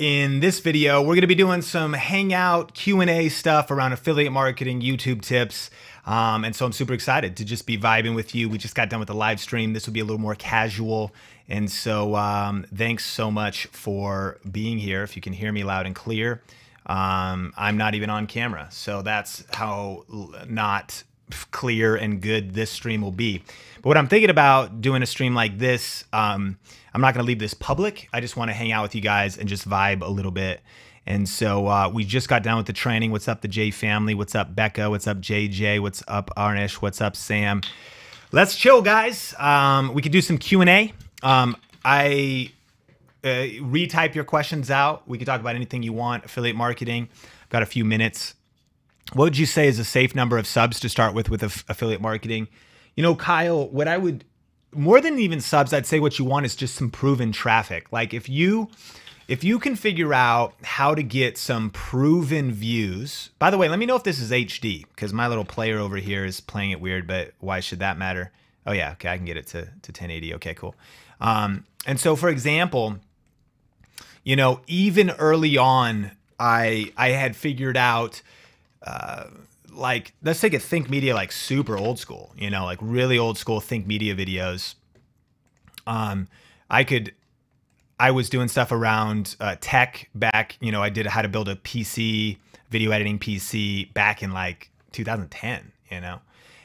in this video, we're going to be doing some hangout Q&A stuff around affiliate marketing, YouTube tips. Um, and so I'm super excited to just be vibing with you. We just got done with the live stream. This will be a little more casual. And so um, thanks so much for being here. If you can hear me loud and clear, um, I'm not even on camera. So that's how not clear and good this stream will be. But what I'm thinking about doing a stream like this, um, I'm not going to leave this public. I just want to hang out with you guys and just vibe a little bit. And so uh, we just got done with the training. What's up, the J family? What's up, Becca? What's up, JJ? What's up, Arnish? What's up, Sam? Let's chill, guys. Um, we could do some Q and A. Um, I uh, retype your questions out. We could talk about anything you want. Affiliate marketing. I've got a few minutes. What would you say is a safe number of subs to start with with affiliate marketing? You know, Kyle, what I would more than even subs, I'd say what you want is just some proven traffic. Like if you if you can figure out how to get some proven views. By the way, let me know if this is HD because my little player over here is playing it weird, but why should that matter? Oh yeah, okay, I can get it to, to 1080. Okay, cool. Um, and so for example, you know, even early on, I I had figured out uh, like let's take a think media like super old school you know like really old school think media videos. Um i could i was doing stuff around uh, tech back you know i did how to build a pc video editing pc back in like 2010 you know?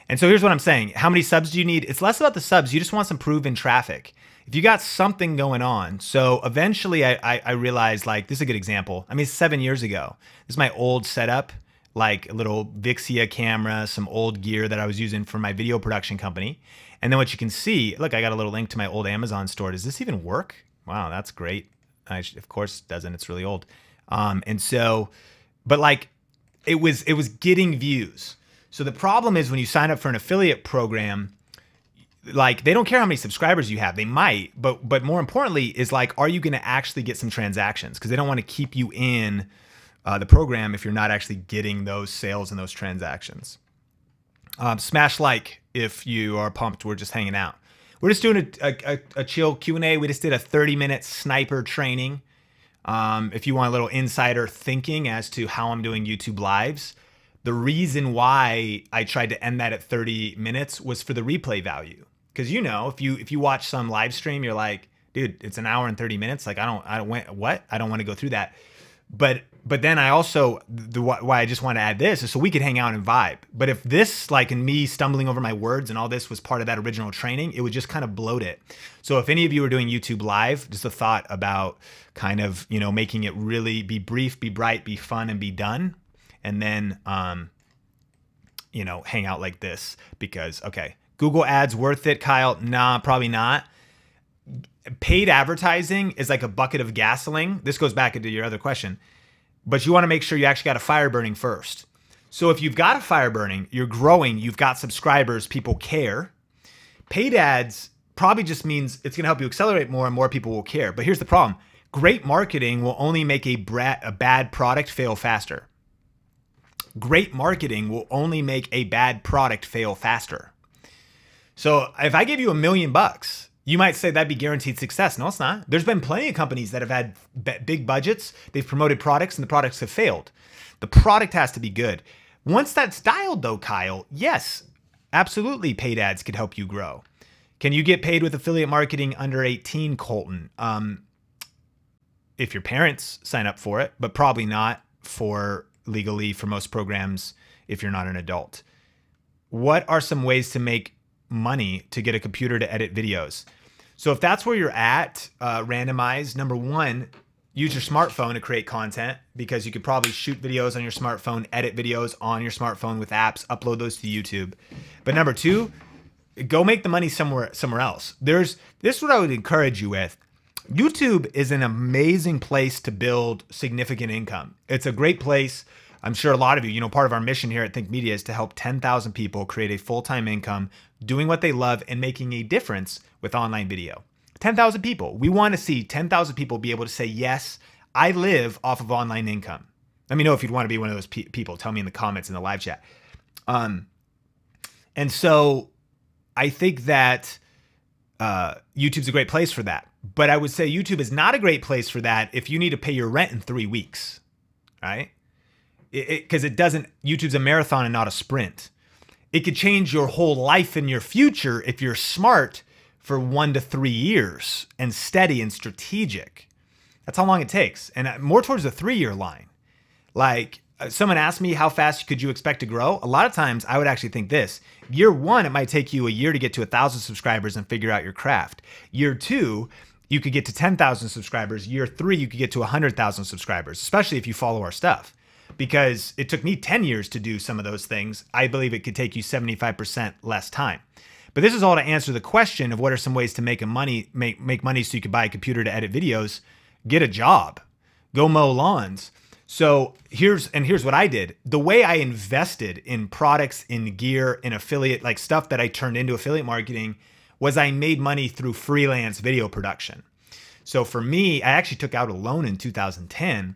And so here's what i'm saying. How many subs do you need? It's less about the subs. You just want some proven traffic. If you got something going on so eventually i i, I realized like this is a good example. I mean seven years ago this is my old setup like a little Vixia camera, some old gear that I was using for my video production company. And then what you can see, look, I got a little link to my old Amazon store. Does this even work? Wow, that's great. I, of course it doesn't. It's really old. Um, and so, but like it was, it was getting views. So the problem is when you sign up for an affiliate program, like they don't care how many subscribers you have. They might, but but more importantly is like, are you going to actually get some transactions? Because they don't want to keep you in uh, the program if you're not actually getting those sales and those transactions. Um, smash like if you are pumped. We're just hanging out. We're just doing a, a, a chill Q&A. We just did a 30 minute sniper training. Um, if you want a little insider thinking as to how I'm doing YouTube lives, the reason why I tried to end that at 30 minutes was for the replay value. Because you know, if you if you watch some live stream, you're like, dude, it's an hour and 30 minutes. Like I don't I don't what I don't want to go through that. But but then I also the why I just want to add this is so we could hang out and vibe. But if this like and me stumbling over my words and all this was part of that original training, it would just kind of bloat it. So if any of you are doing YouTube live, just a thought about kind of you know making it really be brief, be bright, be fun, and be done, and then um, you know hang out like this because okay, Google Ads worth it, Kyle? Nah, probably not paid advertising is like a bucket of gasoline. This goes back into your other question but you want to make sure you actually got a fire burning first. So if you've got a fire burning, you're growing, you've got subscribers, people care. Paid ads probably just means it's going to help you accelerate more and more people will care. But here's the problem. Great marketing will only make a, a bad product fail faster. Great marketing will only make a bad product fail faster. So if I give you a million bucks you might say that'd be guaranteed success. No, it's not. There's been plenty of companies that have had big budgets, they've promoted products, and the products have failed. The product has to be good. Once that's dialed, though, Kyle, yes, absolutely paid ads could help you grow. Can you get paid with affiliate marketing under 18, Colton? Um, if your parents sign up for it, but probably not for legally for most programs if you're not an adult. What are some ways to make money to get a computer to edit videos. So if that's where you're at, uh, randomize, number one, use your smartphone to create content because you could probably shoot videos on your smartphone, edit videos on your smartphone with apps, upload those to YouTube. But number two, go make the money somewhere somewhere else. There's this is what I would encourage you with. YouTube is an amazing place to build significant income. It's a great place I'm sure a lot of you, you know, part of our mission here at Think Media is to help 10,000 people create a full time income doing what they love and making a difference with online video. 10,000 people. We want to see 10,000 people be able to say, yes, I live off of online income. Let me know if you'd want to be one of those pe- people. Tell me in the comments in the live chat. Um, and so I think that uh, YouTube's a great place for that. But I would say YouTube is not a great place for that if you need to pay your rent in three weeks, right? Because it, it, it doesn't, YouTube's a marathon and not a sprint. It could change your whole life and your future if you're smart for one to three years and steady and strategic. That's how long it takes. And uh, more towards the three year line. Like uh, someone asked me, how fast could you expect to grow? A lot of times I would actually think this year one, it might take you a year to get to a thousand subscribers and figure out your craft. Year two, you could get to 10,000 subscribers. Year three, you could get to 100,000 subscribers, especially if you follow our stuff. Because it took me 10 years to do some of those things. I believe it could take you 75% less time. But this is all to answer the question of what are some ways to make a money make make money so you can buy a computer to edit videos, get a job, go mow lawns. So here's and here's what I did. The way I invested in products, in gear, in affiliate like stuff that I turned into affiliate marketing was I made money through freelance video production. So for me, I actually took out a loan in 2010,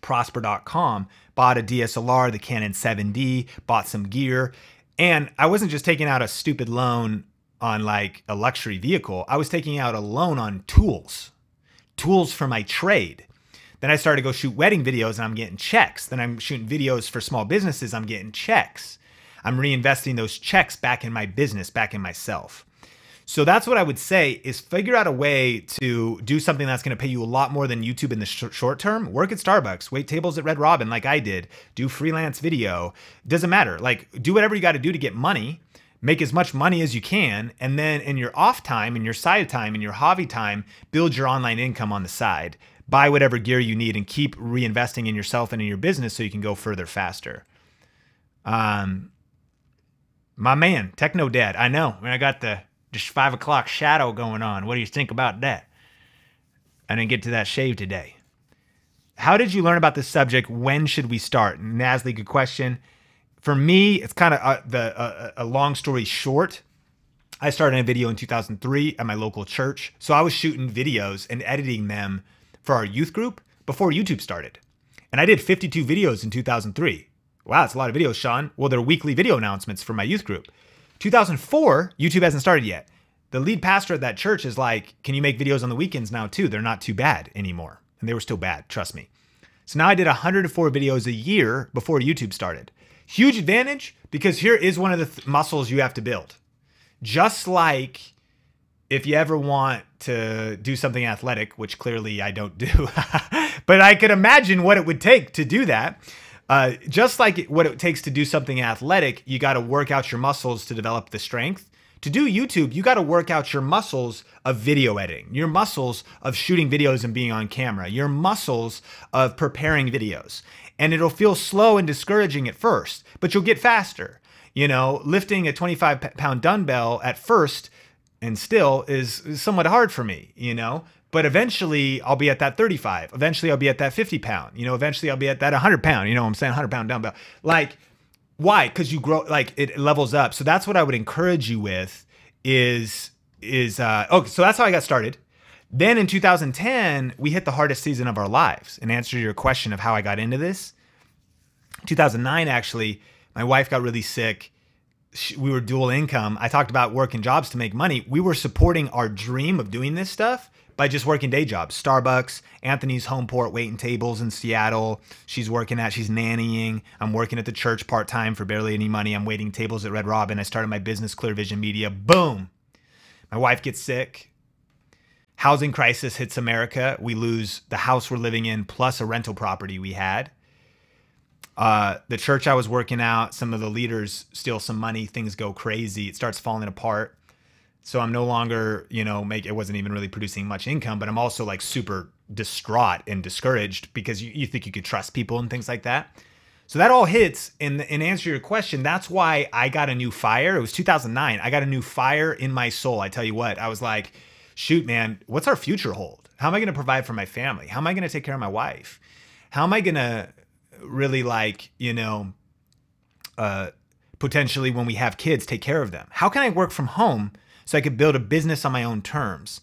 prosper.com, bought a DSLR, the Canon 7D, bought some gear, and I wasn't just taking out a stupid loan on like a luxury vehicle. I was taking out a loan on tools, tools for my trade. Then I started to go shoot wedding videos and I'm getting checks. Then I'm shooting videos for small businesses, I'm getting checks. I'm reinvesting those checks back in my business, back in myself. So that's what I would say is figure out a way to do something that's going to pay you a lot more than YouTube in the sh- short term. Work at Starbucks, wait tables at Red Robin like I did, do freelance video. Doesn't matter. Like do whatever you got to do to get money, make as much money as you can, and then in your off time, in your side time, in your hobby time, build your online income on the side. Buy whatever gear you need and keep reinvesting in yourself and in your business so you can go further faster. Um my man, Techno Dad. I know. I, mean, I got the just five o'clock shadow going on. What do you think about that? I didn't get to that shave today. How did you learn about this subject? When should we start? Nasly, good question. For me, it's kind of a, uh, the, a, a long story short. I started a video in 2003 at my local church. So I was shooting videos and editing them for our youth group before YouTube started. And I did 52 videos in 2003. Wow, that's a lot of videos, Sean. Well, they're weekly video announcements for my youth group. 2004, YouTube hasn't started yet. The lead pastor at that church is like, Can you make videos on the weekends now too? They're not too bad anymore. And they were still bad, trust me. So now I did 104 videos a year before YouTube started. Huge advantage because here is one of the th- muscles you have to build. Just like if you ever want to do something athletic, which clearly I don't do, but I could imagine what it would take to do that. Uh, just like what it takes to do something athletic, you got to work out your muscles to develop the strength. To do YouTube, you got to work out your muscles of video editing, your muscles of shooting videos and being on camera, your muscles of preparing videos. And it'll feel slow and discouraging at first, but you'll get faster. You know, lifting a 25 pound dumbbell at first and still is, is somewhat hard for me, you know, but eventually I'll be at that 35. Eventually I'll be at that 50 pound. You know, eventually I'll be at that 100 pound. You know what I'm saying? 100 pound dumbbell. Like, why? Because you grow, like it levels up. So that's what I would encourage you with is, is, uh, oh, so that's how I got started. Then in 2010, we hit the hardest season of our lives. In answer to your question of how I got into this, 2009, actually, my wife got really sick we were dual income. I talked about working jobs to make money. We were supporting our dream of doing this stuff by just working day jobs. Starbucks, Anthony's Homeport waiting tables in Seattle. She's working at, she's nannying. I'm working at the church part time for barely any money. I'm waiting tables at Red Robin. I started my business, Clear Vision Media. Boom. My wife gets sick. Housing crisis hits America. We lose the house we're living in plus a rental property we had. Uh, the church I was working out, some of the leaders steal some money, things go crazy, it starts falling apart. So I'm no longer, you know, make it wasn't even really producing much income, but I'm also like super distraught and discouraged because you, you think you could trust people and things like that. So that all hits. And in answer to your question, that's why I got a new fire. It was 2009. I got a new fire in my soul. I tell you what, I was like, shoot, man, what's our future hold? How am I going to provide for my family? How am I going to take care of my wife? How am I going to really like, you know, uh, potentially when we have kids, take care of them? How can I work from home so I could build a business on my own terms?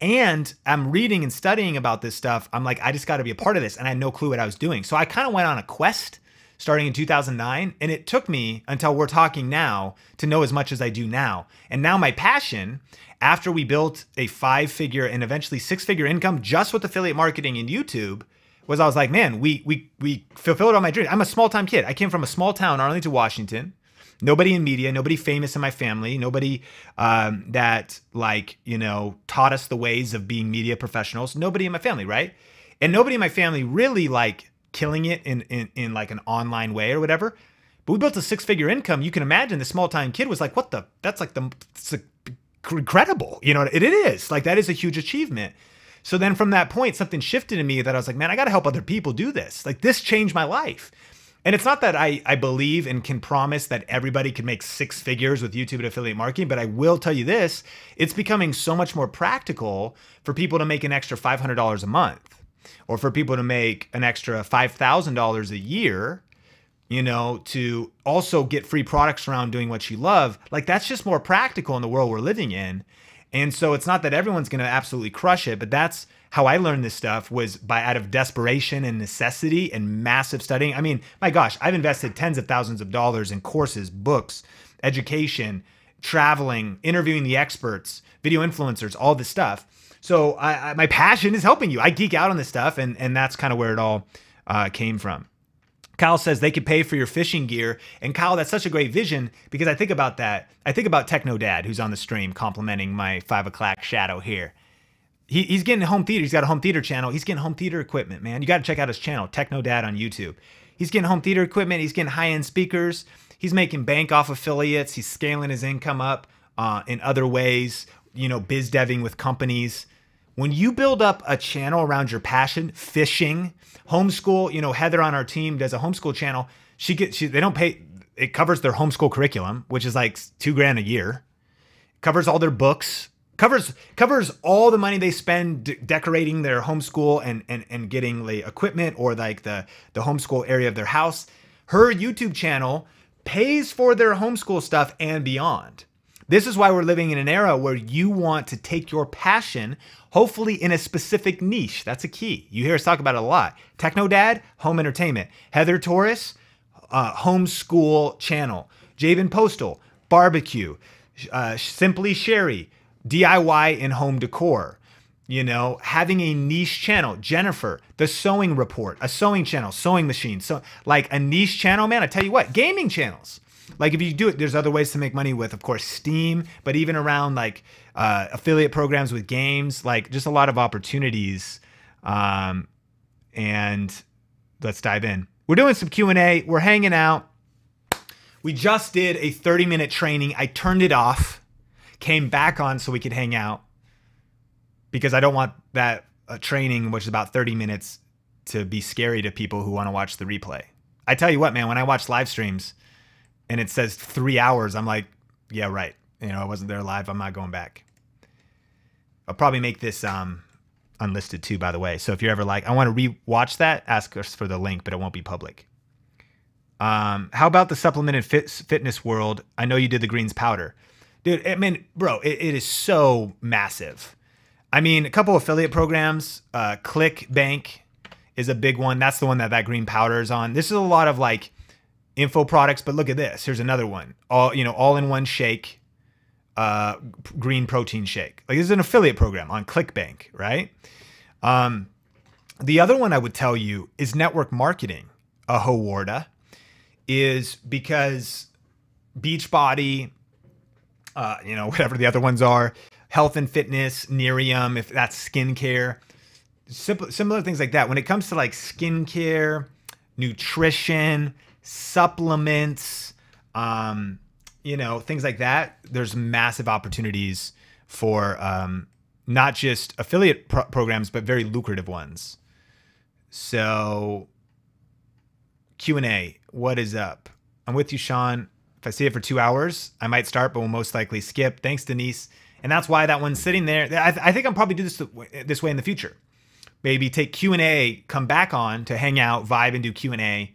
And I'm reading and studying about this stuff. I'm like, I just got to be a part of this. And I had no clue what I was doing. So I kind of went on a quest starting in 2009. And it took me until we're talking now to know as much as I do now. And now my passion, after we built a five figure and eventually six figure income just with affiliate marketing and YouTube, was I was like, man, we we we fulfilled all my dreams. I'm a small time kid. I came from a small town, Arlington, Washington. Nobody in media, nobody famous in my family, nobody um, that like you know taught us the ways of being media professionals. Nobody in my family, right? And nobody in my family really like killing it in in, in like an online way or whatever. But we built a six figure income. You can imagine the small time kid was like, what the? That's like the it's incredible. You know, it, it is like that is a huge achievement. So then from that point, something shifted in me that I was like, man, I got to help other people do this. Like this changed my life. And it's not that I, I believe and can promise that everybody can make six figures with YouTube and affiliate marketing, but I will tell you this it's becoming so much more practical for people to make an extra $500 a month or for people to make an extra $5,000 a year, you know, to also get free products around doing what you love. Like that's just more practical in the world we're living in. And so it's not that everyone's going to absolutely crush it, but that's how I learned this stuff was by out of desperation and necessity and massive studying. I mean, my gosh, I've invested tens of thousands of dollars in courses, books, education, traveling, interviewing the experts, video influencers, all this stuff. So I, I, my passion is helping you. I geek out on this stuff, and and that's kind of where it all uh, came from. Kyle says they could pay for your fishing gear. And Kyle, that's such a great vision because I think about that. I think about Techno Dad, who's on the stream complimenting my five o'clock shadow here. He, he's getting home theater. He's got a home theater channel. He's getting home theater equipment, man. You got to check out his channel, Techno Dad on YouTube. He's getting home theater equipment. He's getting high end speakers. He's making bank off affiliates. He's scaling his income up uh, in other ways, you know, biz deving with companies. When you build up a channel around your passion, fishing, homeschool, you know, Heather on our team does a homeschool channel. She gets, she, they don't pay, it covers their homeschool curriculum, which is like two grand a year, covers all their books, covers covers all the money they spend d- decorating their homeschool and and and getting the equipment or like the the homeschool area of their house. Her YouTube channel pays for their homeschool stuff and beyond. This is why we're living in an era where you want to take your passion, hopefully in a specific niche. That's a key. You hear us talk about it a lot. Techno Dad, home entertainment. Heather Torres, uh, homeschool channel. Javen Postal, barbecue. Uh, Simply Sherry, DIY and home decor. You know, having a niche channel. Jennifer, the sewing report, a sewing channel, sewing machine. So, like a niche channel, man, I tell you what, gaming channels like if you do it, there's other ways to make money with, of course, Steam, but even around like uh, affiliate programs with games, like just a lot of opportunities. Um, and let's dive in. We're doing some Q and A. We're hanging out. We just did a 30 minute training. I turned it off, came back on so we could hang out because I don't want that uh, training, which is about 30 minutes, to be scary to people who want to watch the replay. I tell you what, man, when I watch live streams, and it says three hours, I'm like, yeah, right. You know, I wasn't there live. I'm not going back. I'll probably make this um, unlisted too, by the way. So if you're ever like, I want to re-watch that, ask us for the link, but it won't be public. Um, how about the supplemented fit, fitness world? I know you did the greens powder, dude. I mean, bro, it, it is so massive. I mean, a couple affiliate programs, uh, ClickBank is a big one. That's the one that that green powder is on. This is a lot of like info products, but look at this. Here's another one. All you know, all in one shake, uh, green protein shake. Like this is an affiliate program on ClickBank, right? Um, the other one I would tell you is network marketing. A Hawarda is because Beachbody, uh, you know, whatever the other ones are, health and fitness, Nerium, if that's skincare, simple, similar things like that. When it comes to like skincare, nutrition, supplements, um, you know, things like that. There's massive opportunities for um, not just affiliate pro- programs, but very lucrative ones. So, Q and A, what is up? I'm with you, Sean. If I see it for two hours, I might start, but will most likely skip. Thanks, Denise. And that's why that one's sitting there. I, th- I think I'm probably do this this way in the future. Maybe take Q and A, come back on to hang out, vibe, and do Q and A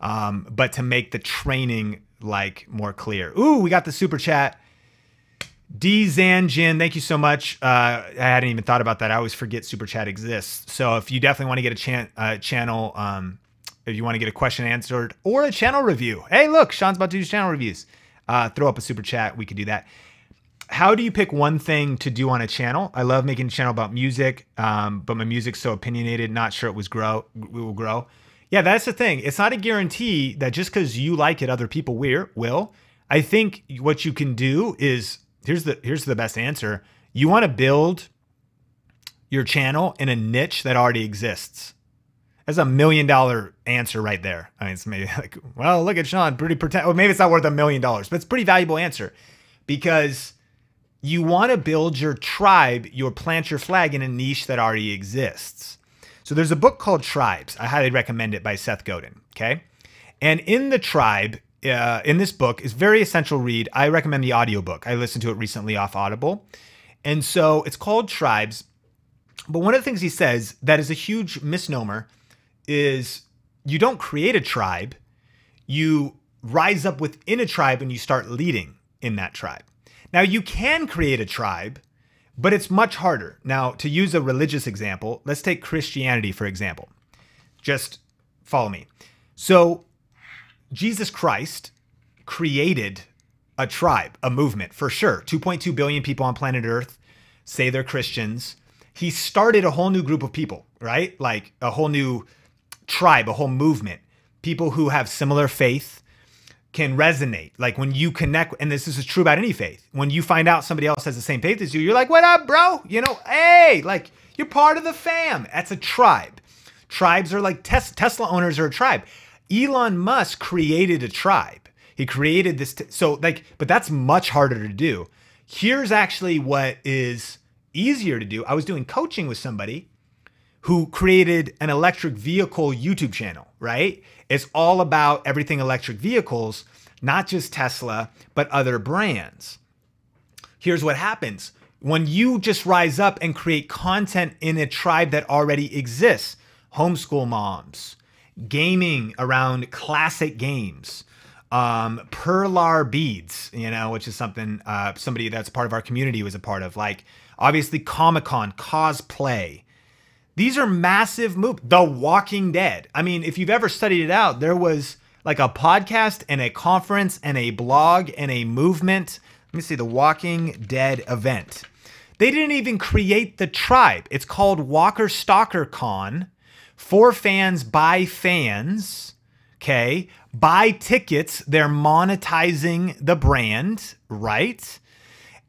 um, but to make the training like more clear. Ooh, we got the super chat. D Zanjin, thank you so much. Uh, I hadn't even thought about that. I always forget super chat exists. So if you definitely want to get a chan- uh, channel um, if you want to get a question answered or a channel review. Hey, look, Sean's about to do channel reviews. Uh, throw up a super chat. We could do that. How do you pick one thing to do on a channel? I love making a channel about music, um, but my music's so opinionated. Not sure it was grow. It will grow. Yeah, that's the thing. It's not a guarantee that just because you like it, other people will. I think what you can do is here's the here's the best answer. You want to build your channel in a niche that already exists. That's a million dollar answer right there. I mean, it's maybe like, well, look at Sean, pretty pretend. Well, maybe it's not worth a million dollars, but it's a pretty valuable answer because you want to build your tribe, your plant your flag in a niche that already exists. So there's a book called Tribes. I highly recommend it by Seth Godin. Okay. And in the tribe, uh, in this book is very essential read. I recommend the audiobook. I listened to it recently off Audible. And so it's called Tribes. But one of the things he says that is a huge misnomer is you don't create a tribe, you rise up within a tribe and you start leading in that tribe. Now, you can create a tribe, but it's much harder. Now, to use a religious example, let's take Christianity, for example. Just follow me. So, Jesus Christ created a tribe, a movement for sure. 2.2 billion people on planet Earth say they're Christians. He started a whole new group of people, right? Like a whole new tribe, a whole movement. People who have similar faith can resonate. Like when you connect, and this is true about any faith, when you find out somebody else has the same faith as you, you're like, what up, bro? You know, hey, like you're part of the fam. That's a tribe. Tribes are like tes- Tesla owners are a tribe. Elon Musk created a tribe. He created this. T- so, like, but that's much harder to do. Here's actually what is easier to do. I was doing coaching with somebody who created an electric vehicle YouTube channel, right? It's all about everything electric vehicles, not just Tesla, but other brands. Here's what happens when you just rise up and create content in a tribe that already exists homeschool moms, gaming around classic games, um, Perler beads, you know, which is something uh, somebody that's part of our community was a part of, like obviously Comic Con, cosplay, these are massive moves. The Walking Dead. I mean, if you've ever studied it out, there was like a podcast and a conference and a blog and a movement. Let me see the Walking Dead event. They didn't even create the tribe. It's called Walker Stalker Con for fans by fans. Okay. Buy tickets. They're monetizing the brand, right?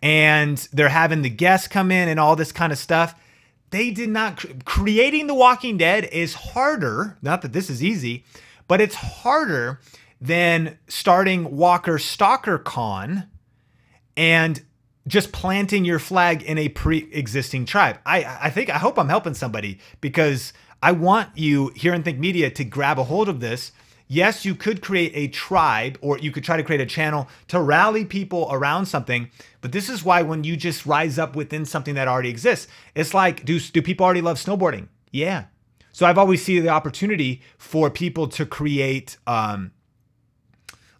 And they're having the guests come in and all this kind of stuff they did not creating the walking dead is harder not that this is easy but it's harder than starting walker stalker con and just planting your flag in a pre-existing tribe. I i think i hope i'm helping somebody because i want you here in think media to grab a hold of this yes, you could create a tribe or you could try to create a channel to rally people around something. But this is why when you just rise up within something that already exists, it's like, do, do people already love snowboarding? Yeah. So I've always seen the opportunity for people to create um,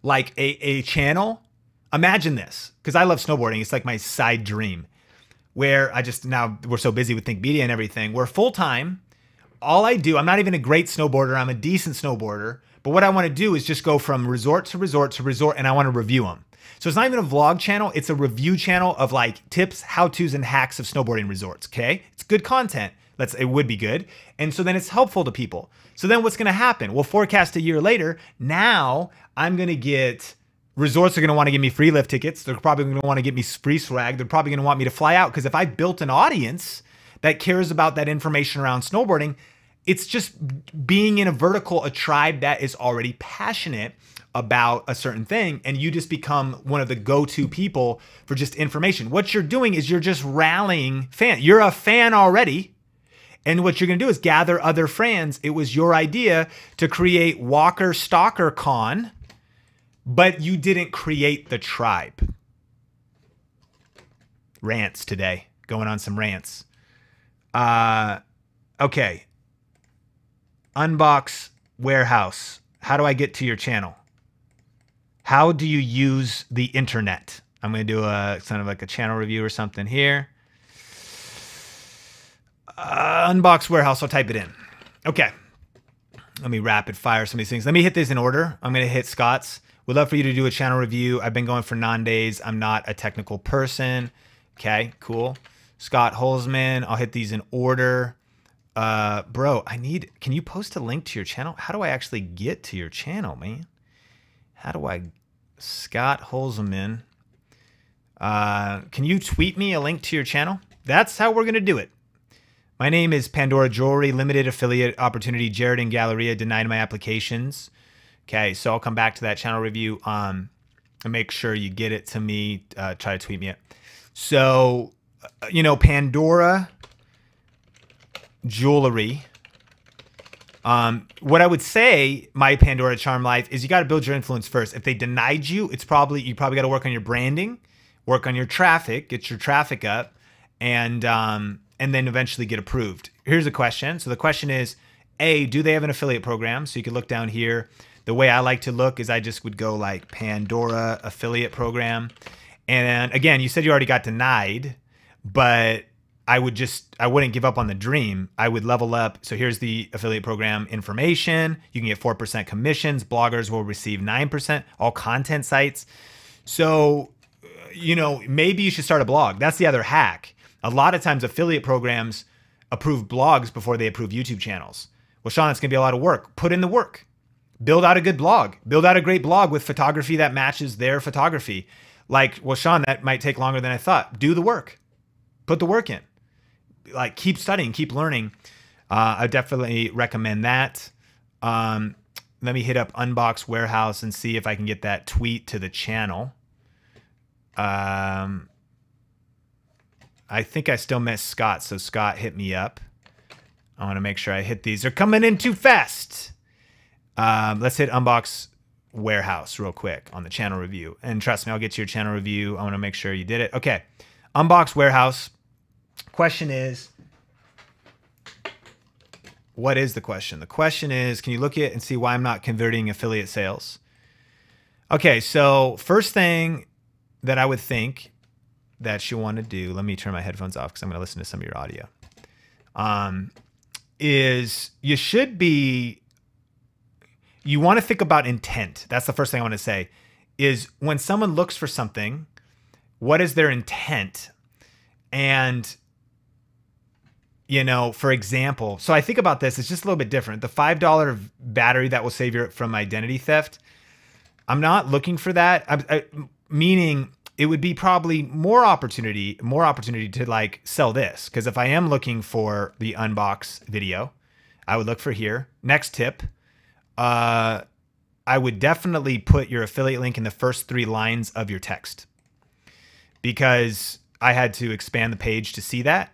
like a, a channel. Imagine this, because I love snowboarding. It's like my side dream where I just now we're so busy with Think Media and everything. We're full time. All I do, I'm not even a great snowboarder. I'm a decent snowboarder. But what I want to do is just go from resort to resort to resort and I want to review them. So it's not even a vlog channel, it's a review channel of like tips, how-tos and hacks of snowboarding resorts, okay? It's good content. Let's it would be good. And so then it's helpful to people. So then what's going to happen? We'll forecast a year later. Now I'm going to get resorts are going to want to give me free lift tickets. They're probably going to want to get me free swag. They're probably going to want me to fly out because if I built an audience that cares about that information around snowboarding, it's just being in a vertical, a tribe that is already passionate about a certain thing and you just become one of the go-to people for just information. What you're doing is you're just rallying fan. You're a fan already. And what you're going to do is gather other fans. It was your idea to create Walker Stalker Con, but you didn't create the tribe. Rants today. Going on some rants. Uh okay. Unbox Warehouse. How do I get to your channel? How do you use the internet? I'm going to do a kind of like a channel review or something here. Uh, unbox Warehouse. I'll type it in. Okay. let me rapid fire some of these things. Let me hit these in order. I'm going to hit Scott's. Would love for you to do a channel review. I've been going for nine days. I'm not a technical person. Okay, cool. Scott Holzman. I'll hit these in order. Uh, bro, I need. Can you post a link to your channel? How do I actually get to your channel, man? How do I? Scott Holzman. Uh, can you tweet me a link to your channel? That's how we're gonna do it. My name is Pandora Jewelry, limited affiliate opportunity. Jared and Galleria denied my applications. Okay, so I'll come back to that channel review. Um, and make sure you get it to me. Uh, try to tweet me it. So, uh, you know, Pandora Jewelry. Um, what I would say, my Pandora Charm Life, is you got to build your influence first. If they denied you, it's probably you probably got to work on your branding, work on your traffic, get your traffic up, and um, and then eventually get approved. Here's a question. So the question is, a, do they have an affiliate program? So you can look down here. The way I like to look is I just would go like Pandora affiliate program. And again, you said you already got denied, but I would just I wouldn't give up on the dream. I would level up. So here's the affiliate program information. You can get 4% commissions. Bloggers will receive 9%, all content sites. So uh, you know, maybe you should start a blog. That's the other hack. A lot of times affiliate programs approve blogs before they approve YouTube channels. Well, Sean, it's going to be a lot of work. Put in the work build out a good blog build out a great blog with photography that matches their photography like well sean that might take longer than i thought do the work put the work in like keep studying keep learning uh, i definitely recommend that um, let me hit up unbox warehouse and see if i can get that tweet to the channel um, i think i still missed scott so scott hit me up i want to make sure i hit these they're coming in too fast um, let's hit unbox warehouse real quick on the channel review. And trust me, I'll get to your channel review. I want to make sure you did it. Okay. Unbox warehouse. Question is what is the question? The question is can you look at and see why I'm not converting affiliate sales? Okay, so first thing that I would think that you want to do, let me turn my headphones off because I'm going to listen to some of your audio. Um, is you should be you want to think about intent. That's the first thing I want to say is when someone looks for something, what is their intent? And you know, for example, so I think about this, it's just a little bit different. The $5 battery that will save you from identity theft, I'm not looking for that. I, I, meaning it would be probably more opportunity, more opportunity to like sell this. Because if I am looking for the unbox video, I would look for here. Next tip, uh, I would definitely put your affiliate link in the first three lines of your text because I had to expand the page to see that.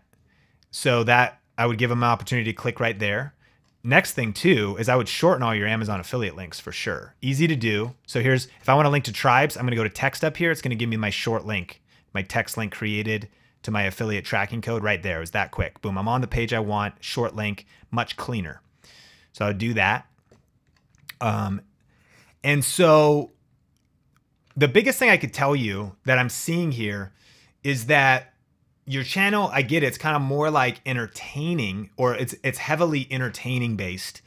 So that I would give them an opportunity to click right there. Next thing too is I would shorten all your Amazon affiliate links for sure. Easy to do. So here's if I want to link to tribes, I'm going to go to text up here. It's going to give me my short link, my text link created to my affiliate tracking code right there. It was that quick. Boom, I'm on the page I want, short link, much cleaner. So I would do that. Um, and so the biggest thing I could tell you that I'm seeing here is that your channel, I get it, it's kind of more like entertaining or it's it's heavily entertaining based.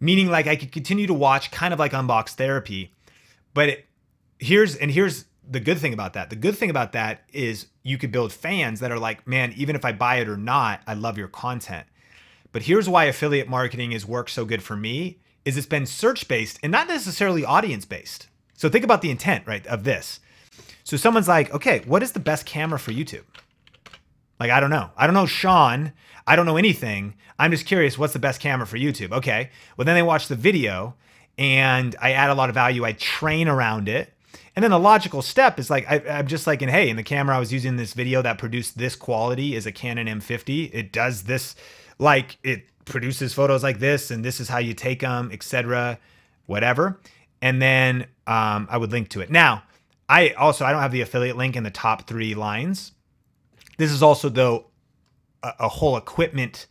Meaning like I could continue to watch kind of like unbox therapy. But it, here's and here's the good thing about that. The good thing about that is you could build fans that are like, man, even if I buy it or not, I love your content. But here's why affiliate marketing has worked so good for me is it's been search based and not necessarily audience based. So think about the intent, right, of this. So someone's like, okay, what is the best camera for YouTube? Like, I don't know. I don't know Sean. I don't know anything. I'm just curious, what's the best camera for YouTube? Okay. Well, then they watch the video and I add a lot of value. I train around it. And then the logical step is like, I, am just like, and hey, in the camera I was using this video that produced this quality is a Canon M50. It does this, like, it produces photos like this and this is how you take them, etc., whatever. And then um, I would link to it. Now, I also I don't have the affiliate link in the top three lines. This is also though a, a whole equipment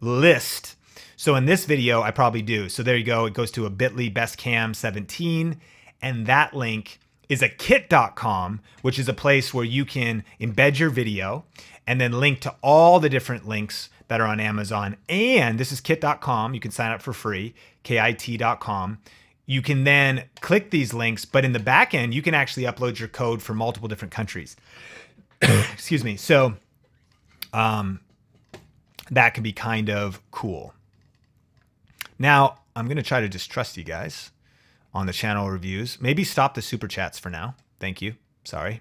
list. So in this video, I probably do. So there you go. It goes to a bit.ly best cam 17 and that link is a kit.co, which is a place where you can embed your video and then link to all the different links that are on Amazon. And this is kit.co. You can sign up for free, kit.co. You can then click these links, but in the back end, you can actually upload your code for multiple different countries. Excuse me. So um, that can be kind of cool. Now, I'm going to try to distrust you guys on the channel reviews. Maybe stop the super chats for now. Thank you. Sorry.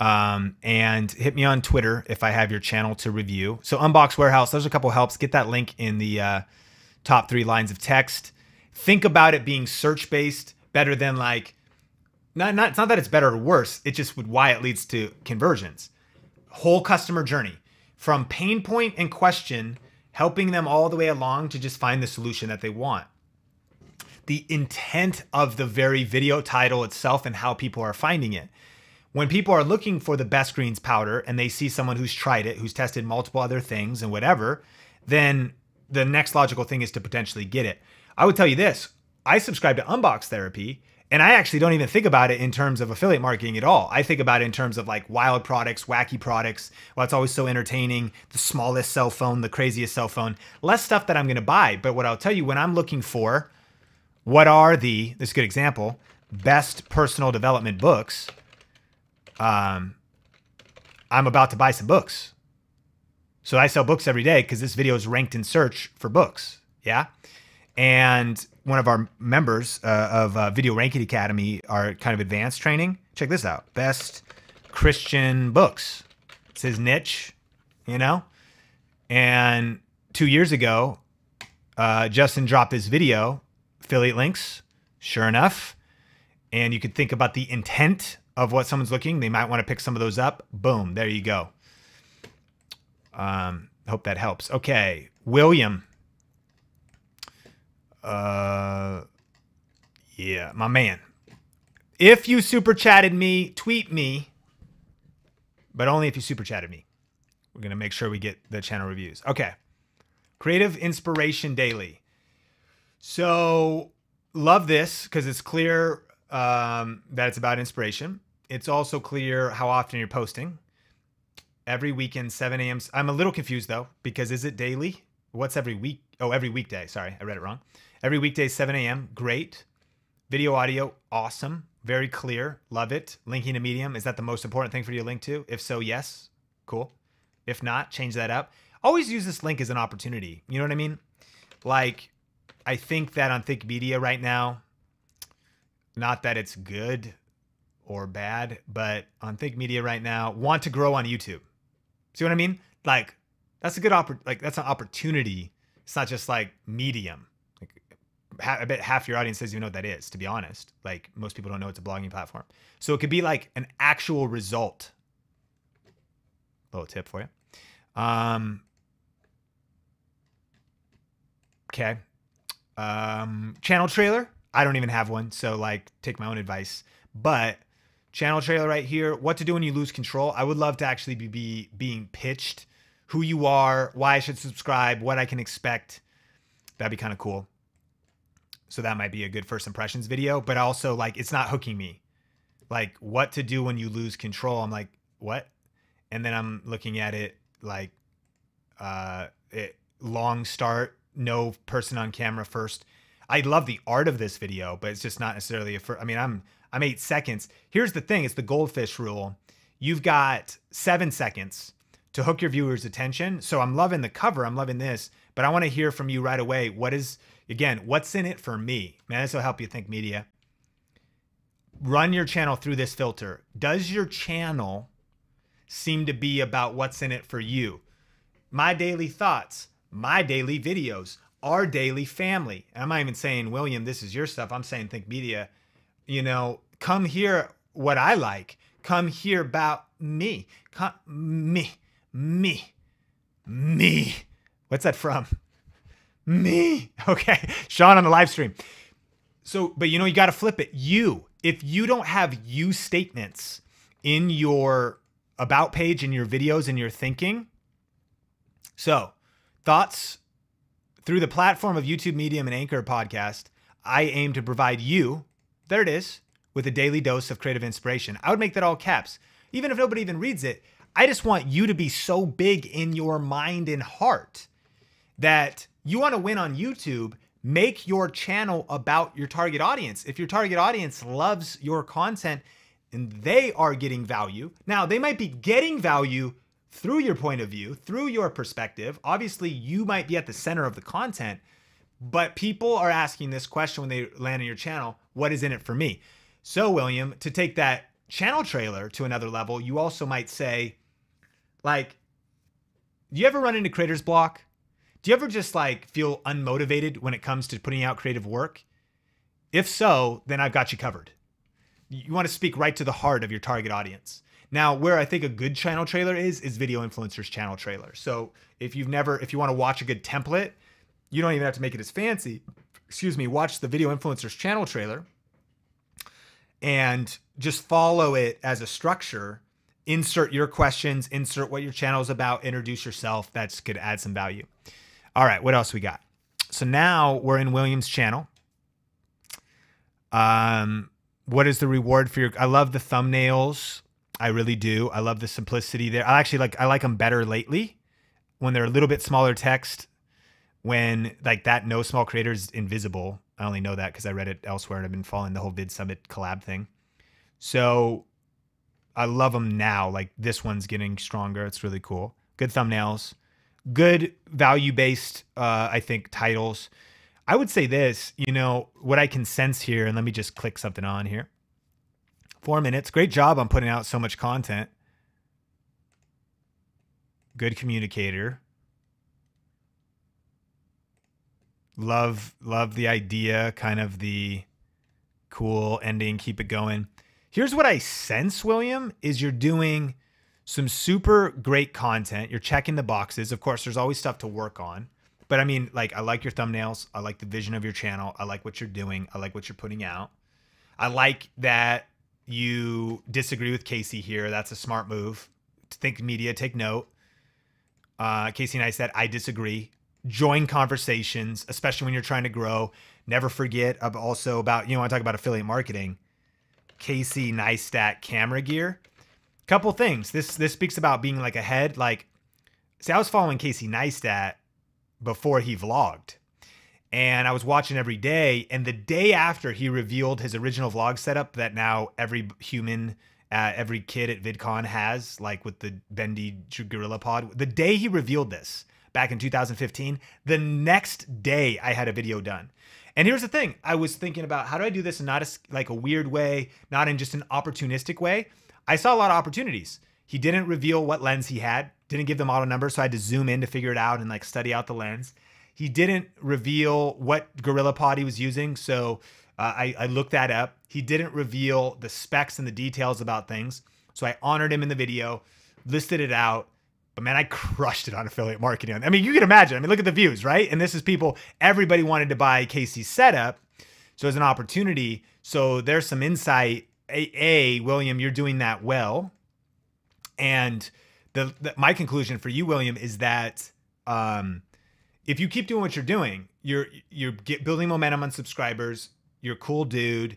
Um, and hit me on Twitter if I have your channel to review. So Unbox Warehouse, there's a couple helps. Get that link in the uh, top three lines of text. Think about it being search based better than like, not, not, it's not that it's better or worse. It just why it leads to conversions. Whole customer journey from pain point and question, helping them all the way along to just find the solution that they want. The intent of the very video title itself and how people are finding it when people are looking for the best greens powder and they see someone who's tried it, who's tested multiple other things and whatever, then the next logical thing is to potentially get it. I would tell you this I subscribe to Unbox Therapy, and I actually don't even think about it in terms of affiliate marketing at all. I think about it in terms of like wild products, wacky products. Well, it's always so entertaining. The smallest cell phone, the craziest cell phone, less stuff that I'm going to buy. But what I'll tell you when I'm looking for what are the, this is a good example, best personal development books um, I'm about to buy some books. So I sell books every day because this video is ranked in search for books. Yeah. And one of our members uh, of uh, Video Ranking Academy, our kind of advanced training, check this out best Christian books. It's his niche, you know? And two years ago, uh, Justin dropped this video, affiliate links, sure enough. And you could think about the intent of what someone's looking, they might want to pick some of those up. Boom, there you go. Um, hope that helps. Okay, William. Uh, yeah, my man. If you super chatted me, tweet me, but only if you super chatted me. We're gonna make sure we get the channel reviews. Okay, Creative Inspiration Daily. So love this because it's clear um, that it's about inspiration. It's also clear how often you're posting. Every weekend, 7 a.m. I'm a little confused though, because is it daily? What's every week? Oh, every weekday. Sorry, I read it wrong. Every weekday, 7 a.m. Great. Video, audio, awesome. Very clear. Love it. Linking to Medium. Is that the most important thing for you to link to? If so, yes. Cool. If not, change that up. Always use this link as an opportunity. You know what I mean? Like, I think that on Think Media right now, not that it's good, or bad, but on Think Media right now, want to grow on YouTube. See what I mean? Like that's a good oppor- like that's an opportunity. It's not just like medium. I bet half your audience doesn't even know what that is, to be honest. Like most people don't know it's a blogging platform. So it could be like an actual result. Little tip for you. Um, okay. Um, channel trailer. I don't even have one, so like take my own advice. But channel trailer right here. What to do when you lose control. I would love to actually be, be being pitched who you are, why I should subscribe, what I can expect. That'd be kind of cool. So that might be a good first impressions video, but also like it's not hooking me. Like what to do when you lose control. I'm like, what? And then I'm looking at it like uh it, long start, no person on camera first. I love the art of this video, but it's just not necessarily a first. I mean, I'm I'm eight seconds. Here's the thing it's the goldfish rule. You've got seven seconds to hook your viewers' attention. So I'm loving the cover. I'm loving this, but I want to hear from you right away. What is, again, what's in it for me? Man, this will help you think media. Run your channel through this filter. Does your channel seem to be about what's in it for you? My daily thoughts, my daily videos, our daily family. I'm not even saying, William, this is your stuff. I'm saying think media you know, come hear what I like. Come hear about me. Come, me, me, me. What's that from? Me. Okay. Sean on the live stream. So, but you know, you got to flip it. You. If you don't have you statements in your about page, in your videos, in your thinking, so thoughts through the platform of YouTube Medium and Anchor podcast, I aim to provide you there it is, with a daily dose of creative inspiration. I would make that all caps. Even if nobody even reads it, I just want you to be so big in your mind and heart that you want to win on YouTube. Make your channel about your target audience. If your target audience loves your content and they are getting value, now they might be getting value through your point of view, through your perspective. Obviously, you might be at the center of the content, but people are asking this question when they land on your channel what is in it for me? So, William, to take that channel trailer to another level, you also might say, like, do you ever run into creator's block? Do you ever just like feel unmotivated when it comes to putting out creative work? If so, then I've got you covered. You want to speak right to the heart of your target audience. Now, where I think a good channel trailer is, is video influencers channel trailer. So if you've never, if you want to watch a good template, you don't even have to make it as fancy. Excuse me, watch the video influencers channel trailer and just follow it as a structure. Insert your questions, insert what your channel is about, introduce yourself. That's could add some value. All right, what else we got? So now we're in William's channel. Um, what is the reward for your? I love the thumbnails. I really do. I love the simplicity there. I actually like I like them better lately when they're a little bit smaller text. When like that no small creator is invisible. I only know that because I read it elsewhere and I've been following the whole VidSummit collab thing. So I love them now. Like this one's getting stronger. It's really cool. Good thumbnails, good value based, uh, I think, titles. I would say this, you know, what I can sense here, and let me just click something on here. Four minutes. Great job on putting out so much content. Good communicator. Love love the idea, kind of the cool ending, keep it going. Here's what I sense, William, is you're doing some super great content. You're checking the boxes. Of course, there's always stuff to work on. But I mean, like I like your thumbnails. I like the vision of your channel. I like what you're doing. I like what you're putting out. I like that you disagree with Casey here. That's a smart move. Think media, take note. Uh, Casey and I said, I disagree. Join conversations, especially when you're trying to grow. Never forget also about, you know, I talk about affiliate marketing. Casey Neistat camera gear. Couple things. This this speaks about being like ahead. Like, see, I was following Casey Neistat before he vlogged and I was watching every day. And the day after he revealed his original vlog setup that now every human, uh, every kid at VidCon has, like with the bendy GorillaPod, the day he revealed this back in 2015, the next day I had a video done. And here's the thing I was thinking about how do I do this in not a, like a weird way, not in just an opportunistic way. I saw a lot of opportunities. He didn't reveal what lens he had, didn't give the model number, so I had to zoom in to figure it out and like study out the lens. He didn't reveal what GorillaPod he was using, so uh, I, I looked that up. He didn't reveal the specs and the details about things, so I honored him in the video, listed it out. But man, I crushed it on affiliate marketing. I mean, you can imagine. I mean, look at the views, right? And this is people, everybody wanted to buy Casey's setup. So it's an opportunity. So there's some insight. A, a William, you're doing that well. And the, the, my conclusion for you, William, is that um, if you keep doing what you're doing, you're you're get, building momentum on subscribers. You're a cool dude.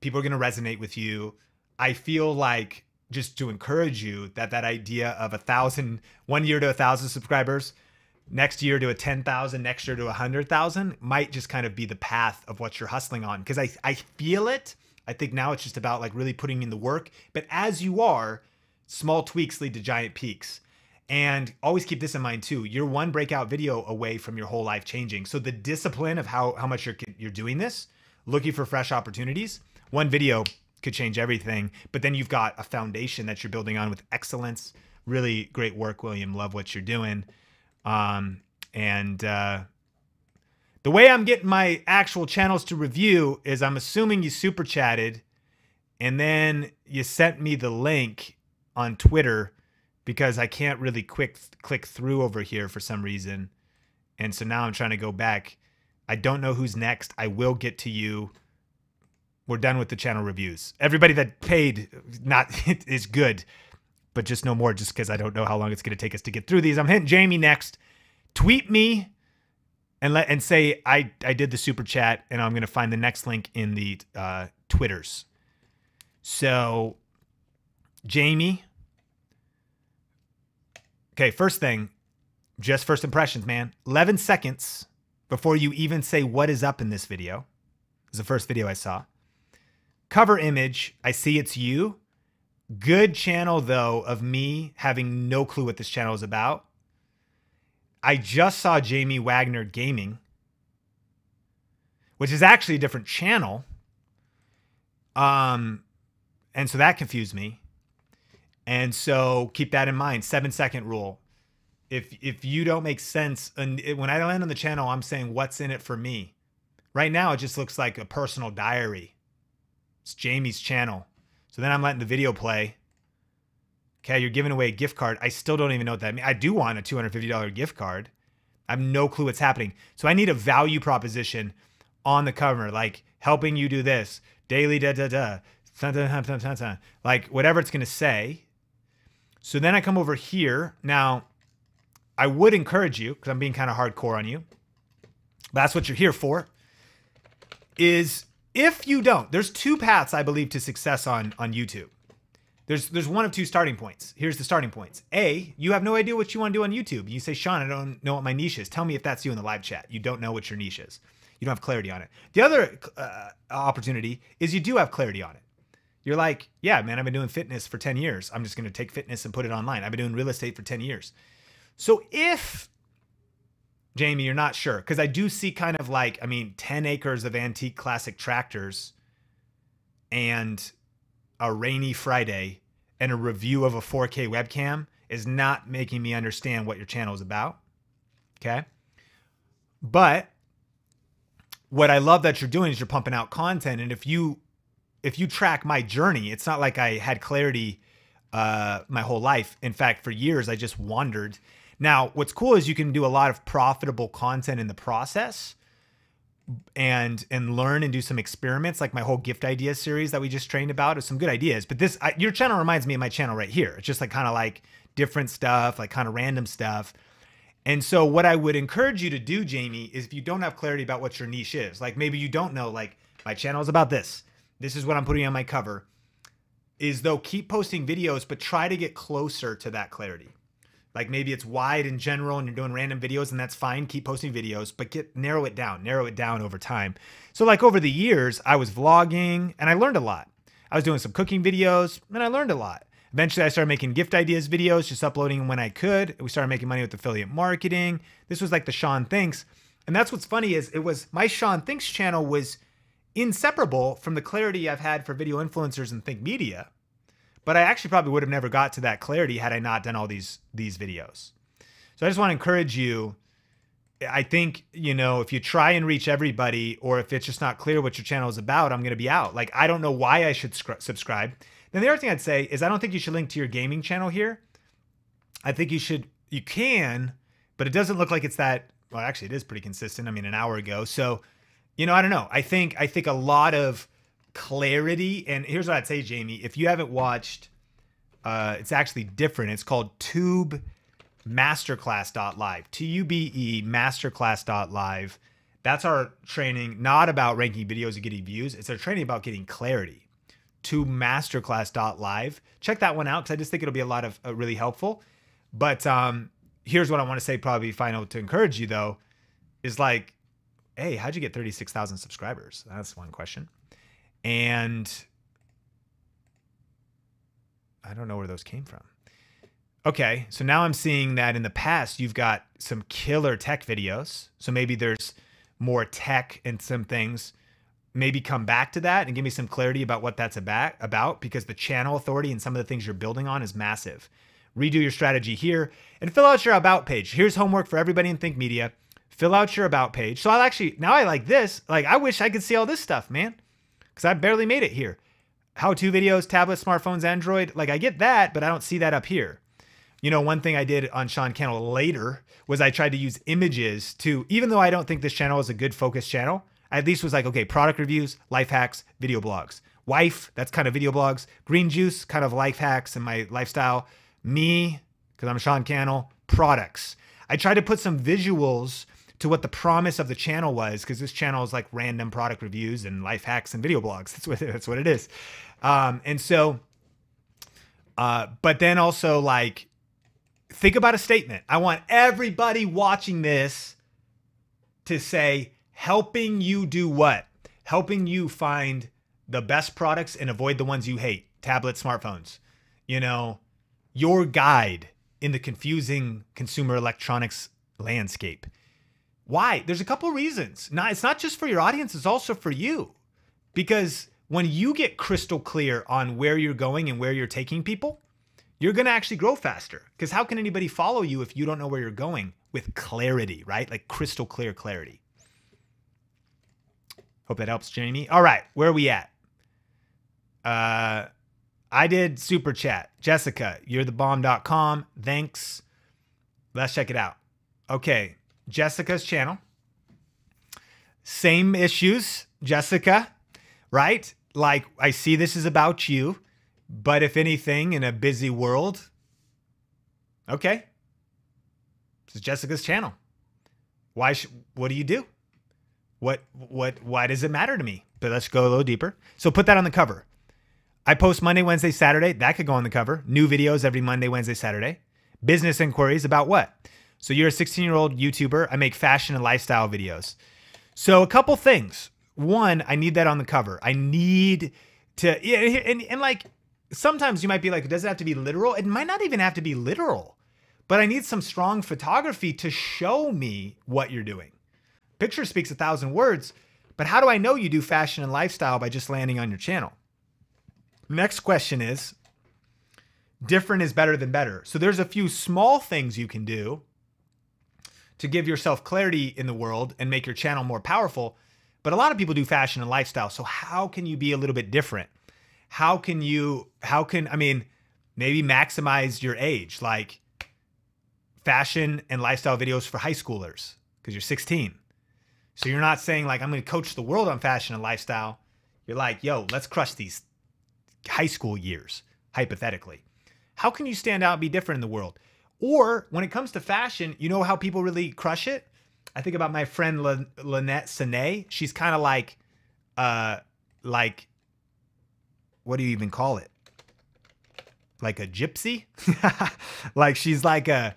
People are going to resonate with you. I feel like just to encourage you that that idea of a thousand, one year to a thousand subscribers, next year to a 10,000, next year to a hundred thousand might just kind of be the path of what you're hustling on. Cause I, I feel it. I think now it's just about like really putting in the work. But as you are, small tweaks lead to giant peaks. And always keep this in mind too. You're one breakout video away from your whole life changing. So the discipline of how how much you're you're doing this, looking for fresh opportunities, one video could change everything. But then you've got a foundation that you're building on with excellence. Really great work, William. Love what you're doing. Um, and uh, the way I'm getting my actual channels to review is I'm assuming you super chatted and then you sent me the link on Twitter because I can't really quick click through over here for some reason. And so now I'm trying to go back. I don't know who's next. I will get to you. We're done with the channel reviews. Everybody that paid not is good, but just no more just because I don't know how long it's going to take us to get through these. I'm hitting Jamie next. Tweet me and let and say I I did the super chat and I'm to find the next link in the uh, Twitters. So Jamie Okay, first thing, just first impressions, man. 11 seconds before you even say what is up in this video. This is the first video I saw. Cover image, I see it's you. Good channel, though, of me having no clue what this channel is about. I just saw Jamie Wagner Gaming, which is actually a different channel. Um, and so that confused me. And so keep that in mind. Seven second rule. If if you don't make sense, and when I land on the channel, I'm saying what's in it for me. Right now, it just looks like a personal diary. It's Jamie's channel. So then I'm letting the video play. Okay, you're giving away a gift card. I still don't even know what that means. I do want a $250 gift card. I have no clue what's happening. So I need a value proposition on the cover, like helping you do this, daily da da da, like whatever it's gonna say. So then I come over here. Now, I would encourage you, because I'm being kind of hardcore on you. That's what you're here for. Is if you don't, there's two paths I believe to success on on YouTube. There's there's one of two starting points. Here's the starting points. A, you have no idea what you want to do on YouTube. You say, Sean, I don't know what my niche is. Tell me if that's you in the live chat. You don't know what your niche is. You don't have clarity on it. The other uh, opportunity is you do have clarity on it. You're like, yeah, man, I've been doing fitness for 10 years. I'm just going to take fitness and put it online. I've been doing real estate for 10 years. So if Jamie, you're not sure, because I do see kind of like, I mean, 10 acres of antique classic tractors and a rainy Friday and a review of a 4K webcam is not making me understand what your channel is about. Okay. But what I love that you're doing is you're pumping out content. And if you if you track my journey, it's not like I had clarity uh, my whole life. In fact, for years I just wandered. Now, what's cool is you can do a lot of profitable content in the process and and learn and do some experiments like my whole gift idea series that we just trained about is some good ideas. But this I, your channel reminds me of my channel right here. It's just like kind of like different stuff like kind of random stuff. And so what i would encourage you to do jamie is if you don't have clarity about what your niche is like maybe you don't know like my channel is about this. This is what i'm putting on my cover. Is though keep posting videos but try to get closer to that clarity like maybe it's wide in general and you're doing random videos and that's fine. Keep posting videos, but get narrow it down, narrow it down over time. So like over the years, I was vlogging and I learned a lot. I was doing some cooking videos and I learned a lot. Eventually, I started making gift ideas videos, just uploading when I could. We started making money with affiliate marketing. This was like the Sean Thinks. And that's what's funny is it was my Sean Thinks channel was inseparable from the clarity I've had for video influencers and Think Media but I actually probably would have never got to that clarity had I not done all these these videos. So I just want to encourage you. I think, you know, if you try and reach everybody or if it's just not clear what your channel is about, I'm going to be out. Like, I don't know why I should subscribe. Then the other thing I'd say is I don't think you should link to your gaming channel here. I think you should, you can, but it doesn't look like it's that, well, actually, it is pretty consistent. I mean, an hour ago. So, you know, I don't know. I think, I think a lot of, clarity. And here's what I'd say, Jamie. If you haven't watched, uh, it's actually different. It's called Tube Masterclass.live. T U B E Masterclass.live. That's our training, not about ranking videos and getting views. It's our training about getting clarity. Tube masterclass.live. Check that one out because I just think it'll be a lot of uh, really helpful. But um, here's what I want to say, probably final to encourage you though, is like, hey, how'd you get 36,000 subscribers? That's one question. And I don't know where those came from. Okay, so now I'm seeing that in the past you've got some killer tech videos. So maybe there's more tech and some things. Maybe come back to that and give me some clarity about what that's about, about because the channel authority and some of the things you're building on is massive. Redo your strategy here and fill out your about page. Here's homework for everybody in Think Media. Fill out your about page. So I'll actually, now I like this. Like, I wish I could see all this stuff, man because I barely made it here. How to videos, tablets, smartphones, Android. Like I get that, but I don't see that up here. You know, one thing I did on Sean Cannell later was I tried to use images to, even though I don't think this channel is a good focus channel, I at least was like, okay, product reviews, life hacks, video blogs. Wife, that's kind of video blogs. Green juice, kind of life hacks and my lifestyle. Me, because I'm Sean Cannell, products. I tried to put some visuals to what the promise of the channel was, because this channel is like random product reviews and life hacks and video blogs. That's what that's what it is. Um, and so, uh, but then also like think about a statement. I want everybody watching this to say, helping you do what? Helping you find the best products and avoid the ones you hate tablets, smartphones. You know, your guide in the confusing consumer electronics landscape. Why? There's a couple reasons. It's not just for your audience, it's also for you. Because when you get crystal clear on where you're going and where you're taking people, you're going to actually grow faster. Because how can anybody follow you if you don't know where you're going with clarity, right? Like crystal clear clarity. Hope that helps, Jamie. All right, where are we at? Uh, I did super chat. Jessica, you're the bomb.com. Thanks. Let's check it out. Okay, Jessica's channel. Same issues, Jessica, right? Like, I see this is about you, but if anything, in a busy world, okay, this is Jessica's channel. Why? Sh- what do you do? What? What? Why does it matter to me? But let's go a little deeper. So put that on the cover. I post Monday, Wednesday, Saturday. That could go on the cover. New videos every Monday, Wednesday, Saturday. Business inquiries about what? So you're a 16 year old YouTuber. I make fashion and lifestyle videos. So a couple things. One, I need that on the cover. I need to, yeah, and, and like sometimes you might be like, does it have to be literal? It might not even have to be literal, but I need some strong photography to show me what you're doing. Picture speaks a thousand words, but how do I know you do fashion and lifestyle by just landing on your channel? Next question is different is better than better. So there's a few small things you can do to give yourself clarity in the world and make your channel more powerful. But a lot of people do fashion and lifestyle. So how can you be a little bit different? How can you how can I mean maybe maximize your age like fashion and lifestyle videos for high schoolers because you're 16. So you're not saying like I'm going to coach the world on fashion and lifestyle. You're like, "Yo, let's crush these high school years, hypothetically. How can you stand out and be different in the world? Or when it comes to fashion, you know how people really crush it? I think about my friend Lynette Sine. She's kind of like, uh, like, what do you even call it? Like a gypsy? like she's like a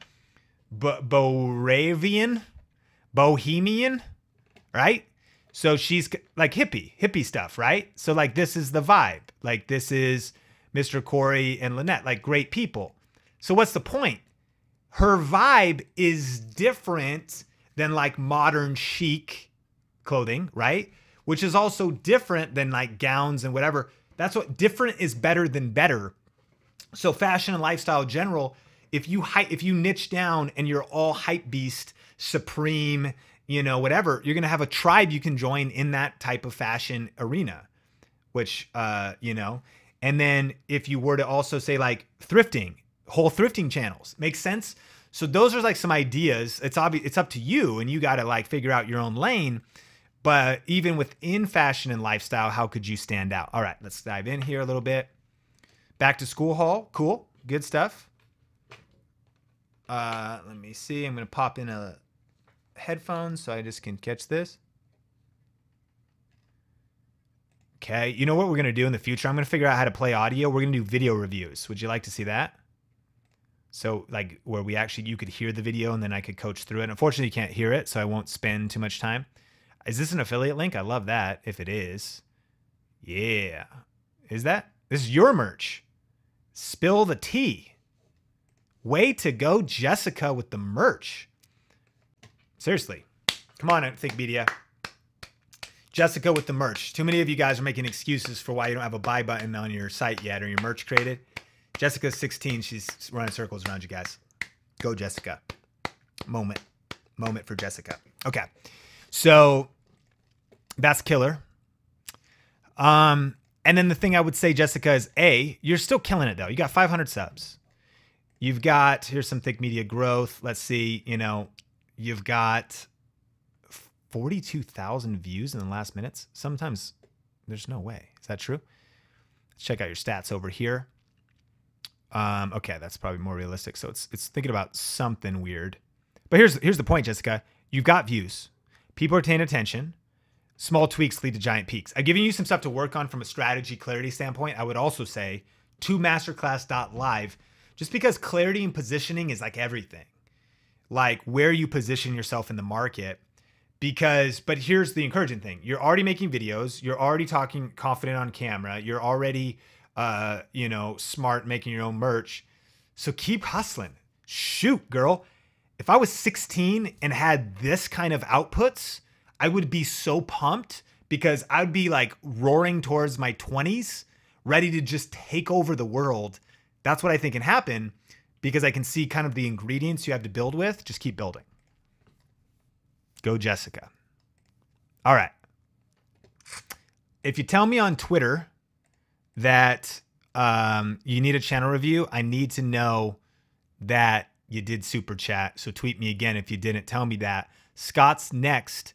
B- Boravian, Bohemian, right? So she's like hippie, hippie stuff, right? So like this is the vibe. Like this is Mr. Corey and Lynette, like great people. So what's the point? Her vibe is different than like modern chic clothing, right? Which is also different than like gowns and whatever. That's what different is better than better. So fashion and lifestyle general, if you if you niche down and you're all hype beast, supreme, you know, whatever, you're to have a tribe you can join in that type of fashion arena, which, uh, you know, and then if you were to also say like thrifting, whole thrifting channels, makes sense. So those are like some ideas. It's obvious, it's up to you and you got to like figure out your own lane. But even within fashion and lifestyle, how could you stand out? All right, let's dive in here a little bit. Back to school haul. Cool. Good stuff. Uh, let me see. I'm going to pop in a headphone so I just can catch this. Okay, you know what we're gonna do in the future? I'm gonna figure out how to play audio. We're gonna do video reviews. Would you like to see that? So like where we actually you could hear the video and then I could coach through it. Unfortunately, you can't hear it, so I won't spend too much time. Is this an affiliate link? I love that. If it is, yeah, is that? This is your merch. Spill the tea. Way to go, Jessica, with the merch. Seriously. Come on, Think Media. Jessica with the merch. Too many of you guys are making excuses for why you don't have a buy button on your site yet or your merch created. Jessica's 16. She's running circles around you guys. Go, Jessica. Moment. Moment for Jessica. Okay. So that's killer. Um, and then the thing I would say, Jessica, is A, you're still killing it though. You got 500 subs. You've got, here's some Think Media growth. Let's see, you know, You've got 42,000 views in the last minutes. Sometimes there's no way. Is that true? Let's check out your stats over here. Um, okay, that's probably more realistic. So it's it's thinking about something weird. But here's here's the point, Jessica. You've got views. People are paying attention. Small tweaks lead to giant peaks. I've given you some stuff to work on from a strategy clarity standpoint. I would also say to masterclass.live Just because clarity and positioning is like everything, like where you position yourself in the market. Because, but here's the encouraging thing you're already making videos, you're already talking confident on camera, you're already, uh, you know, smart making your own merch. So keep hustling. Shoot, girl. If I was 16 and had this kind of outputs, I would be so pumped because I would be like roaring towards my 20s, ready to just take over the world that's what I think can happen because I can see kind of the ingredients you have to build with. Just keep building. Go, Jessica. All right. If you tell me on Twitter that um, you need a channel review, I need to know that you did super chat. So tweet me again if you didn't tell me that. Scott's next,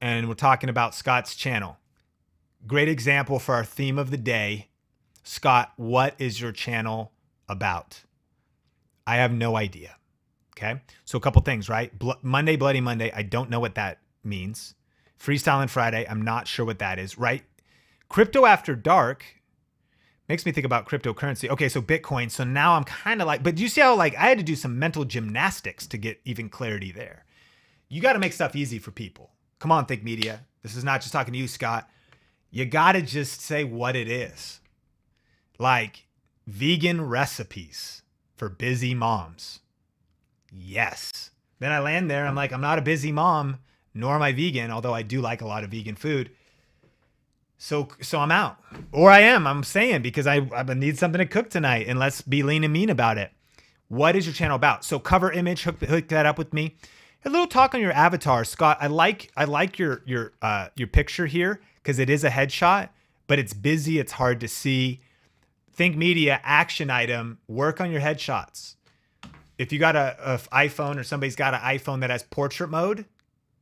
and we're talking about Scott's channel. Great example for our theme of the day. Scott, what is your channel about? I have no idea. Okay. So a couple things, right? Bl- Monday, Bloody Monday. I don't know what that means. Freestyle Freestyling Friday. I'm not sure what that is, right? Crypto After Dark makes me think about cryptocurrency. Okay, so Bitcoin. So now I'm kind of like, but you see how like I had to do some mental gymnastics to get even clarity there? You got to make stuff easy for people. Come on, Think Media. This is not just talking to you, Scott. You got to just say what it is. Like vegan recipes for busy moms. Yes. Then I land there. I'm like, I'm not a busy mom, nor am I vegan, although I do like a lot of vegan food. So, so I'm out, or I am. I'm saying because I, I need something to cook tonight, and let's be lean and mean about it. What is your channel about? So, cover image, hook, hook that up with me. A little talk on your avatar, Scott. I like I like your your uh, your picture here because it is a headshot, but it's busy. It's hard to see. Think Media action item, work on your headshots. If you got a, a iPhone or somebody's got an iPhone that has portrait mode,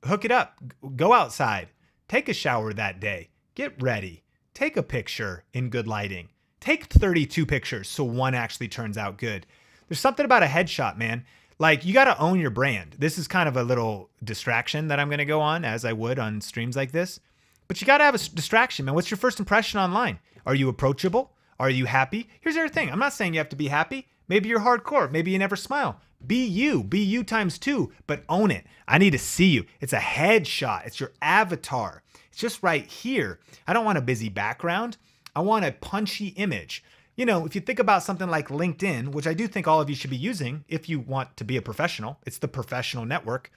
hook it up. Go outside. Take a shower that day. Get ready. Take a picture in good lighting. Take 32 pictures so one actually turns out good. There's something about a headshot, man. Like you got to own your brand. This is kind of a little distraction that I'm going to go on as I would on streams like this. But you got to have a distraction, man. What's your first impression online? Are you approachable? Are you happy? Here's the other thing I'm not saying you have to be happy. Maybe you're hardcore. Maybe you never smile. Be you. Be you times two, but own it. I need to see you. It's a headshot, it's your avatar. It's just right here. I don't want a busy background. I want a punchy image. You know, if you think about something like LinkedIn, which I do think all of you should be using if you want to be a professional, it's the professional network.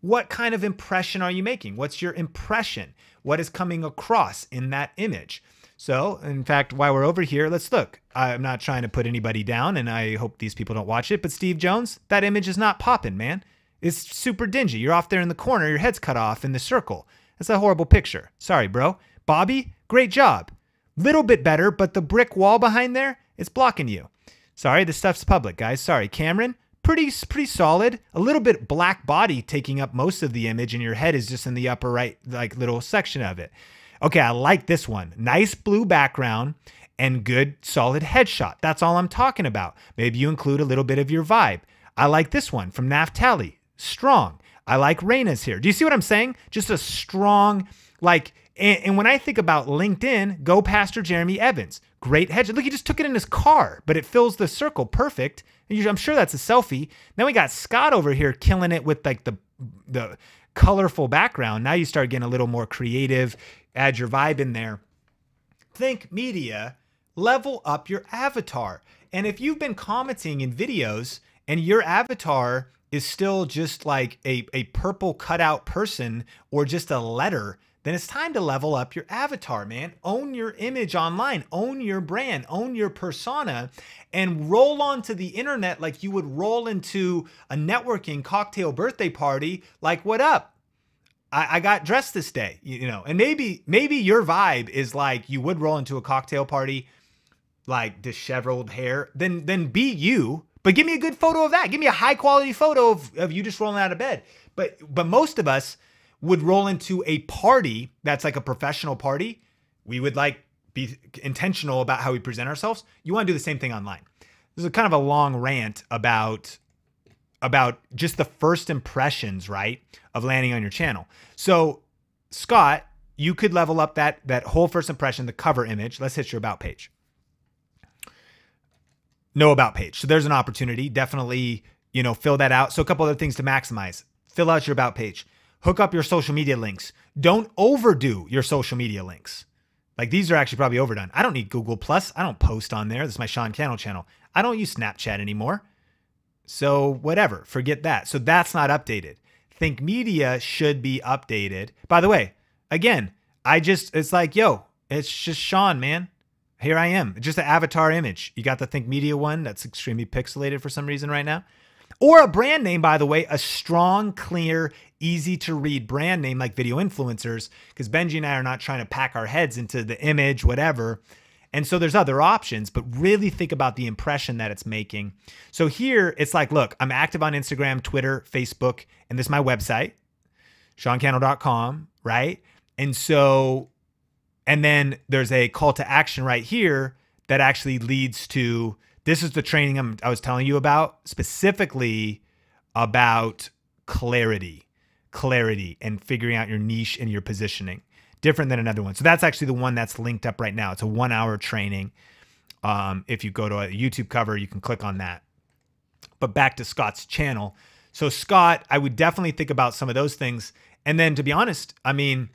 What kind of impression are you making? What's your impression? What is coming across in that image? So, in fact, while we're over here, let's look. I'm not trying to put anybody down, and I hope these people don't watch it, but Steve Jones, that image is not popping, man. It's super dingy. You're off there in the corner, your head's cut off in the circle. That's a horrible picture. Sorry, bro. Bobby, great job. Little bit better, but the brick wall behind there, it's blocking you. Sorry, this stuff's public, guys. Sorry. Cameron, pretty pretty solid. A little bit black body taking up most of the image, and your head is just in the upper right, like little section of it. Okay, I like this one. Nice blue background and good solid headshot. That's all I'm talking about. Maybe you include a little bit of your vibe. I like this one from Naftali. Strong. I like Reina's here. Do you see what I'm saying? Just a strong, like, and, and, when I think about LinkedIn, go Pastor Jeremy Evans. Great headshot. Look, he just took it in his car, but it fills the circle perfect. I'm sure that's a selfie. Then we got Scott over here killing it with like the the colorful background. Now you start getting a little more creative add your vibe in there. Think media, level up your avatar. And if you've been commenting in videos and your avatar is still just like a, a purple cutout person or just a letter, then it's time to level up your avatar, man. Own your image online, own your brand, own your persona, and roll onto the internet like you would roll into a networking cocktail birthday party. Like, what up? I, I got dressed this day, you know, and maybe maybe your vibe is like you would roll into a cocktail party like disheveled hair, then then be you. But give me a good photo of that. Give me a high quality photo of, of you just rolling out of bed. But but most of us would roll into a party that's like a professional party. We would like be intentional about how we present ourselves. You want to do the same thing online. This is a kind of a long rant about about just the first impressions, right, of landing on your channel. So, Scott, you could level up that that whole first impression, the cover image. Let's hit your about page. no about page. So there's an opportunity. Definitely, you know, fill that out. So a couple other things to maximize. Fill out your about page. Hook up your social media links. Don't overdo your social media links. Like these are actually probably overdone. I don't need Google Plus. I don't post on there. This is my Sean Cannell channel. I don't use Snapchat anymore. So whatever, forget that. So that's not updated. Think Media should be updated. By the way, again, I just it's like, yo, it's just Sean, man. Here I am. Just an avatar image. You got the Think Media one that's extremely pixelated for some reason right now. Or a brand name, by the way, a strong, clear, easy to read brand name like video influencers, because Benji and I are not trying to pack our heads into the image, whatever. And so there's other options, but really think about the impression that it's making. So here it's like, look, I'm active on Instagram, Twitter, Facebook, and this is my website, seancannell.com, right? And so, and then there's a call to action right here that actually leads to this is the training I'm, I was telling you about, specifically about clarity, clarity, and figuring out your niche and your positioning. Different than another one. So that's actually the one that's linked up right now. It's a one hour training. Um, if you go to a YouTube cover, you can click on that. But back to Scott's channel. So, Scott, I would definitely think about some of those things. And then to be honest, I mean,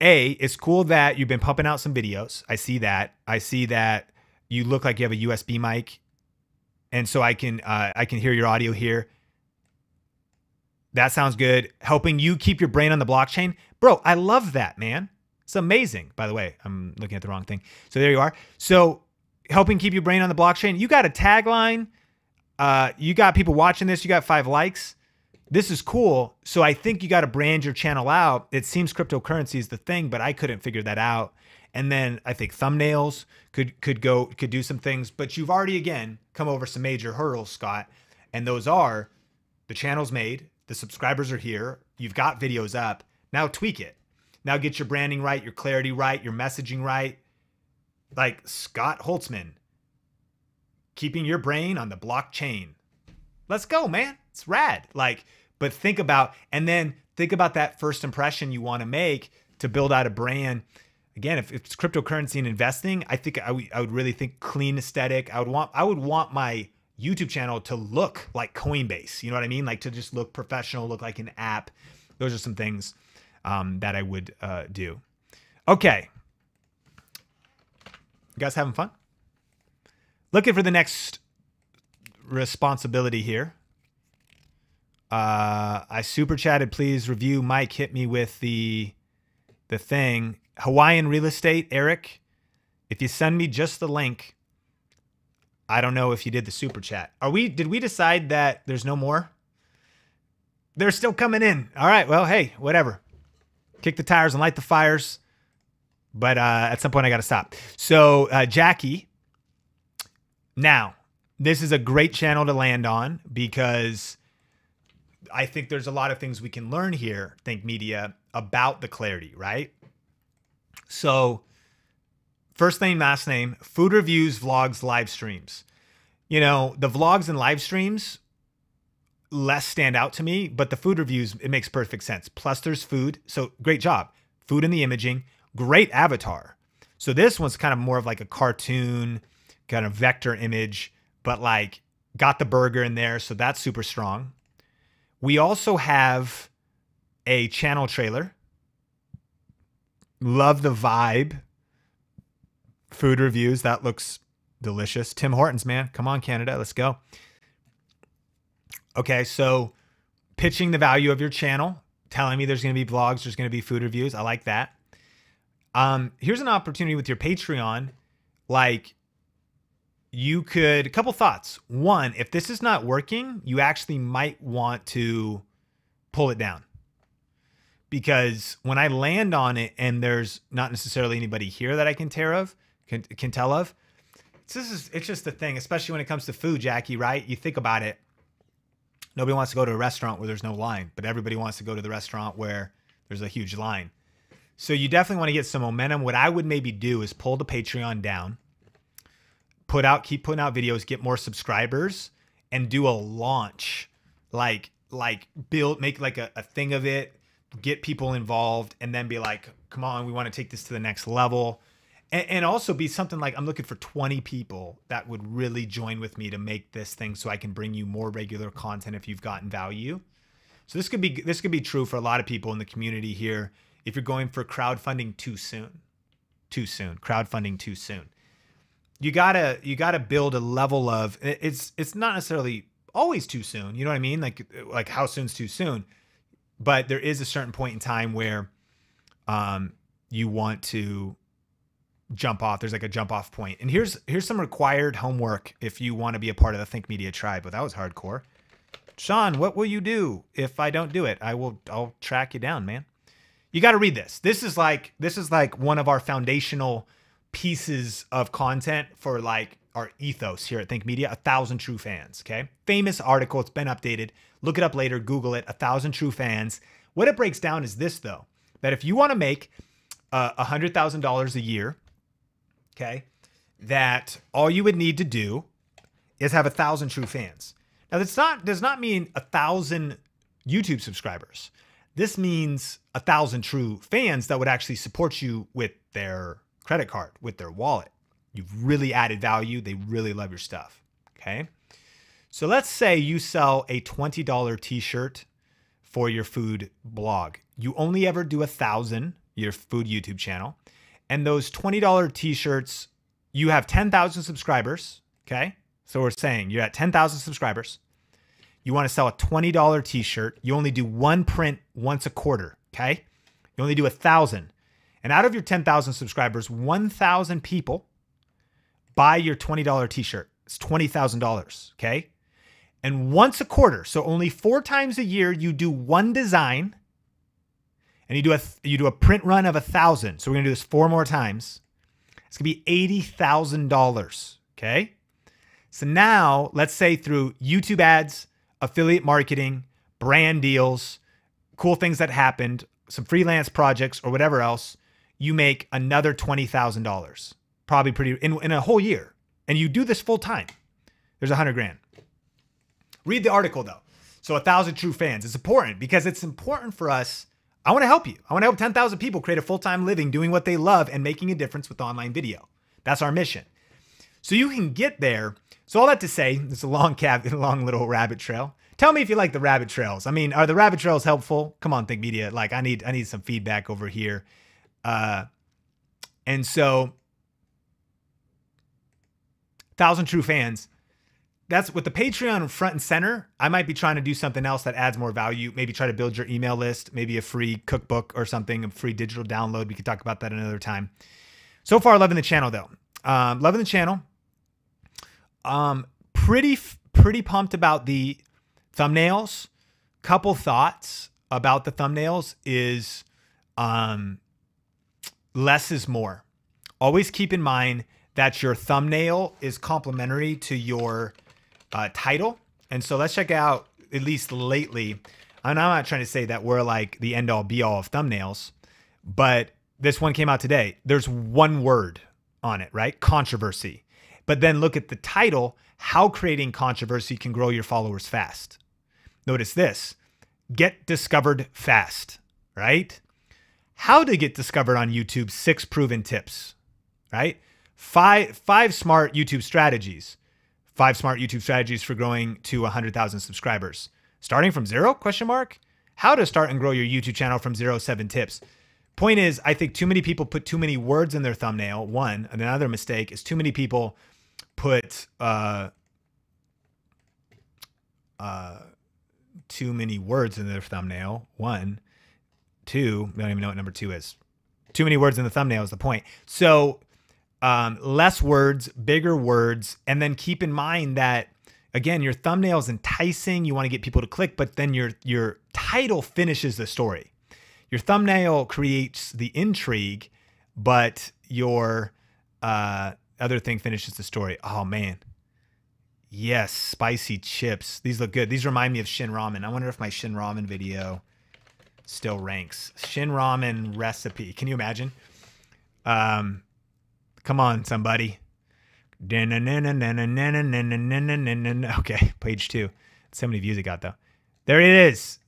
A, it's cool that you've been pumping out some videos. I see that. I see that you look like you have a USB mic and so I can uh, I can hear your audio here. That sounds good. Helping you keep your brain on the blockchain, bro. I love that, man. It's amazing. By the way, I'm looking at the wrong thing. So there you are. So helping keep your brain on the blockchain. You got a tagline. Uh, you got people watching this. You got five likes. This is cool. So I think you got to brand your channel out. It seems cryptocurrency is the thing, but I couldn't figure that out. And then I think thumbnails could could go could do some things, but you've already again come over some major hurdles, Scott. And those are the channel's made, the subscribers are here, you've got videos up. Now tweak it. Now get your branding right, your clarity right, your messaging right. Like Scott Holtzman, keeping your brain on the blockchain. Let's go, man. It's rad. Like, but think about, and then think about that first impression you want to make to build out a brand again, if it's cryptocurrency and investing, I think I, w- I would really think clean aesthetic. I would want I would want my YouTube channel to look like Coinbase. You know what I mean? Like to just look professional, look like an app. Those are some things um, that I would uh, do. Okay, you guys having fun? Looking for the next responsibility here. Uh, I super chatted. Please review. Mike hit me with the the thing. Hawaiian real estate, Eric, if you send me just the link, I don't know if you did the super chat. Are we did we decide that there's no more? They're still coming in. All right, well, hey, whatever. Kick the tires and light the fires. But uh, at some point I got to stop. So, uh, Jackie, now, this is a great channel to land on because I think there's a lot of things we can learn here, Think Media, about the clarity, right? So, first name, last name, food reviews, vlogs, live streams. You know, the vlogs and live streams less stand out to me, but the food reviews, it makes perfect sense. Plus, there's food. So, great job. Food in the imaging, great avatar. So, this one's kind of more of like a cartoon, kind of vector image, but like got the burger in there. So, that's super strong. We also have a channel trailer Love the vibe. Food reviews. That looks delicious. Tim Hortons, man. Come on, Canada. Let's go. Okay, so pitching the value of your channel, telling me there's going to be vlogs, there's going to be food reviews. I like that. Um, here's an opportunity with your Patreon. Like, you could, a couple thoughts. One, if this is not working, you actually might want to pull it down because when I land on it and there's not necessarily anybody here that I can tear of, can, can tell of, it's just, it's just the thing, especially when it comes to food, Jackie, right? You think about it. Nobody wants to go to a restaurant where there's no line, but everybody wants to go to the restaurant where there's a huge line. So you definitely want to get some momentum. What I would maybe do is pull the Patreon down, put out, keep putting out videos, get more subscribers, and do a launch. Like, like build, make like a, a thing of it get people involved and then be like, come on, we want to take this to the next level. And, and also be something like I'm looking for 20 people that would really join with me to make this thing so I can bring you more regular content if you've gotten value. So this could be this could be true for a lot of people in the community here if you're going for crowdfunding too soon. Too soon. Crowdfunding too soon. You got to you got to build a level of it's it's not necessarily always too soon, you know what I mean? Like like how soon's too soon. But there is a certain point in time where um you want to jump off. There's like a jump off point. And here's here's some required homework if you want to be a part of the Think Media tribe. But that was hardcore. Sean, what will you do if I don't do it? I will I'll track you down, man. You got to read this. This is like this is like one of our foundational pieces of content for like our ethos here at Think Media, a thousand true fans. Okay. Famous article. It's been updated. Look it up later. Google it. A thousand true fans. What it breaks down is this though, that if you want to make uh, a hundred thousand dollars a year okay, that all you would need to do is have a thousand true fans. Now, that's not does not mean a thousand YouTube subscribers. This means a thousand true fans that would actually support you with their credit card, with their wallet. You've really added value. They really love your stuff. Okay. So let's say you sell a $20 t shirt for your food blog. You only ever do a thousand, your food YouTube channel. And those $20 t shirts, you have 10,000 subscribers. Okay. So we're saying you're at 10,000 subscribers. You want to sell a $20 t shirt. You only do one print once a quarter. Okay. You only do a thousand. And out of your 10,000 subscribers, 1,000 people buy your $20 t shirt. It's $20,000. Okay. And once a quarter, so only four times a year, you do one design and you do a you do a print run of a thousand. So we're gonna do this four more times. It's gonna be eighty thousand dollars. Okay. So now let's say through YouTube ads, affiliate marketing, brand deals, cool things that happened, some freelance projects or whatever else, you make another twenty thousand dollars. Probably pretty in, in a whole year. And you do this full time. There's a hundred grand. Read the article though. So a thousand true fans. It's important because it's important for us I want to help you. I want to help 10,000 people create a full time living doing what they love and making a difference with online video. That's our mission. So you can get there. So all that to say, it's a long cab, long little rabbit trail. Tell me if you like the rabbit trails. I mean, are the rabbit trails helpful? Come on, Think Media. Like, I need, I need some feedback over here. Uh, and so, thousand true fans that's with the Patreon front and center. I might be trying to do something else that adds more value. Maybe try to build your email list, maybe a free cookbook or something, a free digital download. We could talk about that another time. So far, loving the channel though. Um, loving the channel. Um, pretty pretty pumped about the thumbnails. Couple thoughts about the thumbnails is um, less is more. Always keep in mind that your thumbnail is complementary to your uh, title. And so let's check out, at least lately, and I'm not trying to say that we're like the end all be all of thumbnails, but this one came out today. There's one word on it, right? Controversy. But then look at the title How Creating Controversy Can Grow Your Followers Fast. Notice this Get Discovered Fast, right? How to get discovered on YouTube, six proven tips, right? Five, five smart YouTube strategies. Five smart YouTube strategies for growing to 100,000 subscribers. Starting from zero? Question mark. How to start and grow your YouTube channel from zero. Seven tips. Point is, I think too many people put too many words in their thumbnail. One, and another mistake is too many people put uh, uh, too many words in their thumbnail. One, two. I don't even know what number two is. Too many words in the thumbnail is the point. So um, less words, bigger words, and then keep in mind that again, your thumbnail is enticing. You want to get people to click, but then your your title finishes the story. Your thumbnail creates the intrigue, but your uh, other thing finishes the story. Oh man, yes, spicy chips. These look good. These remind me of Shin Ramen. I wonder if my Shin Ramen video still ranks. Shin Ramen recipe. Can you imagine? Um, Come on, somebody. Okay, page two. So many views it got though. There it is.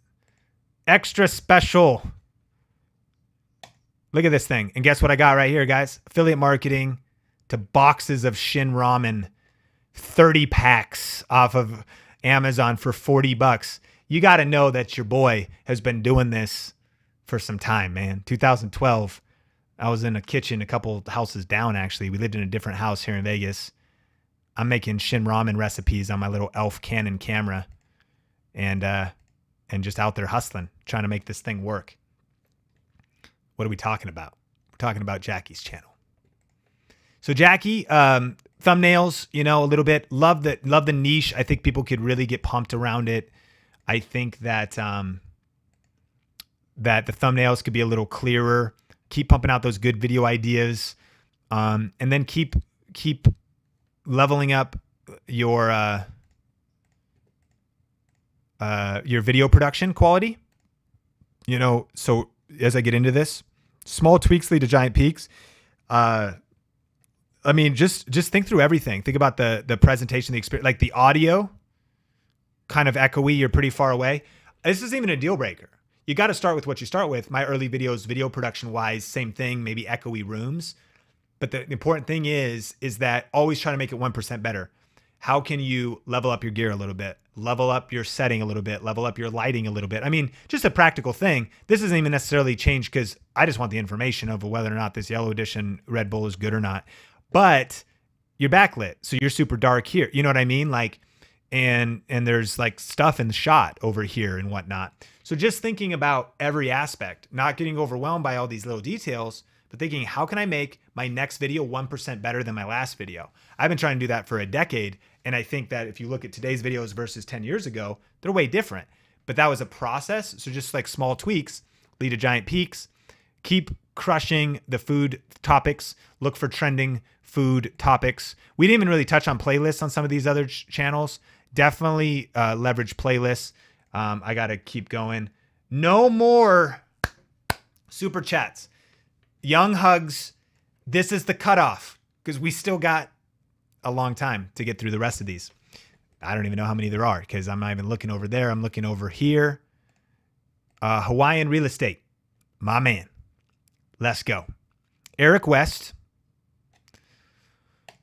Extra special. Look at this thing. And guess what I got right here, guys? Affiliate marketing to boxes of Shin Ramen, 30 packs off of Amazon for 40 bucks. You got to know that your boy has been doing this for some time, man. 2012, I was in a kitchen a couple houses down, actually. We lived in a different house here in Vegas. I'm making Shin Ramen recipes on my little ELPH Canon camera and, uh, and just out there hustling, trying to make this thing work. What are we talking about? We're talking about Jackie's channel. So Jackie, um, thumbnails, you know, a little bit. Love the love the niche. I think people could really get pumped around it. I think that um, that the thumbnails could be a little clearer. Keep pumping out those good video ideas, um, and then keep keep leveling up your uh, uh, your video production quality. You know, so as I get into this, small tweaks lead to giant peaks. Uh, I mean, just just think through everything. Think about the the presentation, the experience, like the audio, kind of echoey. You're pretty far away. This isn't even a deal breaker. You got to start with what you start with. My early videos, video production wise, same thing. Maybe echoey rooms, but the, important thing is is that always try to make it one percent better. How can you level up your gear a little bit? Level up your setting a little bit, level up your lighting a little bit. I mean, just a practical thing. This isn't even necessarily changed because I just want the information of whether or not this yellow edition Red Bull is good or not but you're backlit, so you're super dark here. You know what I mean? Like, and and there's like stuff in the shot over here and whatnot. So just thinking about every aspect, not getting overwhelmed by all these little details, but thinking how can I make my next video 1% better than my last video? I've been trying to do that for a decade. And I think that if you look at today's videos versus 10 years ago, they're way different. But that was a process. So just like small tweaks lead to giant peaks. Keep crushing the food topics. Look for trending food topics. We didn't even really touch on playlists on some of these other ch- channels. Definitely uh, leverage playlists. Um, I got to keep going. No more super chats. Young hugs. This is the cutoff because we still got a long time to get through the rest of these. I don't even know how many there are because I'm not even looking over there. I'm looking over here. Uh, Hawaiian real estate. My man. Let's go. Eric West.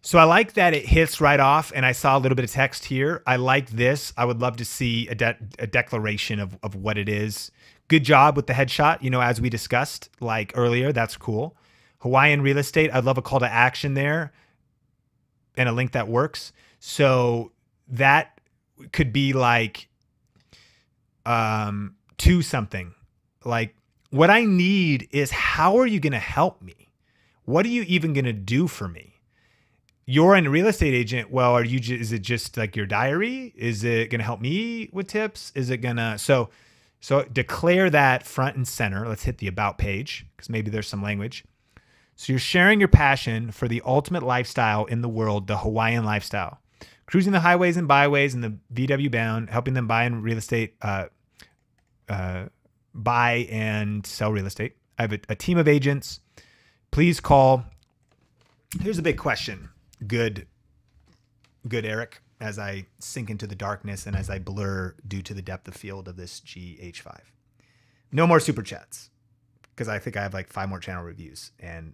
So I like that it hits right off, and I saw a little bit of text here. I like this. I would love to see a, de- a declaration of, of what it is. Good job with the headshot, you know, as we discussed like earlier. That's cool. Hawaiian real estate. I'd love a call to action there and a link that works. So that could be like um to something like what I need is how are you going to help me? What are you even going to do for me? You're a real estate agent. Well, are you is it just like your diary? Is it going to help me with tips? Is it going to so so declare that front and center. Let's hit the about page because maybe there's some language. So you're sharing your passion for the ultimate lifestyle in the world, the Hawaiian lifestyle. Cruising the highways and byways in the VW bound, helping them buy in real estate uh, uh, buy and sell real estate. I have a, a team of agents. Please call. Here's a big question. Good, good, Eric, as I sink into the darkness and as I blur due to the depth of field of this GH5. No more super chats because I think I have like five more channel reviews and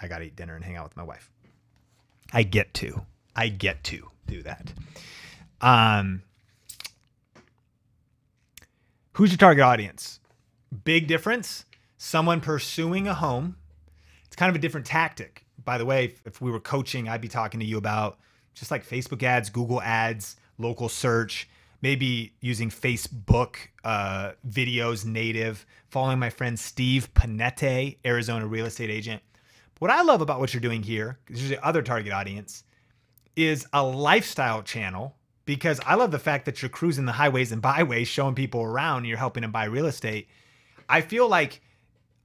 I got to eat dinner and hang out with my wife. I get to. I get to do that. Um, who's your target audience? Big difference. Someone pursuing a home. It's kind of a different tactic. By the way, if we were coaching, I'd be talking to you about just like Facebook ads, Google ads, local search, maybe using Facebook uh, videos native, following my friend Steve Panette, Arizona real estate agent. What I love about what you're doing here, because there's the other target audience, is a lifestyle channel because I love the fact that you're cruising the highways and byways, showing people around, and you're helping them buy real estate. I feel like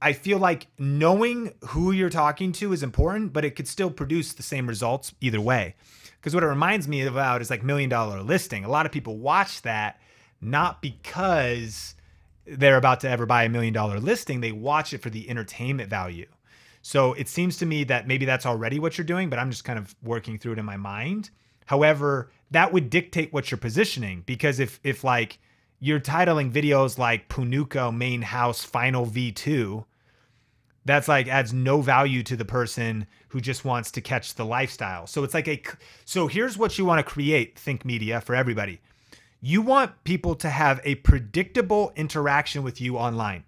I feel like knowing who you're talking to is important, but it could still produce the same results either way. Because what it reminds me about is like million dollar listing. A lot of people watch that not because they're about to ever buy a million dollar listing, they watch it for the entertainment value. So it seems to me that maybe that's already what you're doing, but I'm just kind of working through it in my mind. However, that would dictate what you're positioning because if if like you're titling videos like Punuco Main House Final V2, that's like adds no value to the person who just wants to catch the lifestyle. So it's like a so here's what you want to create think media for everybody. You want people to have a predictable interaction with you online.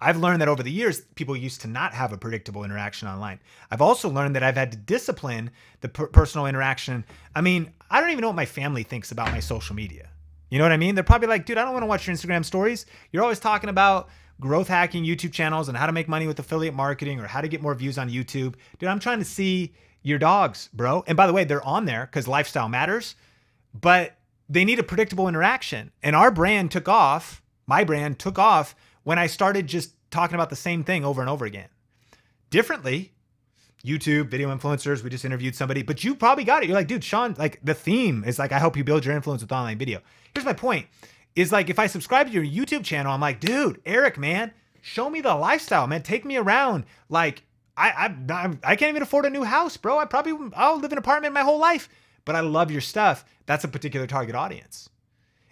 I've learned that over the years, people used to not have a predictable interaction online. I've also learned that I've had to discipline the per- personal interaction. I mean, I don't even know what my family thinks about my social media. You know what I mean? They're probably like, dude, I don't want to watch your Instagram stories. You're always talking about growth hacking YouTube channels and how to make money with affiliate marketing or how to get more views on YouTube. Dude, I'm trying to see your dogs, bro. And by the way, they're on there because lifestyle matters, but they need a predictable interaction. And our brand took off, my brand took off when I started just talking about the same thing over and over again. Differently, YouTube, video influencers, we just interviewed somebody, but you probably got it. You're like, dude, Sean, like the theme is like, I hope you build your influence with online video. Here's my point is like, if I subscribe to your YouTube channel, I'm like, dude, Eric, man, show me the lifestyle, man. Take me around. Like, I, I, I can't even afford a new house, bro. I probably, I'll live in an apartment my whole life, but I love your stuff. That's a particular target audience.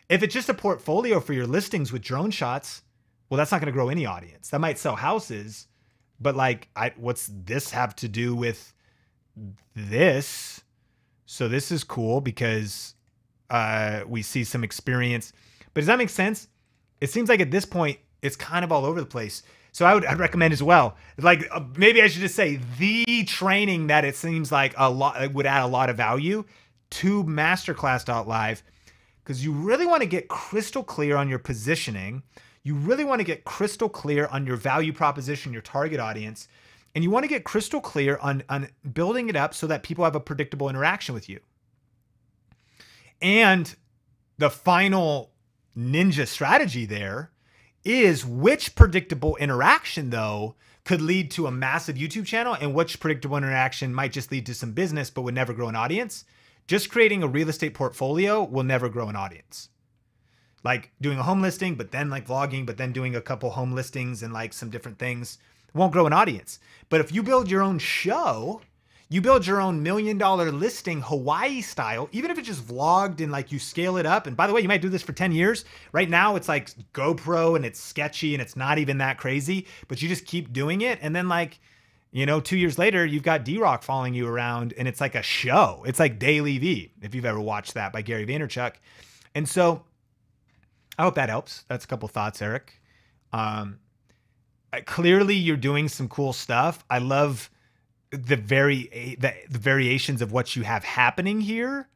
If it's just a portfolio for your listings with drone shots, well, that's not going to grow any audience. That might sell houses, but like, I what's this have to do with this? So this is cool because uh, we see some experience. But does that make sense? It seems like at this point it's kind of all over the place. So I would I'd recommend as well. Like uh, maybe I should just say the training that it seems like a lot would add a lot of value to masterclass.live because you really want to get crystal clear on your positioning you really want to get crystal clear on your value proposition, your target audience, and you want to get crystal clear on, on building it up so that people have a predictable interaction with you. And the final ninja strategy there is which predictable interaction, though, could lead to a massive YouTube channel and which predictable interaction might just lead to some business but would never grow an audience. Just creating a real estate portfolio will never grow an audience like doing a home listing, but then like vlogging, but then doing a couple home listings and like some different things won't grow an audience. But if you build your own show, you build your own million dollar listing Hawaii style, even if it's just vlogged and like you scale it up. And by the way, you might do this for 10 years. Right now, it's like GoPro and it's sketchy and it's not even that crazy, but you just keep doing it. And then, like, you know, two years later, you've got DRock following you around and it's like a show. It's like DailyVee, if you've ever watched that by Gary Vaynerchuk. And so, I hope that helps. That's a couple thoughts, Eric. Um, clearly, you're doing some cool stuff. I love the very the, the variations of what you have happening here.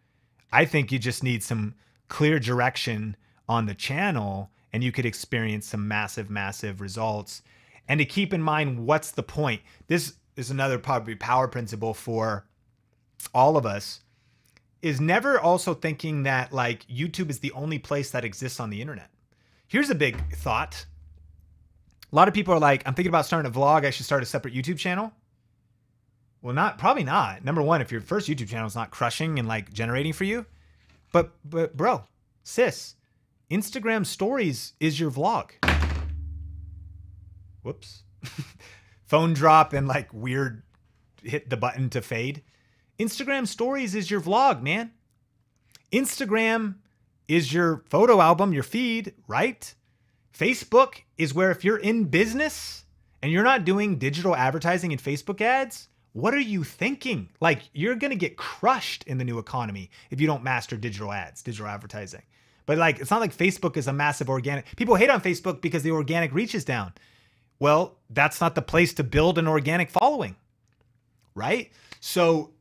I think you just need some clear direction on the channel, and you could experience some massive, massive results. And to keep in mind, what's the point? This is another probably power principle for all of us is never also thinking that like YouTube is the only place that exists on the internet. Here's a big thought. A lot of people are like, I'm thinking about starting a vlog. I should start a separate YouTube channel. Well, not probably not. Number one, if your first YouTube channel is not crushing and like generating for you, but but bro, sis, Instagram stories is your vlog. Whoops. Phone drop and like weird hit the button to fade. Instagram stories is your vlog, man. Instagram is your photo album, your feed, right? Facebook is where if you're in business and you're not doing digital advertising and Facebook ads, what are you thinking? Like you're to get crushed in the new economy if you don't master digital ads, digital advertising. But like it's not like Facebook is a massive organic. People hate on Facebook because the organic reach is down. Well, that's not the place to build an organic following. Right? So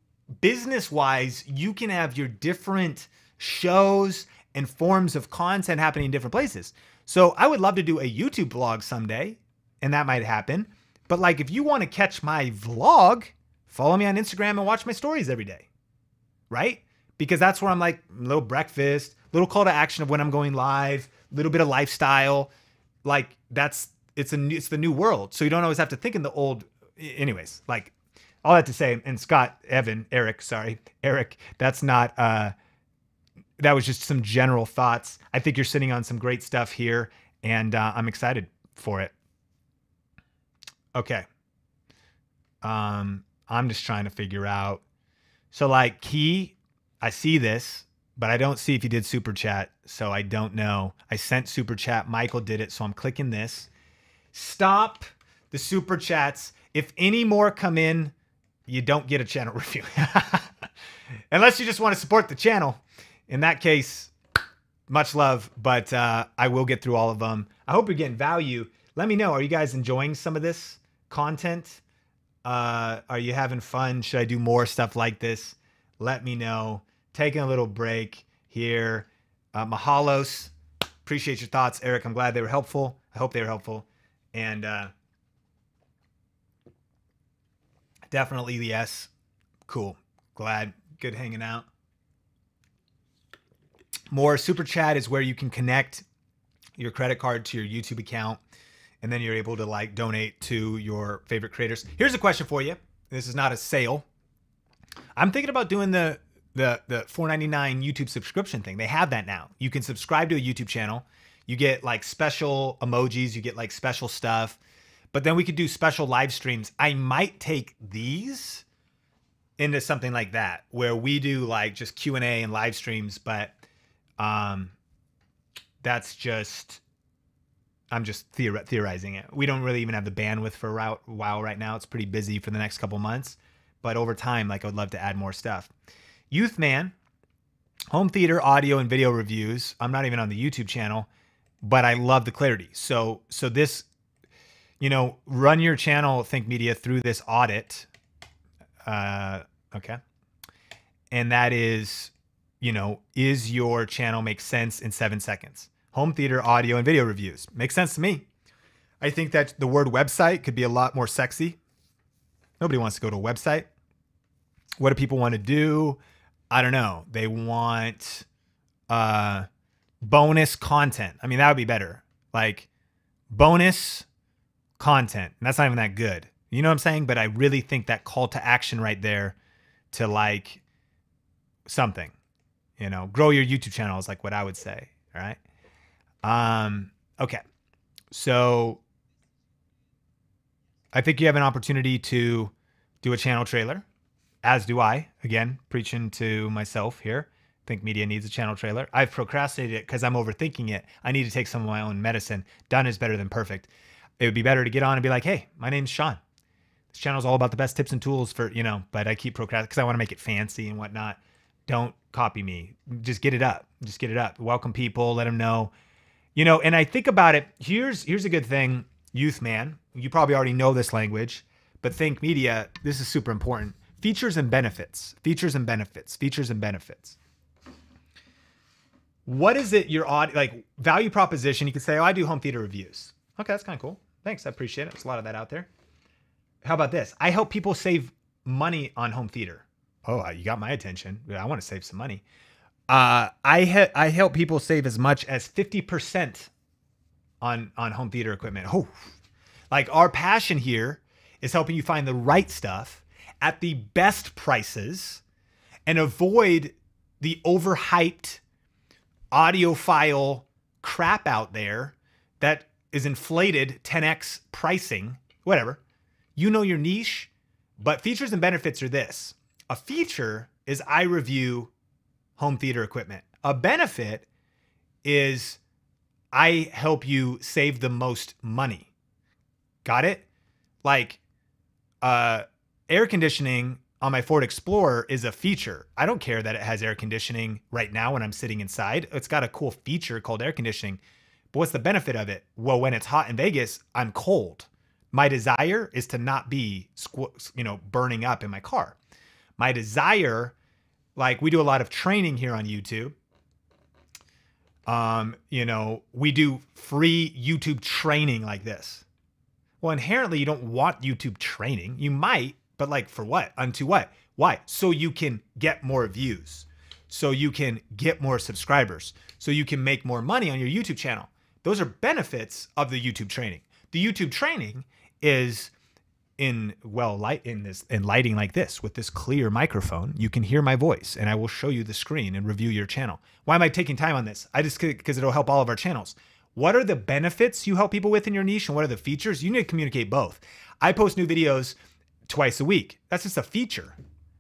business wise, you can have your different shows and forms of content happening in different places. So I would love to do a YouTube vlog someday, and that might happen. But like, if you want to catch my vlog, follow me on Instagram and watch my stories every day, right? Because that's where I'm like, little breakfast, little call to action of when I'm going live, little bit of lifestyle. Like that's it's a it's the new world. So you don't always have to think in the old. Anyways, like all that to say, and Scott, Evan, Eric, sorry, Eric, that's not, uh, that was just some general thoughts. I think you're sitting on some great stuff here, and uh, I'm excited for it. Okay. Um, I'm just trying to figure out. So, like, Key, I see this, but I don't see if he did super chat. So I don't know. I sent super chat. Michael did it. So I'm clicking this. Stop the super chats. If any more come in, you don't get a channel review. Unless you just want to support the channel. In that case, much love, but uh, I will get through all of them. I hope you're getting value. Let me know. Are you guys enjoying some of this content? Uh, are you having fun? Should I do more stuff like this? Let me know. Taking a little break here. Uh, mahalos. Appreciate your thoughts, Eric. I'm glad they were helpful. I hope they were helpful. And uh, definitely yes. Cool. Glad. Good hanging out. More super chat is where you can connect your credit card to your YouTube account and then you're able to like donate to your favorite creators. Here's a question for you. This is not a sale. I'm thinking about doing the the the 4.99 YouTube subscription thing. They have that now. You can subscribe to a YouTube channel. You get like special emojis, you get like special stuff. But then we could do special live streams. I might take these into something like that where we do like just Q&A and live streams, but um that's just I'm just theor- theorizing it. We don't really even have the bandwidth for a route while right now. It's pretty busy for the next couple months, but over time, like I would love to add more stuff. Youth Man, home theater audio and video reviews. I'm not even on the YouTube channel, but I love the clarity. So so this, you know, run your channel Think Media through this audit. Uh, okay, and that is, you know, is your channel make sense in seven seconds? Home theater audio and video reviews. Makes sense to me. I think that the word website could be a lot more sexy. Nobody wants to go to a website. What do people want to do? I don't know. They want uh bonus content. I mean, that would be better. Like bonus content. And that's not even that good. You know what I'm saying? But I really think that call to action right there to like something, you know, grow your YouTube channel is like what I would say. All right. Um, okay. So I think you have an opportunity to do a channel trailer, as do I. Again, preaching to myself here. Think media needs a channel trailer. I've procrastinated it because I'm overthinking it. I need to take some of my own medicine. Done is better than perfect. It would be better to get on and be like, hey, my name's Sean. This channel is all about the best tips and tools for, you know, but I keep procrastinating because I want to make it fancy and whatnot. Don't copy me. Just get it up. Just get it up. Welcome people. Let them know you know, and I think about it. Here's here's a good thing, youth man. You probably already know this language, but think media. This is super important. Features and benefits. Features and benefits. Features and benefits. What is it your odd like value proposition? You could say, "Oh, I do home theater reviews." Okay, that's kind of cool. Thanks, I appreciate it. There's a lot of that out there. How about this? I help people save money on home theater. Oh, you got my attention. I want to save some money. Uh, I ha- I help people save as much as 50% on on home theater equipment. Oh, like our passion here is helping you find the right stuff at the best prices and avoid the overhyped audiophile crap out there that is inflated 10x pricing, whatever. You know your niche, but features and benefits are this. A feature is I review home theater equipment. A benefit is I help you save the most money. Got it? Like uh air conditioning on my Ford Explorer is a feature. I don't care that it has air conditioning right now when I'm sitting inside. It's got a cool feature called air conditioning. But what's the benefit of it? Well, when it's hot in Vegas, I'm cold. My desire is to not be, you know, burning up in my car. My desire like we do a lot of training here on YouTube. Um, you know, we do free YouTube training like this. Well, inherently you don't want YouTube training. You might, but like for what? Unto what? Why? So you can get more views. So you can get more subscribers. So you can make more money on your YouTube channel. Those are benefits of the YouTube training. The YouTube training is in well light in this in lighting like this with this clear microphone you can hear my voice and i will show you the screen and review your channel. Why am i taking time on this? I just because it'll help all of our channels. What are the benefits you help people with in your niche and what are the features? You need to communicate both. I post new videos twice a week. That's just a feature.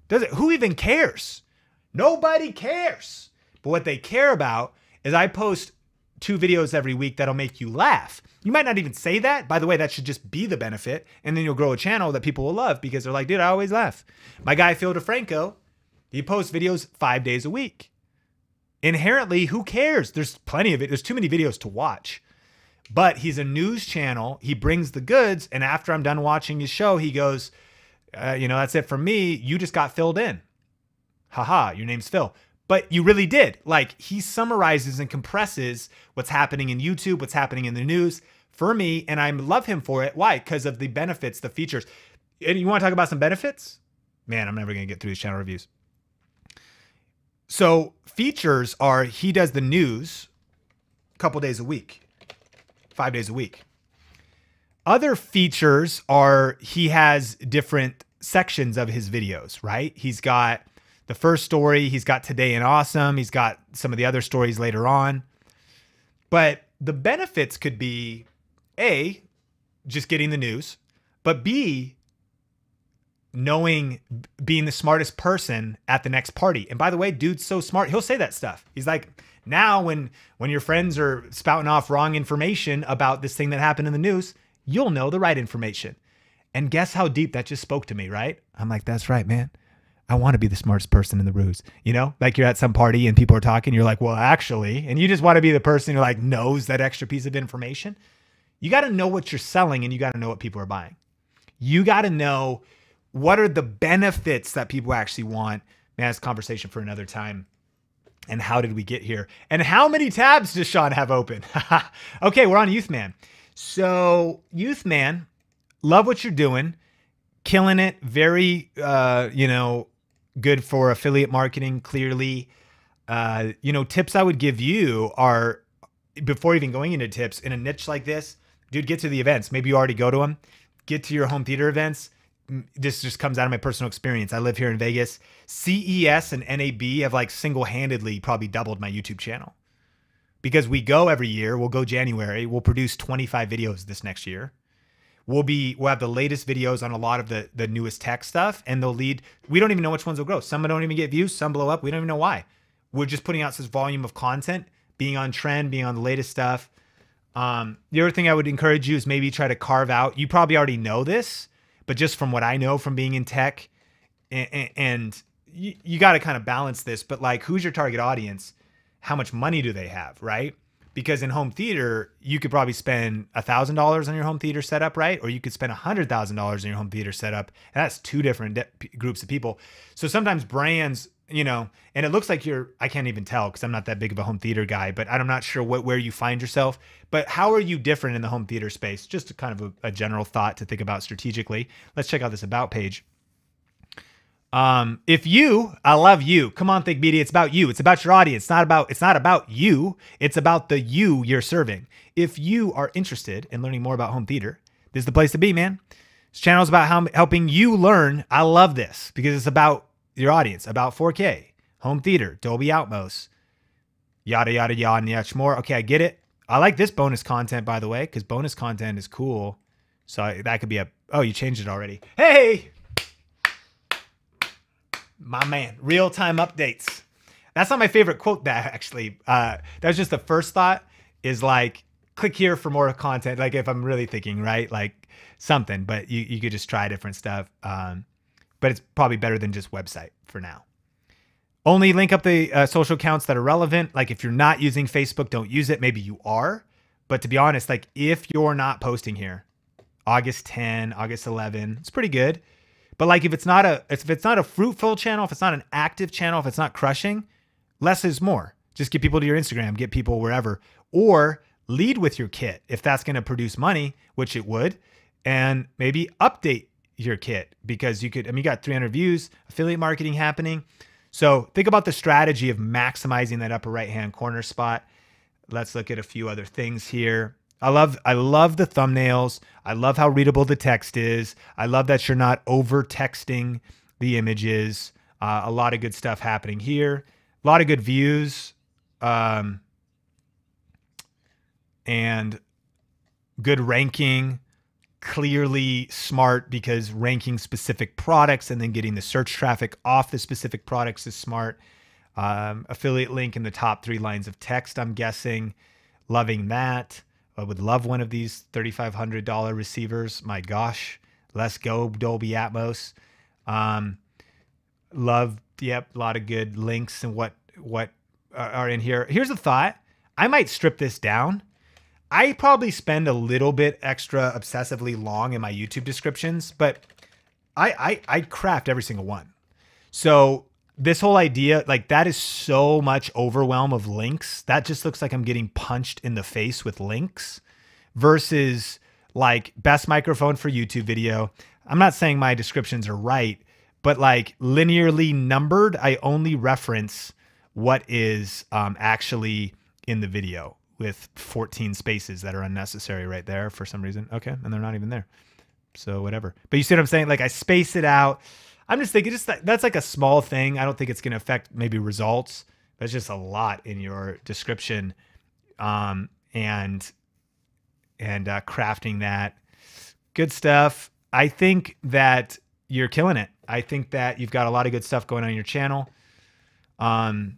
Does it who even cares? Nobody cares. But what they care about is i post two videos every week that'll make you laugh. You might not even say that. By the way, that should just be the benefit. And then you'll grow a channel that people will love because they're like, dude, I always laugh. My guy, Phil DeFranco, he posts videos five days a week. Inherently, who cares? There's plenty of it. There's too many videos to watch. But he's a news channel. He brings the goods. And after I'm done watching his show, he goes, uh, you know, that's it for me. You just got filled in. Haha, your name's Phil but you really did. Like he summarizes and compresses what's happening in YouTube, what's happening in the news for me, and I love him for it. Why? Because of the benefits, the features. And you want to talk about some benefits? Man, I'm never going to get through these channel reviews. So features are he does the news a couple days a week, five days a week. Other features are he has different sections of his videos, right? He's got the first story, he's got Today in Awesome, he's got some of the other stories later on. But the benefits could be A, just getting the news, but B, knowing being the smartest person at the next party. And by the way, dude's so smart, he'll say that stuff. He's like, now when when your friends are spouting off wrong information about this thing that happened in the news, you'll know the right information. And guess how deep that just spoke to me, right? I'm like, that's right, man. I want to be the smartest person in the ruse. You know, like you're at some party and people are talking, you're like, well, actually, and you just want to be the person who like knows that extra piece of information. You got to know what you're selling and you got to know what people are buying. You got to know what are the benefits that people actually want. Man, it's conversation for another time. And how did we get here? And how many tabs does Sean have open? okay, we're on Youth Man. So, Youth Man, love what you're doing, killing it. Very, uh, you know, good for affiliate marketing, clearly. Uh, you know, tips I would give you are before even going into tips in a niche like this, dude, get to the events. Maybe you already go to them. Get to your home theater events. This just comes out of my personal experience. I live here in Vegas. CES and NAB have like single handedly probably doubled my YouTube channel because we go every year. We'll go January. We'll produce 25 videos this next year we'll be we'll have the latest videos on a lot of the the newest tech stuff and they'll lead we don't even know which ones will grow. Some don't even get views some blow up we don't even know why. We're just putting out this volume of content being on trend being on the latest stuff. Um, the other thing i would encourage you is maybe try to carve out you probably already know this but just from what i know from being in tech and, and you, you got to kind of balance this but like who's your target audience? How much money do they have right because in home theater you could probably spend a thousand dollars on your home theater setup right? Or you could spend a hundred thousand dollars on your home theater setup. And that's two different de- groups of people. So sometimes brands you know and it looks like you're i can't even tell because i'm not that big of a home theater guy but i'm not sure what where you find yourself. But how are you different in the home theater space? Just kind of a, a general thought to think about strategically. Let's check out this about page um, if you, I love you. Come on, Think Media. It's about you. It's about your audience. It's not about. It's not about you. It's about the you you're serving. If you are interested in learning more about home theater, this is the place to be, man. This channel is about how, helping you learn. I love this because it's about your audience, about 4K, home theater, Dolby Atmos, yada yada yada, and much more. Okay, I get it. I like this bonus content, by the way, because bonus content is cool. So that could be a. Oh, you changed it already. Hey. My man, real time updates. That's not my favorite quote. That actually, uh, that was just the first thought. Is like click here for more content. Like if I'm really thinking right, like something. But you you could just try different stuff. Um, but it's probably better than just website for now. Only link up the uh, social accounts that are relevant. Like if you're not using Facebook, don't use it. Maybe you are. But to be honest, like if you're not posting here, August 10, August 11, it's pretty good. But like if it's not a if it's not a fruitful channel, if it's not an active channel, if it's not crushing, less is more. Just get people to your Instagram, get people wherever, or lead with your kit if that's going to produce money, which it would, and maybe update your kit because you could. I mean, you got 300 views, affiliate marketing happening. So think about the strategy of maximizing that upper right hand corner spot. Let's look at a few other things here. I love I love the thumbnails. I love how readable the text is. I love that you're not over texting the images. Uh, a lot of good stuff happening here. A lot of good views. Um, and good ranking. Clearly smart because ranking specific products and then getting the search traffic off the specific products is smart. Um, affiliate link in the top three lines of text, I'm guessing. Loving that. I would love one of these $3,500 receivers. My gosh. Let's go, Dolby Atmos. Um, love, yep, a lot of good links and what what are in here. Here's a thought. I might strip this down. I probably spend a little bit extra obsessively long in my YouTube descriptions, but I I, I craft every single one. So this whole idea, like that is so much overwhelm of links. That just looks like I'm getting punched in the face with links versus like best microphone for YouTube video. I'm not saying my descriptions are right, but like linearly numbered, I only reference what is um, actually in the video with 14 spaces that are unnecessary right there for some reason. Okay. And they're not even there. So whatever. But you see what I'm saying? Like I space it out. I'm just thinking just that, that's like a small thing. I don't think it's going to affect maybe results. That's just a lot in your description. Um, and and uh, crafting that. Good stuff. I think that you're killing it. I think that you've got a lot of good stuff going on your channel. Um,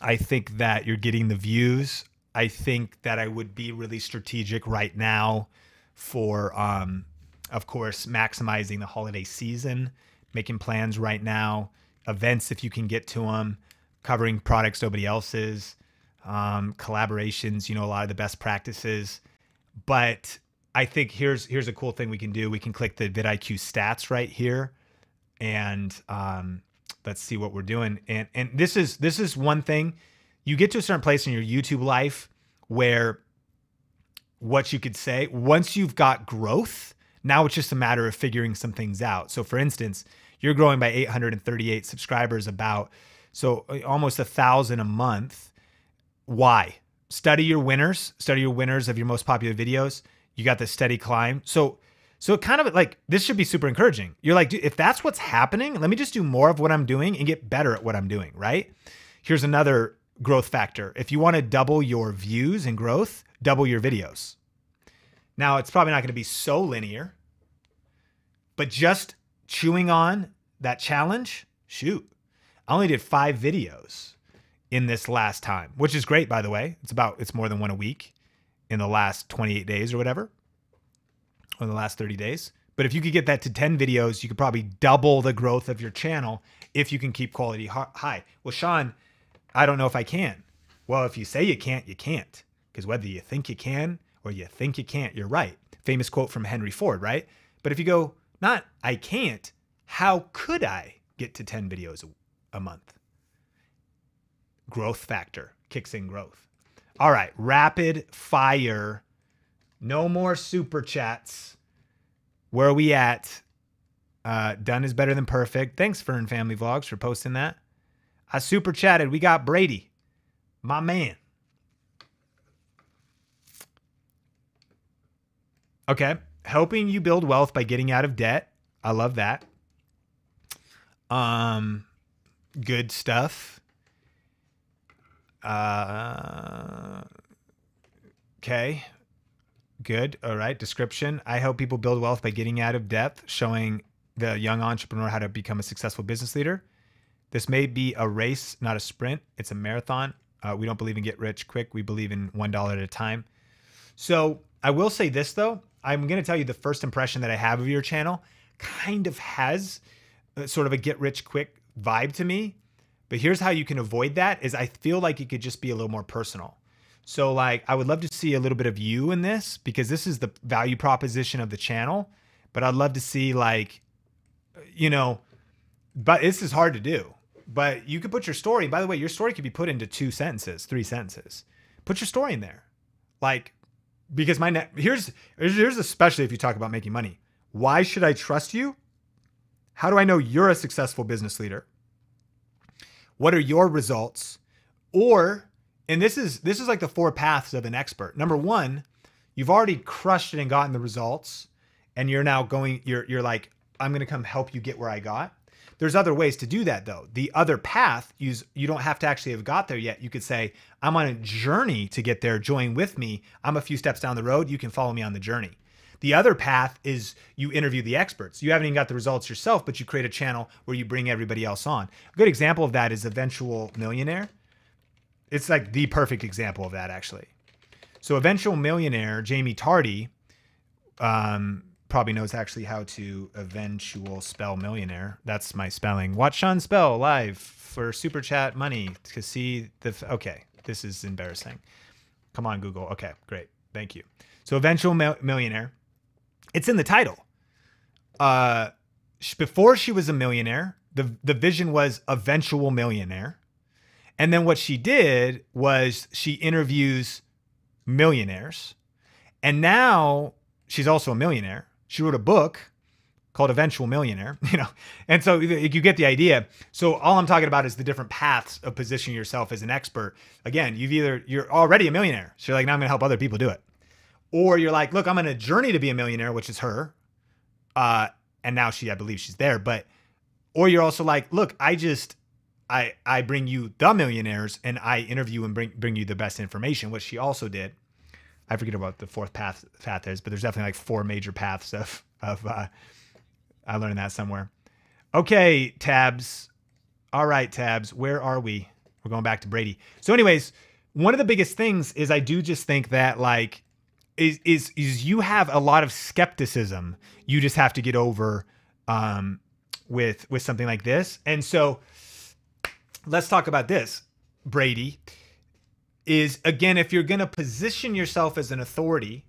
I think that you're getting the views. I think that I would be really strategic right now for, um, of course, maximizing the holiday season, making plans right now, events if you can get to them, covering products nobody else's, um, collaborations, you know, a lot of the best practices. But I think here's here's a cool thing we can do. We can click the vidIQ stats right here, and um, let's see what we're doing. And and this is this is one thing. You get to a certain place in your YouTube life where what you could say once you've got growth, now it's just a matter of figuring some things out. So for instance, you're growing by 838 subscribers about so uh, almost a thousand a month. Why? Study your winners, study your winners of your most popular videos. You got the steady climb. So so it kind of like this should be super encouraging. You're like, if that's what's happening, let me just do more of what I'm doing and get better at what I'm doing, right? Here's another growth factor. If you want to double your views and growth, double your videos. Now, it's probably not going to be so linear, but just chewing on that challenge, shoot. I only did 5 videos in this last time, which is great by the way. It's about it's more than one a week in the last 28 days or whatever in the last 30 days. But if you could get that to 10 videos, you could probably double the growth of your channel if you can keep quality high. Well, Sean, I don't know if I can. Well, if you say you can't, you can't. Because whether you think you can or you think you can't, you're right. Famous quote from Henry Ford, right? But if you go, not I can't, how could I get to 10 videos a, a month? Growth factor kicks in growth. All right, rapid fire no more super chats. Where are we at? Uh, done is better than perfect. Thanks, Fern Family Vlogs, for posting that. I super chatted. We got Brady, my man. Okay. Helping you build wealth by getting out of debt. I love that. Um, good stuff. Uh, okay. Good. All right. Description. I help people build wealth by getting out of debt, showing the young entrepreneur how to become a successful business leader. This may be a race, not a sprint. It's a marathon. Uh, we don't believe in get rich quick. We believe in $1 at a time. So I will say this, though. I'm going to tell you the first impression that I have of your channel kind of has uh, sort of a get rich quick vibe to me. But here's how you can avoid that is I feel like it could just be a little more personal. So like I would love to see a little bit of you in this because this is the value proposition of the channel, but I'd love to see like uh, you know but this is hard to do. But you could put your story, by the way, your story could be put into two sentences, three sentences. Put your story in there. Like because my net here's here's especially if you talk about making money. Why should I trust you? How do I know you're a successful business leader? What are your results? Or and this is this is like the four paths of an expert. Number one, you've already crushed it and gotten the results, and you're now going. You're you're like, I'm going to come help you get where I got. There's other ways to do that though. The other path, you you don't have to actually have got there yet. You could say, I'm on a journey to get there. Join with me. I'm a few steps down the road. You can follow me on the journey. The other path is you interview the experts. You haven't even got the results yourself, but you create a channel where you bring everybody else on. A good example of that is Eventual Millionaire. It's like the perfect example of that, actually. So eventual millionaire Jaime Tardy um, probably knows actually how to eventual spell millionaire. That's my spelling. Watch Sean spell live for super chat money to see the. F- okay, this is embarrassing. Come on, Google. Okay, great. Thank you. So eventual mil- millionaire. It's in the title. Uh, before she was a millionaire, the the vision was eventual millionaire. And then what she did was she interviews millionaires. And now she's also a millionaire. She wrote a book called Eventual Millionaire, you know. And so you get the idea. So all I'm talking about is the different paths of positioning yourself as an expert. Again, you've either you're already a millionaire. So you're like, now I'm going to help other people do it. Or you're like, look, I'm on a journey to be a millionaire, which is her. Uh, and now she, I believe she's there. But or you're also like, look, I just I I bring you the millionaires and I interview and bring bring you the best information, which she also did. I forget about the fourth path path is, but there's definitely like four major paths of of uh, I learned that somewhere. Okay, tabs. All right, tabs. Where are we? We're going back to Brady. So, anyways, one of the biggest things is I do just think that like is is is you have a lot of skepticism. You just have to get over um, with with something like this. And so, let's talk about this, Brady. Is again, if you're going to position yourself as an authority,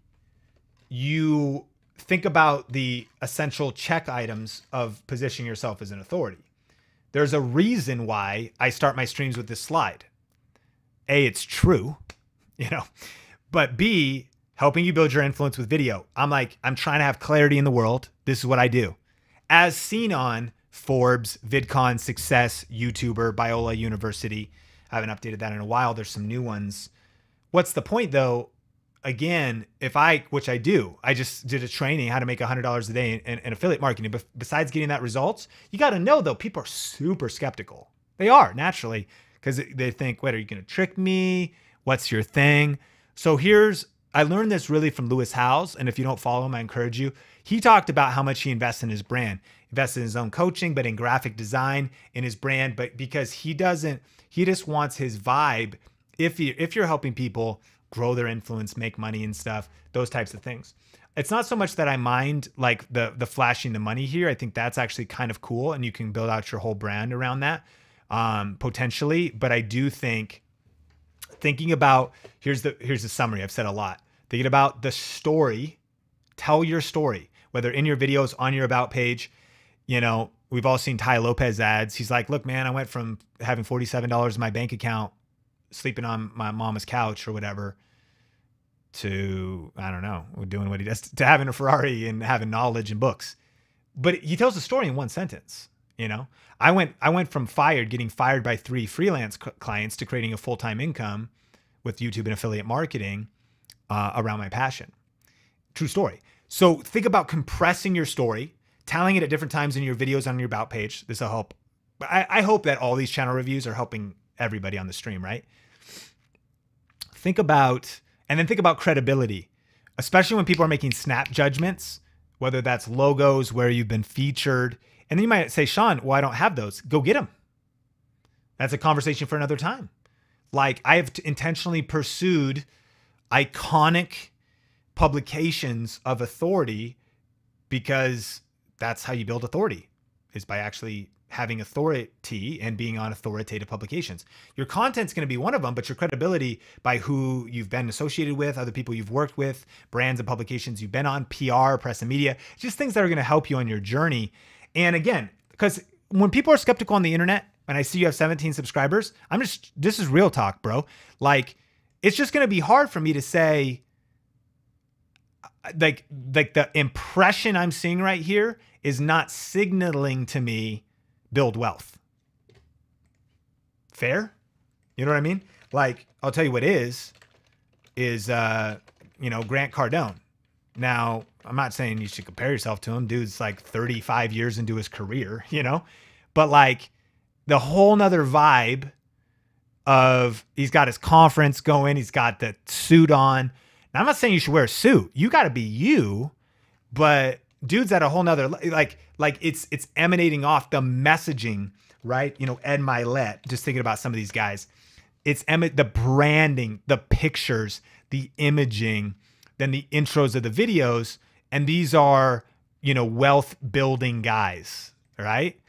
you think about the essential check items of positioning yourself as an authority. There's a reason why I start my streams with this slide. A, it's true, you know, but B, helping you build your influence with video. I'm like, I'm trying to have clarity in the world. This is what I do. As seen on Forbes, VidCon, Success, YouTuber, Biola University. I haven't updated that in a while. There's some new ones. What's the point though? again, if I, which I do, I just did a training how to make $100 a day in, in, in affiliate marketing. But besides getting that results, you got to know though, people are super skeptical. They are naturally because they think, wait, are you going to trick me? What's your thing? So here's, I learned this really from Lewis Howes. And if you don't follow him, I encourage you. He talked about how much he invests in his brand, invests in his own coaching, but in graphic design, in his brand, but because he doesn't, he just wants his vibe. If you if you're helping people grow their influence, make money and stuff, those types of things. It's not so much that I mind like the the flashing the money here. I think that's actually kind of cool, and you can build out your whole brand around that um, potentially. But I do think thinking about here's the here's the summary. I've said a lot. Thinking about the story, tell your story, whether in your videos on your about page. You know, we've all seen Tai Lopez ads. He's like, look, man, I went from having $47 in my bank account sleeping on my mama's couch or whatever to I don't know, doing what he does to having a Ferrari and having knowledge and books. But he tells the story in one sentence, you know. I went I went from fired getting fired by 3 freelance clients to creating a full-time income with YouTube and affiliate marketing uh, around my passion. True story. So think about compressing your story, telling it at different times in your videos on your about page. This will help. I, I hope that all these channel reviews are helping everybody on the stream, right? Think about, and then think about credibility, especially when people are making snap judgments, whether that's logos where you've been featured. And then you might say, Sean, well, I don't have those. Go get them. That's a conversation for another time. Like I have intentionally pursued iconic publications of authority because that's how you build authority is by actually having authority and being on authoritative publications. Your content's going to be one of them, but your credibility by who you've been associated with, other people you've worked with, brands and publications you've been on, PR, press and media, just things that are going to help you on your journey. And again, because when people are skeptical on the internet, and I see you have 17 subscribers, I'm just this is real talk, bro. Like it's just going to be hard for me to say like like the impression I'm seeing right here is not signaling to me build wealth. Fair? You know what I mean? Like, I'll tell you what is, is, uh, you know, Grant Cardone. Now, I'm not saying you should compare yourself to him. Dude's like 35 years into his career, you know? But like the whole nother vibe of he's got his conference going, he's got the suit on. Now, I'm not saying you should wear a suit. You got to be you, but dude's at a whole nother like like it's it's emanating off the messaging, right? You know, Ed Mylett, just thinking about some of these guys. It's the branding, the pictures, the imaging, then the intros of the videos. And these are, you know, wealth building guys, right?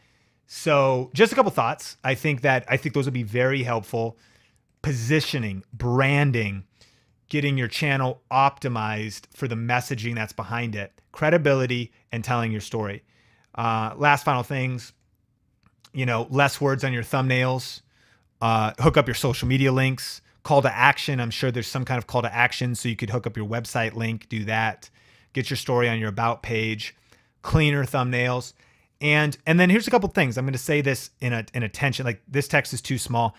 So just a couple thoughts. I think that I think those would be very helpful. Positioning, branding, getting your channel optimized for the messaging that's behind it, credibility, and telling your story. Uh, last final things, you know, less words on your thumbnails, uh, hook up your social media links, call to action. I'm sure there's some kind of call to action, so you could hook up your website link, do that, get your story on your about page, cleaner thumbnails. And and then here's a couple things. I'm going to say this in a in attention. Like this text is too small.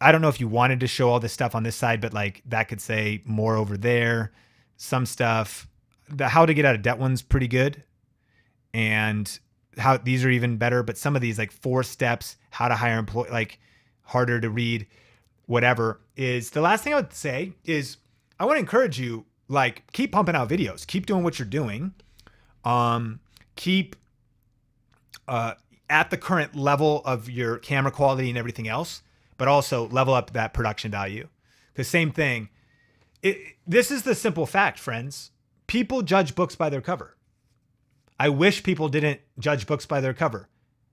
I don't know if you wanted to show all this stuff on this side, but like that could say more over there. Some stuff. The how to get out of debt one's pretty good. And how these are even better, but some of these like four steps, how to hire employee like harder to read, whatever, is the last thing I would say is I want to encourage you, like, keep pumping out videos, keep doing what you're doing. Um, keep uh at the current level of your camera quality and everything else but also level up that production value. Because same thing, it, this is the simple fact, friends. People judge books by their cover. I wish people didn't judge books by their cover.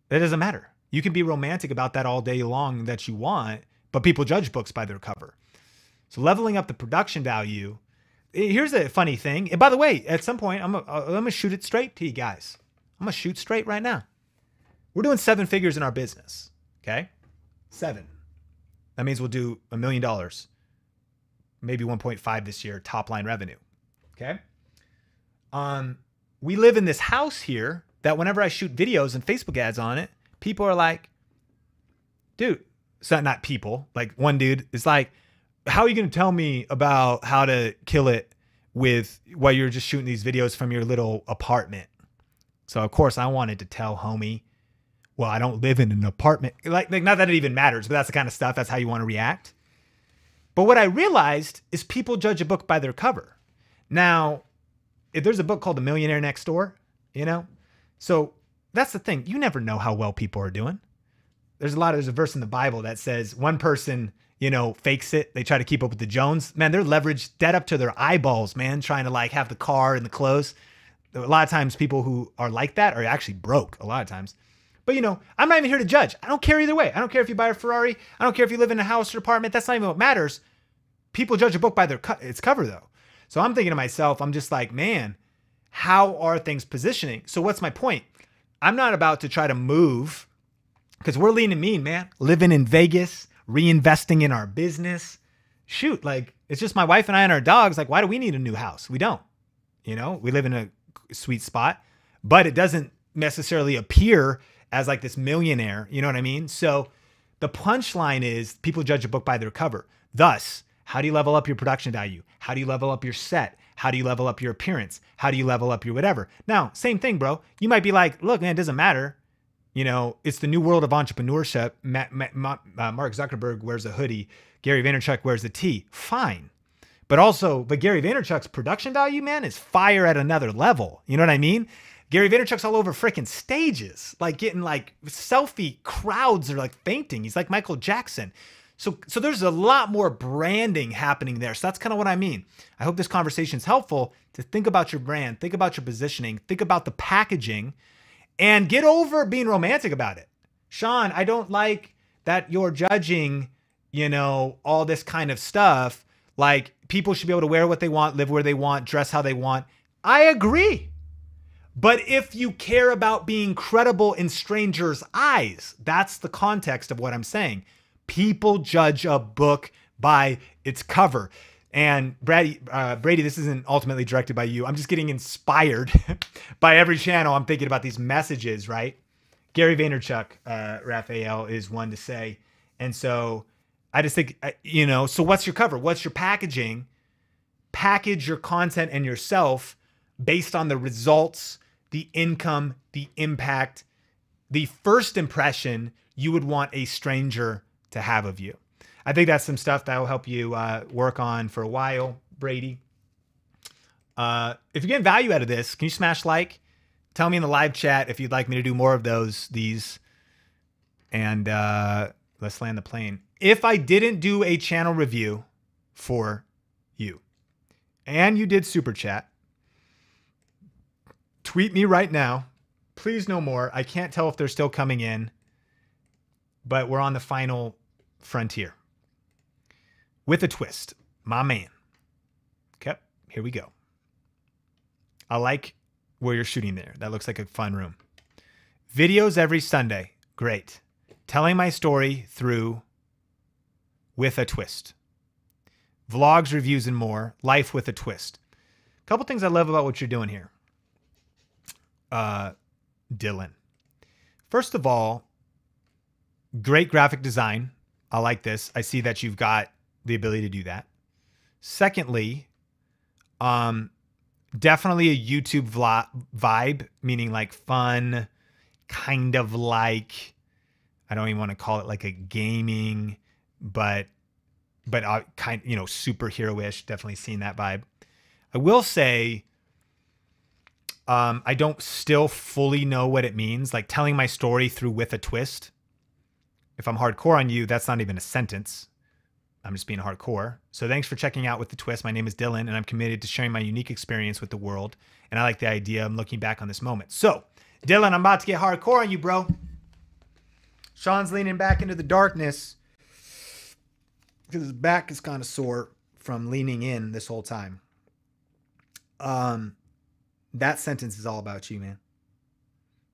That doesn't matter. You can be romantic about that all day long that you want, but people judge books by their cover. So leveling up the production value. Eh, here's a funny thing. And by the way, at some point, I'm gonna, I'm gonna shoot it straight to you guys. I'm gonna shoot straight right now. We're doing seven figures in our business. Okay, seven. That means we'll do a million dollars, maybe 1.5 this year, top line revenue. Okay. Um, we live in this house here that whenever I shoot videos and Facebook ads on it, people are like, dude, so not people, like one dude is like, how are you going to tell me about how to kill it with while you're just shooting these videos from your little apartment? So of course I wanted to tell homie well, I don't live in an apartment. Like, like, not that it even matters, but that's the kind of stuff. That's how you want to react. But what I realized is people judge a book by their cover. Now, if there's a book called The Millionaire Next Door, you know, so that's the thing. You never know how well people are doing. There's a lot of there's a verse in the Bible that says one person, you know, fakes it. They try to keep up with the Jones. Man, they're leveraged dead up to their eyeballs, man, trying to like have the car and the clothes. A lot of times people who are like that are actually broke a lot of times. But you know, I'm not even here to judge. I don't care either way. I don't care if you buy a Ferrari. I don't care if you live in a house or apartment. That's not even what matters. People judge a book by their co- its cover though. So I'm thinking to myself, I'm just like, man, how are things positioning? So what's my point? I'm not about to try to move because we're lean and mean, man. Living in Vegas, reinvesting in our business. Shoot, like it's just my wife and I and our dogs. Like, why do we need a new house? We don't. You know, we live in a sweet spot, but it doesn't necessarily appear as like this millionaire. You know what I mean? So the punchline is people judge a book by their cover. Thus, how do you level up your production value? How do you level up your set? How do you level up your appearance? How do you level up your whatever? Now, same thing, bro. You might be like, look, man, it doesn't matter. You know, it's the new world of entrepreneurship. uh, Mark Zuckerberg wears a hoodie. Gary Vaynerchuk wears a tee. Fine. But also, but Gary Vaynerchuk's production value, man, is fire at another level. You know what I mean? Gary Vaynerchuk's all over freaking stages, like getting like selfie crowds are like fainting. He's like Michael Jackson. So, so there's a lot more branding happening there. So that's kind of what I mean. I hope this conversation is helpful to think about your brand, think about your positioning, think about the packaging, and get over being romantic about it. Sean, I don't like that you're judging, you know, all this kind of stuff. Like people should be able to wear what they want, live where they want, dress how they want. I agree. But if you care about being credible in strangers' eyes, that's the context of what I'm saying. People judge a book by its cover. And Brady, uh, Brady, this isn't ultimately directed by you. I'm just getting inspired by every channel. I'm thinking about these messages, right? Gary Vaynerchuk, uh, Raphael, is one to say. And so I just think, uh, you know, so what's your cover? What's your packaging? Package your content and yourself based on the results the income, the impact, the first impression you would want a stranger to have of you. I think that's some stuff that will help you uh, work on for a while, Brady. Uh, if you're getting value out of this, can you smash like? Tell me in the live chat if you'd like me to do more of those, these. And uh, let's land the plane. if I didn't do a channel review for you and you did super chat, tweet me right now. Please no more. I can't tell if they're still coming in, but we're on the final frontier with a twist. My man. Okay, here we go. I like where you're shooting there. That looks like a fun room. Videos every Sunday. Great. Telling my story through with a twist. Vlogs, reviews, and more. Life with a twist. A couple things I love about what you're doing here. Uh, Dylan. First of all, great graphic design. I like this. I see that you've got the ability to do that. Secondly, um, definitely a YouTube vlog vibe, meaning like fun, kind of like I don't even want to call it like a gaming, but but uh, kind you know superhero-ish. Definitely seeing that vibe. I will say, um, I don't still fully know what it means. Like telling my story through with a twist. If I'm hardcore on you, that's not even a sentence. I'm just being hardcore. So thanks for checking out with the twist. My name is Dylan, and I'm committed to sharing my unique experience with the world. And I like the idea. I'm looking back on this moment. So, Dylan, I'm about to get hardcore on you, bro. Sean's leaning back into the darkness because his back is kind of sore from leaning in this whole time. Um, that sentence is all about you, man.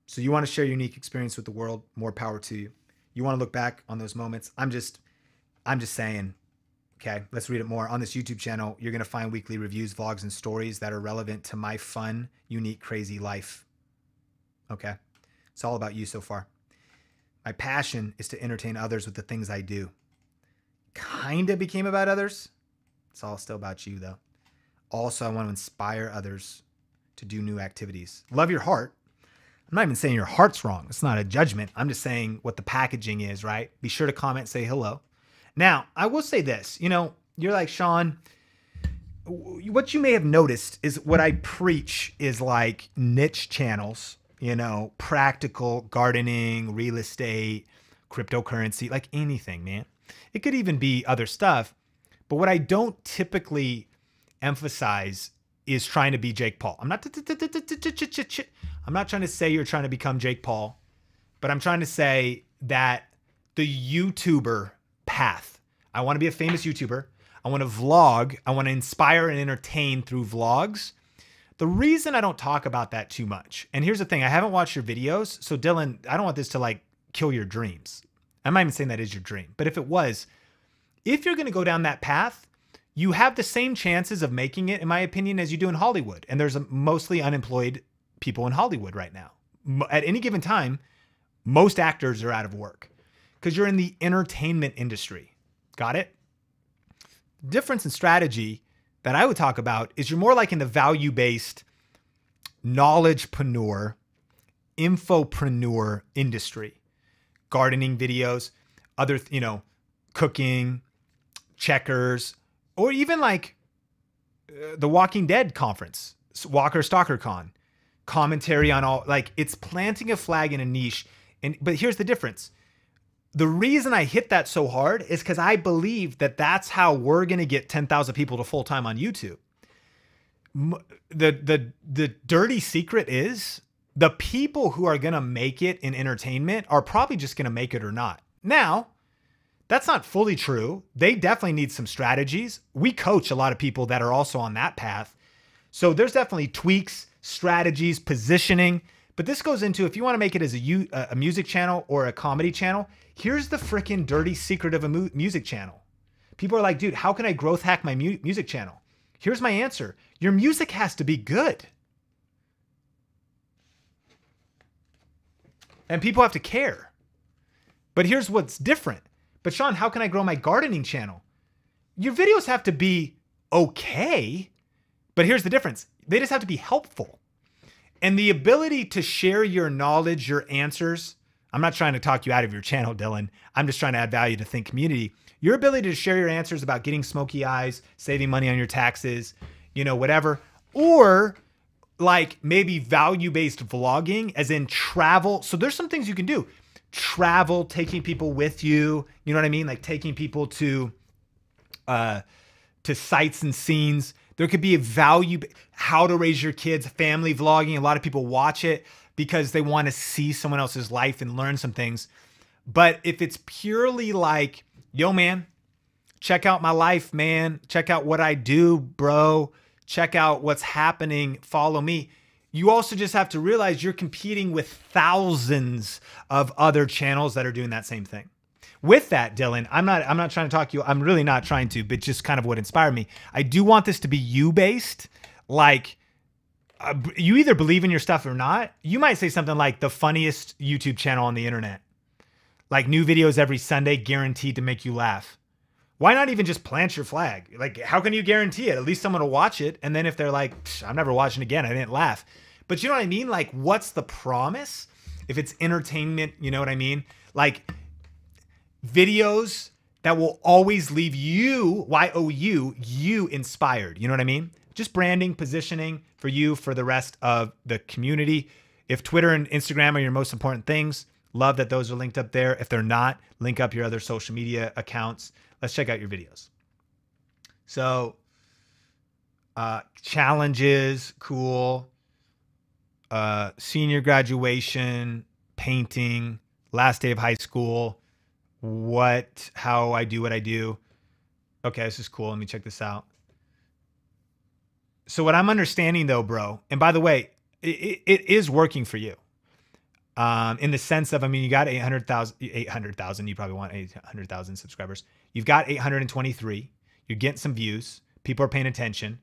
So you want to share unique experience with the world. More power to you. You want to look back on those moments. I'm just, I'm just saying Okay, let's read it more. On this YouTube channel, you're going to find weekly reviews, vlogs, and stories that are relevant to my fun, unique, crazy life. Okay, it's all about you so far. My passion is to entertain others with the things I do. Kind of became about others. It's all still about you, though. Also, I want to inspire others to do new activities. Love your heart. I'm not even saying your heart's wrong. It's not a judgment. I'm just saying what the packaging is, right? Be sure to comment, say hello. Now, I will say this you know, you're like, Sean, what you may have noticed is what I preach is like niche channels, you know, practical gardening, real estate, cryptocurrency, like anything, man. It could even be other stuff. But what I don't typically emphasize is trying to be Jake Paul. I'm not I'm not trying to say you're trying to become Jake Paul, but I'm trying to say that the YouTuber path. I want to be a famous YouTuber. I want to vlog. I want to inspire and entertain through vlogs. The reason I don't talk about that too much, and here's the thing I haven't watched your videos. So, Dylan, I don't want this to like kill your dreams. I'm not even saying that is your dream, but if it was, if you're going to go down that path, you have the same chances of making it, in my opinion, as you do in Hollywood. And there's mostly unemployed people in Hollywood right now. At any given time, most actors are out of work because you're in the entertainment industry. Got it? Difference in strategy that I would talk about is you're more like in the value based knowledgepreneur, infopreneur industry. Gardening videos, other, you know, cooking, checkers, or even like uh, the Walking Dead conference, Walker Stalker Con, commentary on all like it's planting a flag in a niche. And but here's the difference the reason I hit that so hard is because I believe that that's how we're to get 10,000 people to full time on YouTube. The, the, the dirty secret is the people who are to make it in entertainment are probably just to make it or not. Now, that's not fully true. They definitely need some strategies. We coach a lot of people that are also on that path. So there's definitely tweaks, strategies, positioning. But this goes into if you want to make it as a, a music channel or a comedy channel, here's the freaking dirty secret of a mu- music channel. People are like, dude, how can I growth hack my mu- music channel? Here's my answer your music has to be good. And people have to care. But here's what's different. But Sean, how can I grow my gardening channel? Your videos have to be okay. But here's the difference they just have to be helpful. And the ability to share your knowledge, your answers, I'm not trying to talk you out of your channel, Dylan. I'm just trying to add value to Think Community. Your ability to share your answers about getting smoky eyes, saving money on your taxes, you know, whatever, or like maybe value based vlogging, as in travel. So there's some things you can do. Travel, taking people with you. You know what I mean? Like taking people to uh to sites and scenes. There could be a value how to raise your kids, family vlogging. A lot of people watch it because they want to see someone else's life and learn some things. But if it's purely like, yo, man, check out my life, man, check out what I do, bro, check out what's happening, follow me. You also just have to realize you're competing with thousands of other channels that are doing that same thing. With that, Dylan, I'm not I'm not trying to talk you. I'm really not trying to, but just kind of what inspired me. I do want this to be you based, like uh, you either believe in your stuff or not. You might say something like the funniest YouTube channel on the internet. Like new videos every Sunday guaranteed to make you laugh. Why not even just plant your flag? Like, how can you guarantee it? At least someone will watch it. And then if they're like, I'm never watching again, I didn't laugh. But you know what I mean? Like, what's the promise? If it's entertainment, you know what I mean? Like, videos that will always leave you, Y O U, you inspired. You know what I mean? Just branding, positioning for you, for the rest of the community. If Twitter and Instagram are your most important things, love that those are linked up there. If they're not, link up your other social media accounts. Let's check out your videos. So, uh, challenges, cool. Uh, senior graduation, painting, last day of high school, what, how I do what I do. Okay, this is cool. Let me check this out. So, what I'm understanding though, bro, and by the way, it, it is working for you. Um, in the sense of, I mean, you got 800,000, 800,000, you probably want 800,000 subscribers. You've got 823. You're getting some views. People are paying attention.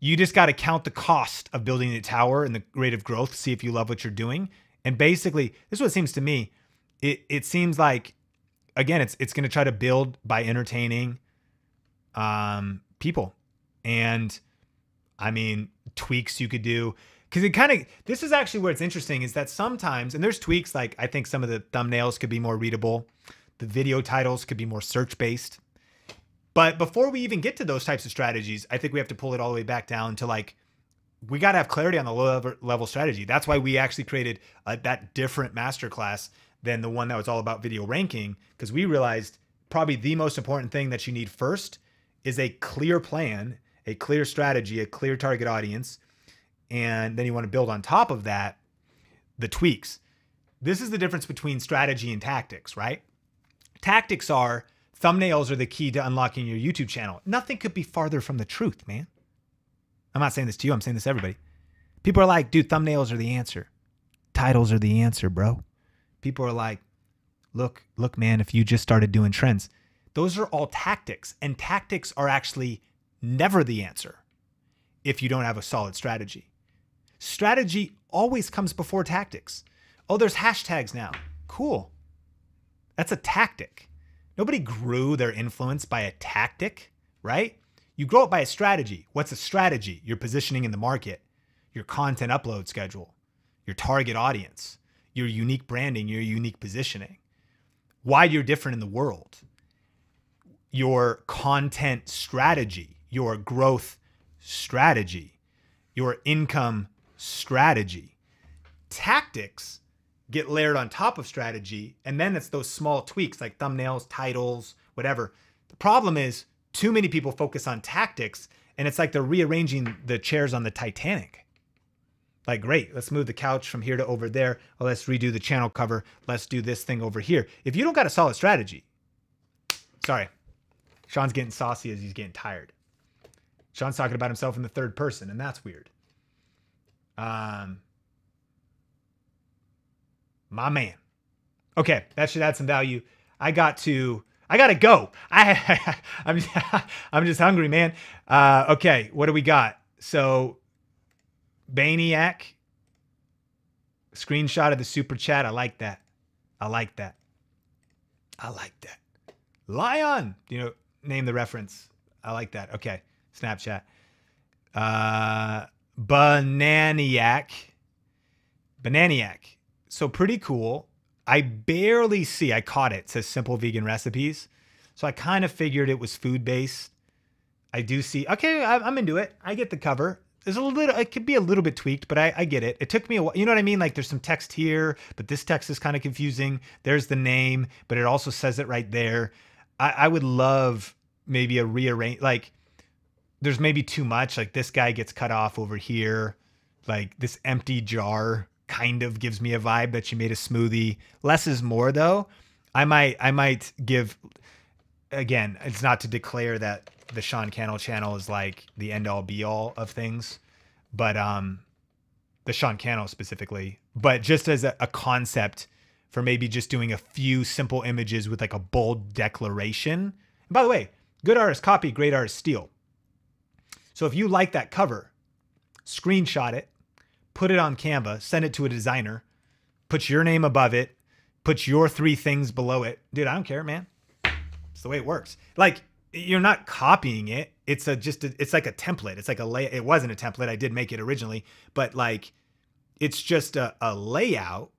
You just got to count the cost of building the tower and the rate of growth, see if you love what you're doing. And basically, this is what it seems to me. It, it seems like, again, it's, it's going to try to build by entertaining um, people. And I mean, tweaks you could do because it kind of this is actually where it's interesting is that sometimes and there's tweaks like I think some of the thumbnails could be more readable, the video titles could be more search based. But before we even get to those types of strategies, I think we have to pull it all the way back down to like we got to have clarity on the low level strategy. That's why we actually created a, that different masterclass than the one that was all about video ranking because we realized probably the most important thing that you need first is a clear plan, a clear strategy, a clear target audience and then you want to build on top of that the tweaks. This is the difference between strategy and tactics, right? Tactics are thumbnails are the key to unlocking your YouTube channel. Nothing could be farther from the truth, man. I'm not saying this to you, I'm saying this to everybody. People are like, dude, thumbnails are the answer. Titles are the answer, bro. People are like, look, look, man, if you just started doing trends, those are all tactics, and tactics are actually never the answer if you don't have a solid strategy. Strategy always comes before tactics. Oh, there's hashtags now. Cool. That's a tactic. Nobody grew their influence by a tactic, right? You grow it by a strategy. What's a strategy? Your positioning in the market, your content upload schedule, your target audience, your unique branding, your unique positioning, why you're different in the world, your content strategy, your growth strategy, your income strategy. Tactics get layered on top of strategy, and then it's those small tweaks like thumbnails, titles, whatever. The problem is too many people focus on tactics, and it's like they're rearranging the chairs on the Titanic. Like, great, let's move the couch from here to over there. Let's redo the channel cover. Let's do this thing over here. If you don't got a solid strategy, sorry, Sean's getting saucy as he's getting tired. Sean's talking about himself in the third person, and that's weird. Um, my man. Okay, that should add some value. I got to. I gotta go. I I'm I'm just hungry, man. Uh, okay, what do we got? So, Baniac. Screenshot of the super chat. I like that. I like that. I like that. Lion. You know, name the reference. I like that. Okay, Snapchat. Uh, Bananiac. Bananiac. So pretty cool. I barely see, I caught it. it says simple vegan recipes. So I kind of figured it was food based. I do see, okay, I'm into it. I get the cover. there's a little it could be a little bit tweaked but I, I get it it took me a while you know what i mean like there's some text here but this text is kind of confusing there's the name but it also says it right there i, I would love maybe a rearrange like there's maybe too much like this guy gets cut off over here like this empty jar kind of gives me a vibe that you made a smoothie less is more though i might i might give again it's not to declare that the Sean Cannell channel is like the end all be all of things, but um, the Sean Cannell specifically, but just as a, a concept for maybe just doing a few simple images with like a bold declaration. And by the way, good artist copy, great artist steal. So if you like that cover, screenshot it, put it on Canva, send it to a designer, put your name above it, put your three things below it. Dude, I don't care, man. It's the way it works. Like you're not copying it. It's a just a, it's like a template. It's like a lay. It wasn't a template. I did make it originally, but like it's just a, a layout.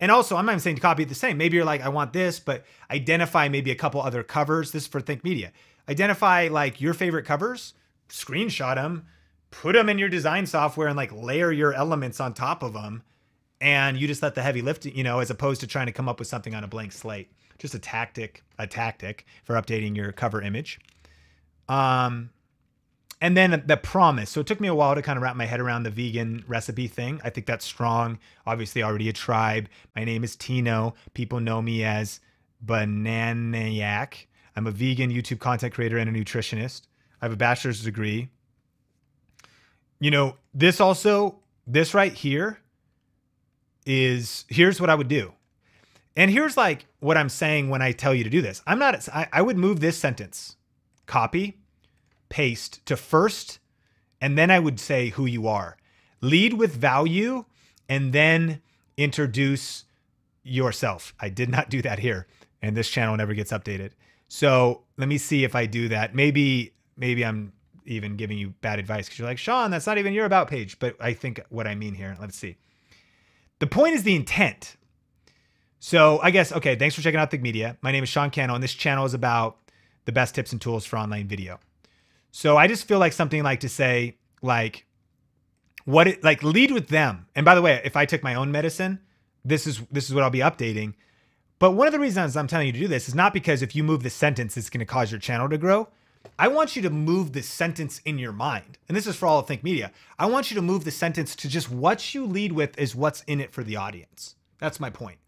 And also, I'm not even saying to copy it the same. Maybe you're like, I want this, but identify maybe a couple other covers. This is for Think Media. Identify like your favorite covers, screenshot them, put them in your design software, and like layer your elements on top of them. And you just let the heavy lift, you know, as opposed to trying to come up with something on a blank slate just a tactic, a tactic for updating your cover image. Um, and then the promise. So it took me a while to kind of wrap my head around the vegan recipe thing. I think that's strong. Obviously, already a tribe. My name is Tino. People know me as Bananiac. I'm a vegan YouTube content creator and a nutritionist. I have a bachelor's degree. You know, this also, this right here is here's what I would do. And here's like what I'm saying when I tell you to do this. I'm not, I, I would move this sentence, copy, paste to first, and then I would say who you are. Lead with value and then introduce yourself. I did not do that here, and this channel never gets updated. So let me see if I do that. Maybe, maybe I'm even giving you bad advice because you're like, Sean, that's not even your about page. But I think what I mean here, let's see. The point is the intent. So I guess, okay, thanks for checking out Think Media. My name is Sean Cannell, and this channel is about the best tips and tools for online video. So I just feel like something like to say, like, what it like lead with them. And by the way, if I took my own medicine, this is this is what I'll be updating. But one of the reasons I'm telling you to do this is not because if you move the sentence, it's going to cause your channel to grow. I want you to move the sentence in your mind. And this is for all of Think Media. I want you to move the sentence to just what you lead with is what's in it for the audience. That's my point.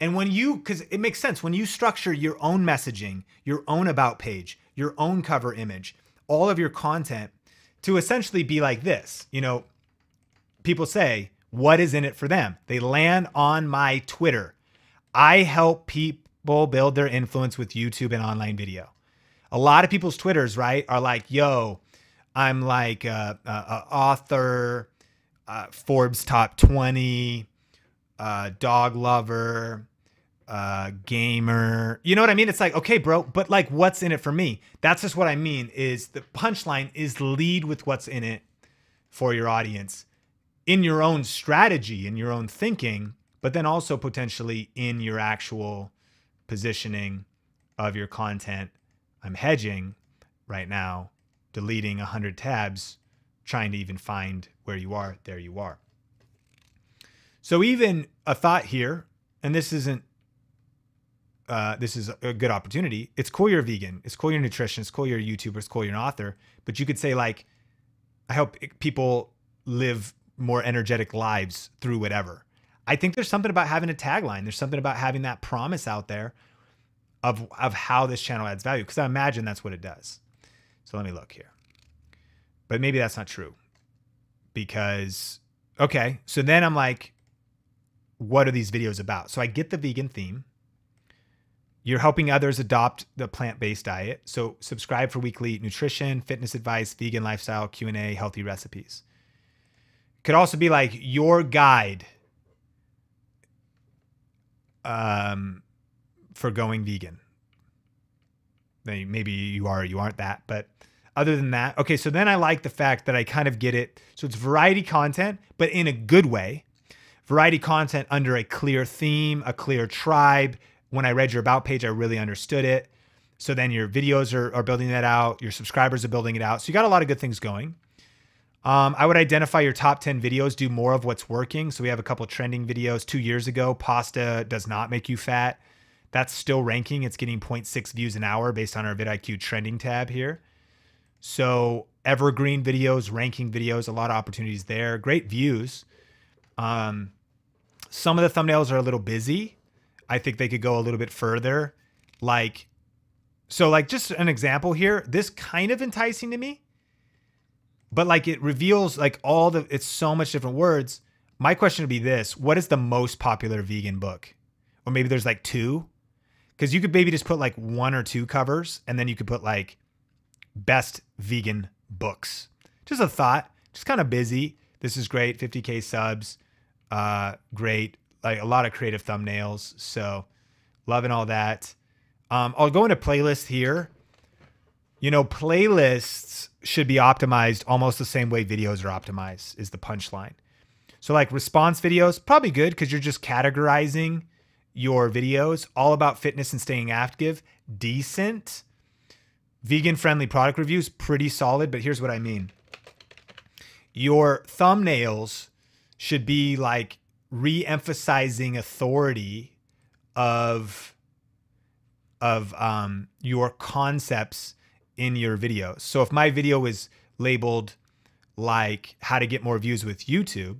And when you, because it makes sense, when you structure your own messaging, your own about page, your own cover image, all of your content to essentially be like this, you know, people say, what is in it for them? They land on my Twitter. I help people build their influence with YouTube and online video. A lot of people's Twitters, right, are like, yo, I'm like a, a, a author, uh, Forbes top 20, uh, dog lover, uh, gamer. You know what I mean? It's like, okay, bro, but like, what's in it for me? That's just what I mean. Is the punchline is lead with what's in it for your audience in your own strategy, in your own thinking, but then also potentially in your actual positioning of your content. I'm hedging right now, deleting 100 tabs, trying to even find where you are. There you are. So even a thought here, and this isn't uh, this is a good opportunity. It's cool you're vegan. It's cool you're a nutritionist. It's cool you're a YouTuber. It's cool you're an author. But you could say like, I hope people live more energetic lives through whatever. I think there's something about having a tagline. There's something about having that promise out there of of how this channel adds value because I imagine that's what it does. So let me look here. But maybe that's not true. Because okay, so then I'm like what are these videos about? So I get the vegan theme. You're helping others adopt the plant-based diet. So subscribe for weekly nutrition, fitness advice, vegan lifestyle, Q&A, healthy recipes. Could also be like your guide um, for going vegan. Maybe you are, you aren't that, but other than that, okay. So then I like the fact that I kind of get it. So it's variety content, but in a good way variety content under a clear theme, a clear tribe. When I read your about page, I really understood it. So then your videos are, are building that out, your subscribers are building it out. So you got a lot of good things going. Um, I would identify your top 10 videos, do more of what's working. So we have a couple trending videos two years ago. Pasta does not make you fat. That's still ranking. It's getting 0.6 views an hour based on our vidIQ trending tab here. So evergreen videos, ranking videos, a lot of opportunities there. Great views. Um, some of the thumbnails are a little busy. I think they could go a little bit further. Like, so like just an example here, this kind of enticing to me but like it reveals like all the it's so much different words. My question would be this: What is the most popular vegan book? Or maybe there's like two, because you could maybe just put like one or two covers, and then you could put like best vegan books. Just a thought. Just kind of busy. This is great. 50k subs. Uh, great. Like a lot of creative thumbnails. So loving all that. Um, I'll go into playlist here. You know, playlists should be optimized almost the same way videos are optimized, is the punchline. So, like response videos, probably good because you're just categorizing your videos. All about fitness and staying active, decent. Vegan friendly product reviews, pretty solid. But here's what I mean your thumbnails should be like re emphasizing authority of of um, your concepts in your video. So if my video is labeled like how to get more views with YouTube,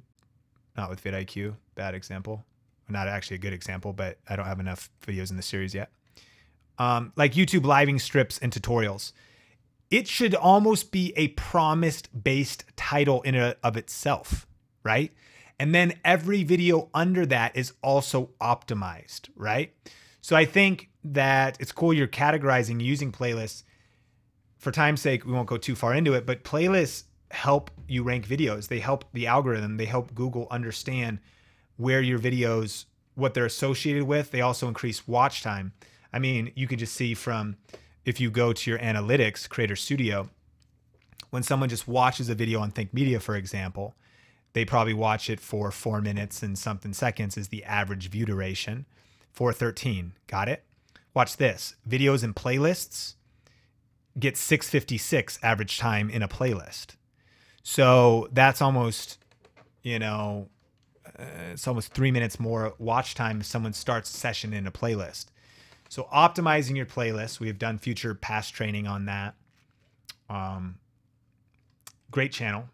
not with vidIQ, bad example, not actually a good example, but I don't have enough videos in the series yet. Um, like YouTube living strips and tutorials. It should almost be a promised based title in a, of itself, right? And then every video under that is also optimized, right? So I think that it's cool you're categorizing using playlists for time's sake, we won't go too far into it, but playlists help you rank videos. They help the algorithm, they help Google understand where your videos, what they're associated with. They also increase watch time. I mean, you can just see from if you go to your analytics, Creator Studio, when someone just watches a video on Think Media, for example, they probably watch it for four minutes and something seconds is the average view duration. 413. Got it? Watch this videos and playlists get 656 average time in a playlist. So that's almost, you know, it's almost three minutes more watch time if someone starts a session in a playlist. So optimizing your playlist, we have done future past training on that. Um, great channel,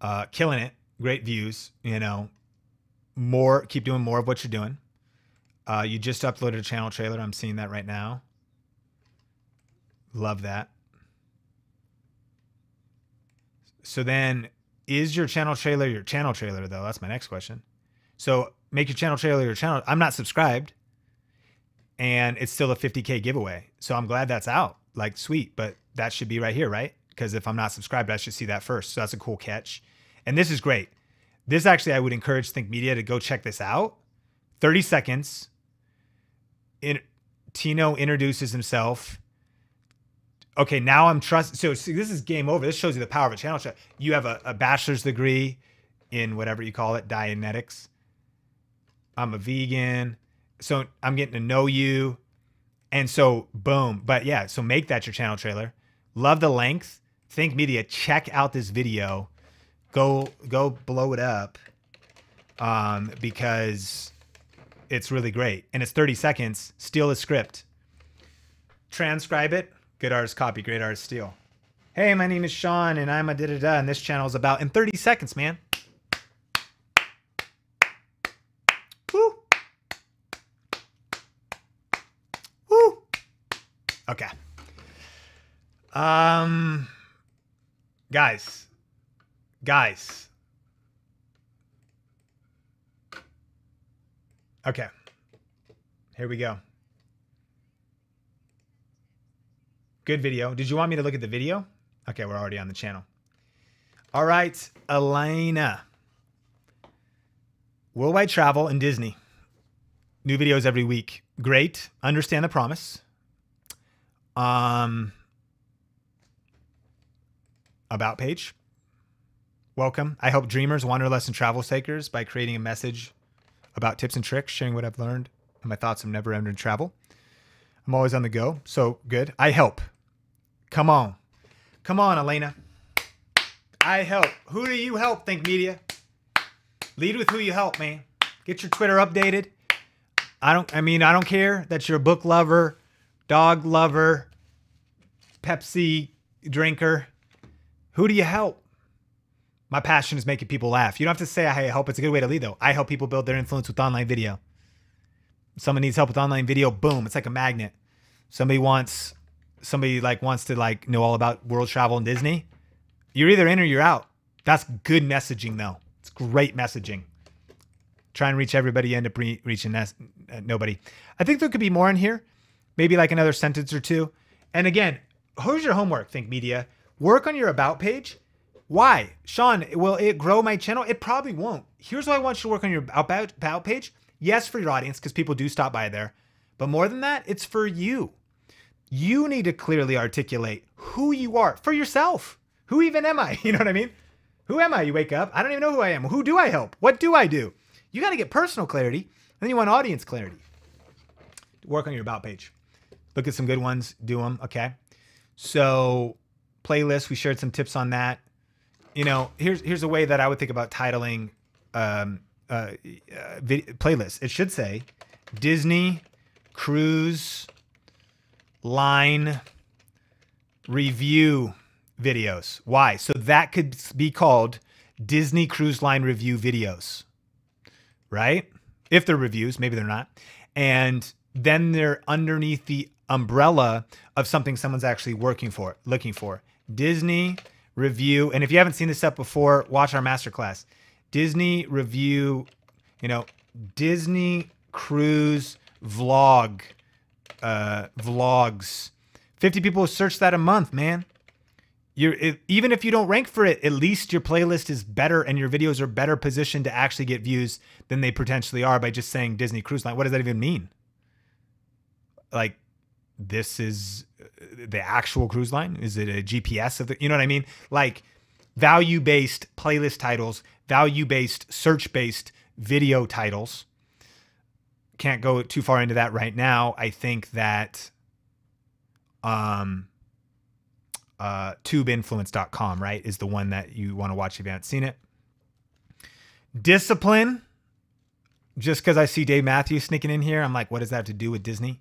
uh, killing it, great views. You know, more, keep doing more of what you're doing. Uh, you just uploaded a channel trailer. I'm seeing that right now. Love that. So then is your channel trailer your channel trailer though? That's my next question. So make your channel trailer your channel. I'm not subscribed and it's still a 50k giveaway. So I'm glad that's out. Like sweet, but that should be right here, right? Because if I'm not subscribed, I should see that first. So that's a cool catch. And this is great. This actually I would encourage Think Media to go check this out. 30 seconds. In Tino introduces himself okay, now I'm trust. So see, this is game over. This shows you the power of a channel chat. You have a, a bachelor's degree in whatever you call it, Dietetics. I'm a vegan. So I'm getting to know you. And so boom. But yeah, so make that your channel trailer. Love the length. Think Media, check out this video. Go go blow it up. Um, because it's really great. And it's 30 seconds. Steal the script. Transcribe it Good artist copy, great artist steal. Hey, my name is Sean, and I'm a da da da, and this channel is about in 30 seconds, man. Woo. Woo. Okay. Um, guys, guys. Okay. Here we go. Good video. Did you want me to look at the video? Okay, we're already on the channel. All right, Elena. Worldwide travel and Disney. New videos every week. Great. Understand the promise. Um, about page. Welcome. I help dreamers, wanderlust, and travel takers by creating a message about tips and tricks, sharing what I've learned and my thoughts of never ending travel. I'm always on the go, so good. I help. Come on. Come on, Elena. I help. Who do you help, Think Media? Lead with who you help, man. Get your Twitter updated. I don't I mean, I don't care that you're a book lover, dog lover, Pepsi drinker. Who do you help? My passion is making people laugh. You don't have to say I help. It's a good way to lead, though. I help people build their influence with online video. Someone needs help with online video, boom, it's like a magnet. Somebody wants somebody like wants to like know all about world travel and Disney. You're either in or you're out. That's good messaging though. It's great messaging. Try and reach everybody, end up re- reaching uh, nobody. I think there could be more in here. Maybe like another sentence or two. And again, here's your homework, Think Media. Work on your about page. Why? Sean, will it grow my channel? It probably won't. Here's why I want you to work on your about, about page. Yes, for your audience, because people do stop by there. But more than that, it's for you. You need to clearly articulate who you are for yourself. Who even am I? You know what I mean? Who am I? You wake up, I don't even know who I am. Who do I help? What do I do? You got to get personal clarity, and then you want audience clarity. Work on your about page. Look at some good ones, do them, okay? So, playlist, we shared some tips on that. You know, here's here's a way that I would think about titling um, uh, uh, playlist. It should say Disney Cruise Line Review videos. Why? So that could be called Disney Cruise Line Review videos, right? If they're reviews, maybe they're not. And then they're underneath the umbrella of something someone's actually working for, looking for. Disney review. And if you haven't seen this up before, watch our masterclass. Disney review, you know, Disney cruise vlog, uh, vlogs. 50 people search that a month, man. You're it, even if you don't rank for it, at least your playlist is better and your videos are better positioned to actually get views than they potentially are by just saying Disney Cruise Line. What does that even mean? Like, this is uh, the actual cruise line? Is it a GPS of the? You know what I mean? Like, value based playlist titles value based, search based video titles. Can't go too far into that right now. I think that um, uh, tubeinfluence.com, right, is the one that you want to watch if you haven't seen it. Discipline. Just because I see Dave Matthews sneaking in here, I'm like, what does that have to do with Disney?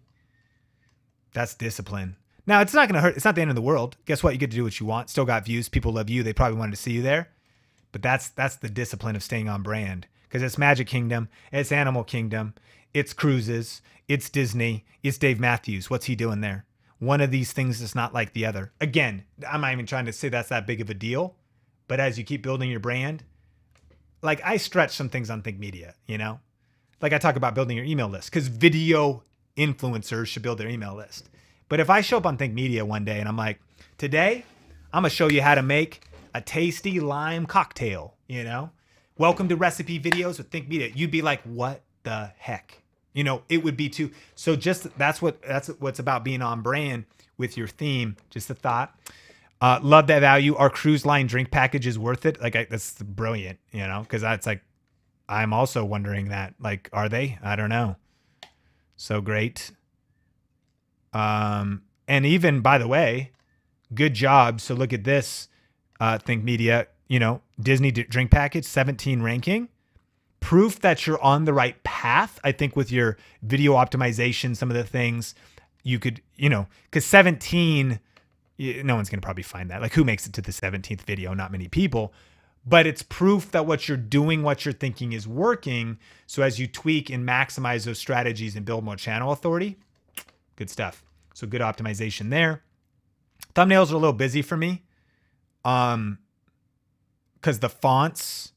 That's discipline. Now, it's not going to hurt. It's not the end of the world. Guess what? You get to do what you want. Still got views. People love you. They probably wanted to see you there. But that's that's the discipline of staying on brand because it's Magic Kingdom, it's Animal Kingdom, it's cruises, it's Disney, it's Dave Matthews. What's he doing there? One of these things is not like the other. Again, I'm not even trying to say that's that big of a deal, but as you keep building your brand, like I stretch some things on Think Media, you know? Like I talk about building your email list because video influencers should build their email list. But if I show up on Think Media one day and I'm like, today, I'm gonna show you how to make a tasty lime cocktail, you know? Welcome to recipe videos with Think Media. You'd be like, what the heck? You know, it would be too. So just that's what that's what's about being on brand with your theme. Just a thought. Uh, love that value. Our cruise line drink package is worth it. Like I, that's brilliant, you know, because that's like I'm also wondering that. Like, are they? I don't know. So great. Um, and even by the way, good job. So look at this uh, Think Media, you know, Disney drink package, 17 ranking. Proof that you're on the right path. I think with your video optimization, some of the things you could, you know, because 17, no one's going to probably find that. Like, who makes it to the 17th video? Not many people. But it's proof that what you're doing, what you're thinking is working. So as you tweak and maximize those strategies and build more channel authority, good stuff. So good optimization there. Thumbnails are a little busy for me. Um, because the fonts,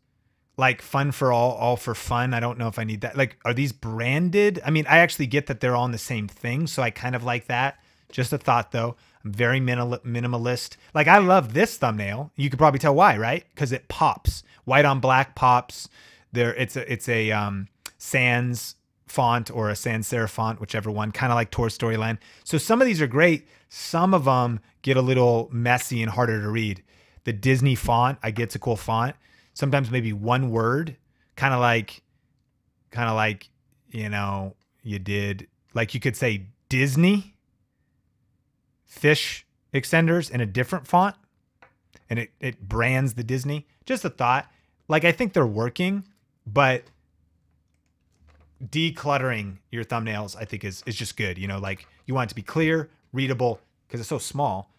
like fun for all, all for fun. I don't know if I need that. Like, are these branded? I mean, I actually get that they're all in the same thing, so I kind of like that. Just a thought though. I'm very minimal, minimalist. Like, I love this thumbnail. You could probably tell why, right? Because it pops. White on black pops. There, it's a it's a um, sans font or a sans serif font, whichever one, kind of like Toy Story Land. So some of these are great. Some of them get a little messy and harder to read the Disney font. I get it's a cool font. Sometimes maybe one word, kind of like, kind of like, you know, you did like you could say Disney fish extenders in a different font. and it, it brands the Disney. Just a thought. Like I think they're working, but decluttering your thumbnails, I think is is just good. You know, like you want it to be clear, readable, because it's so small.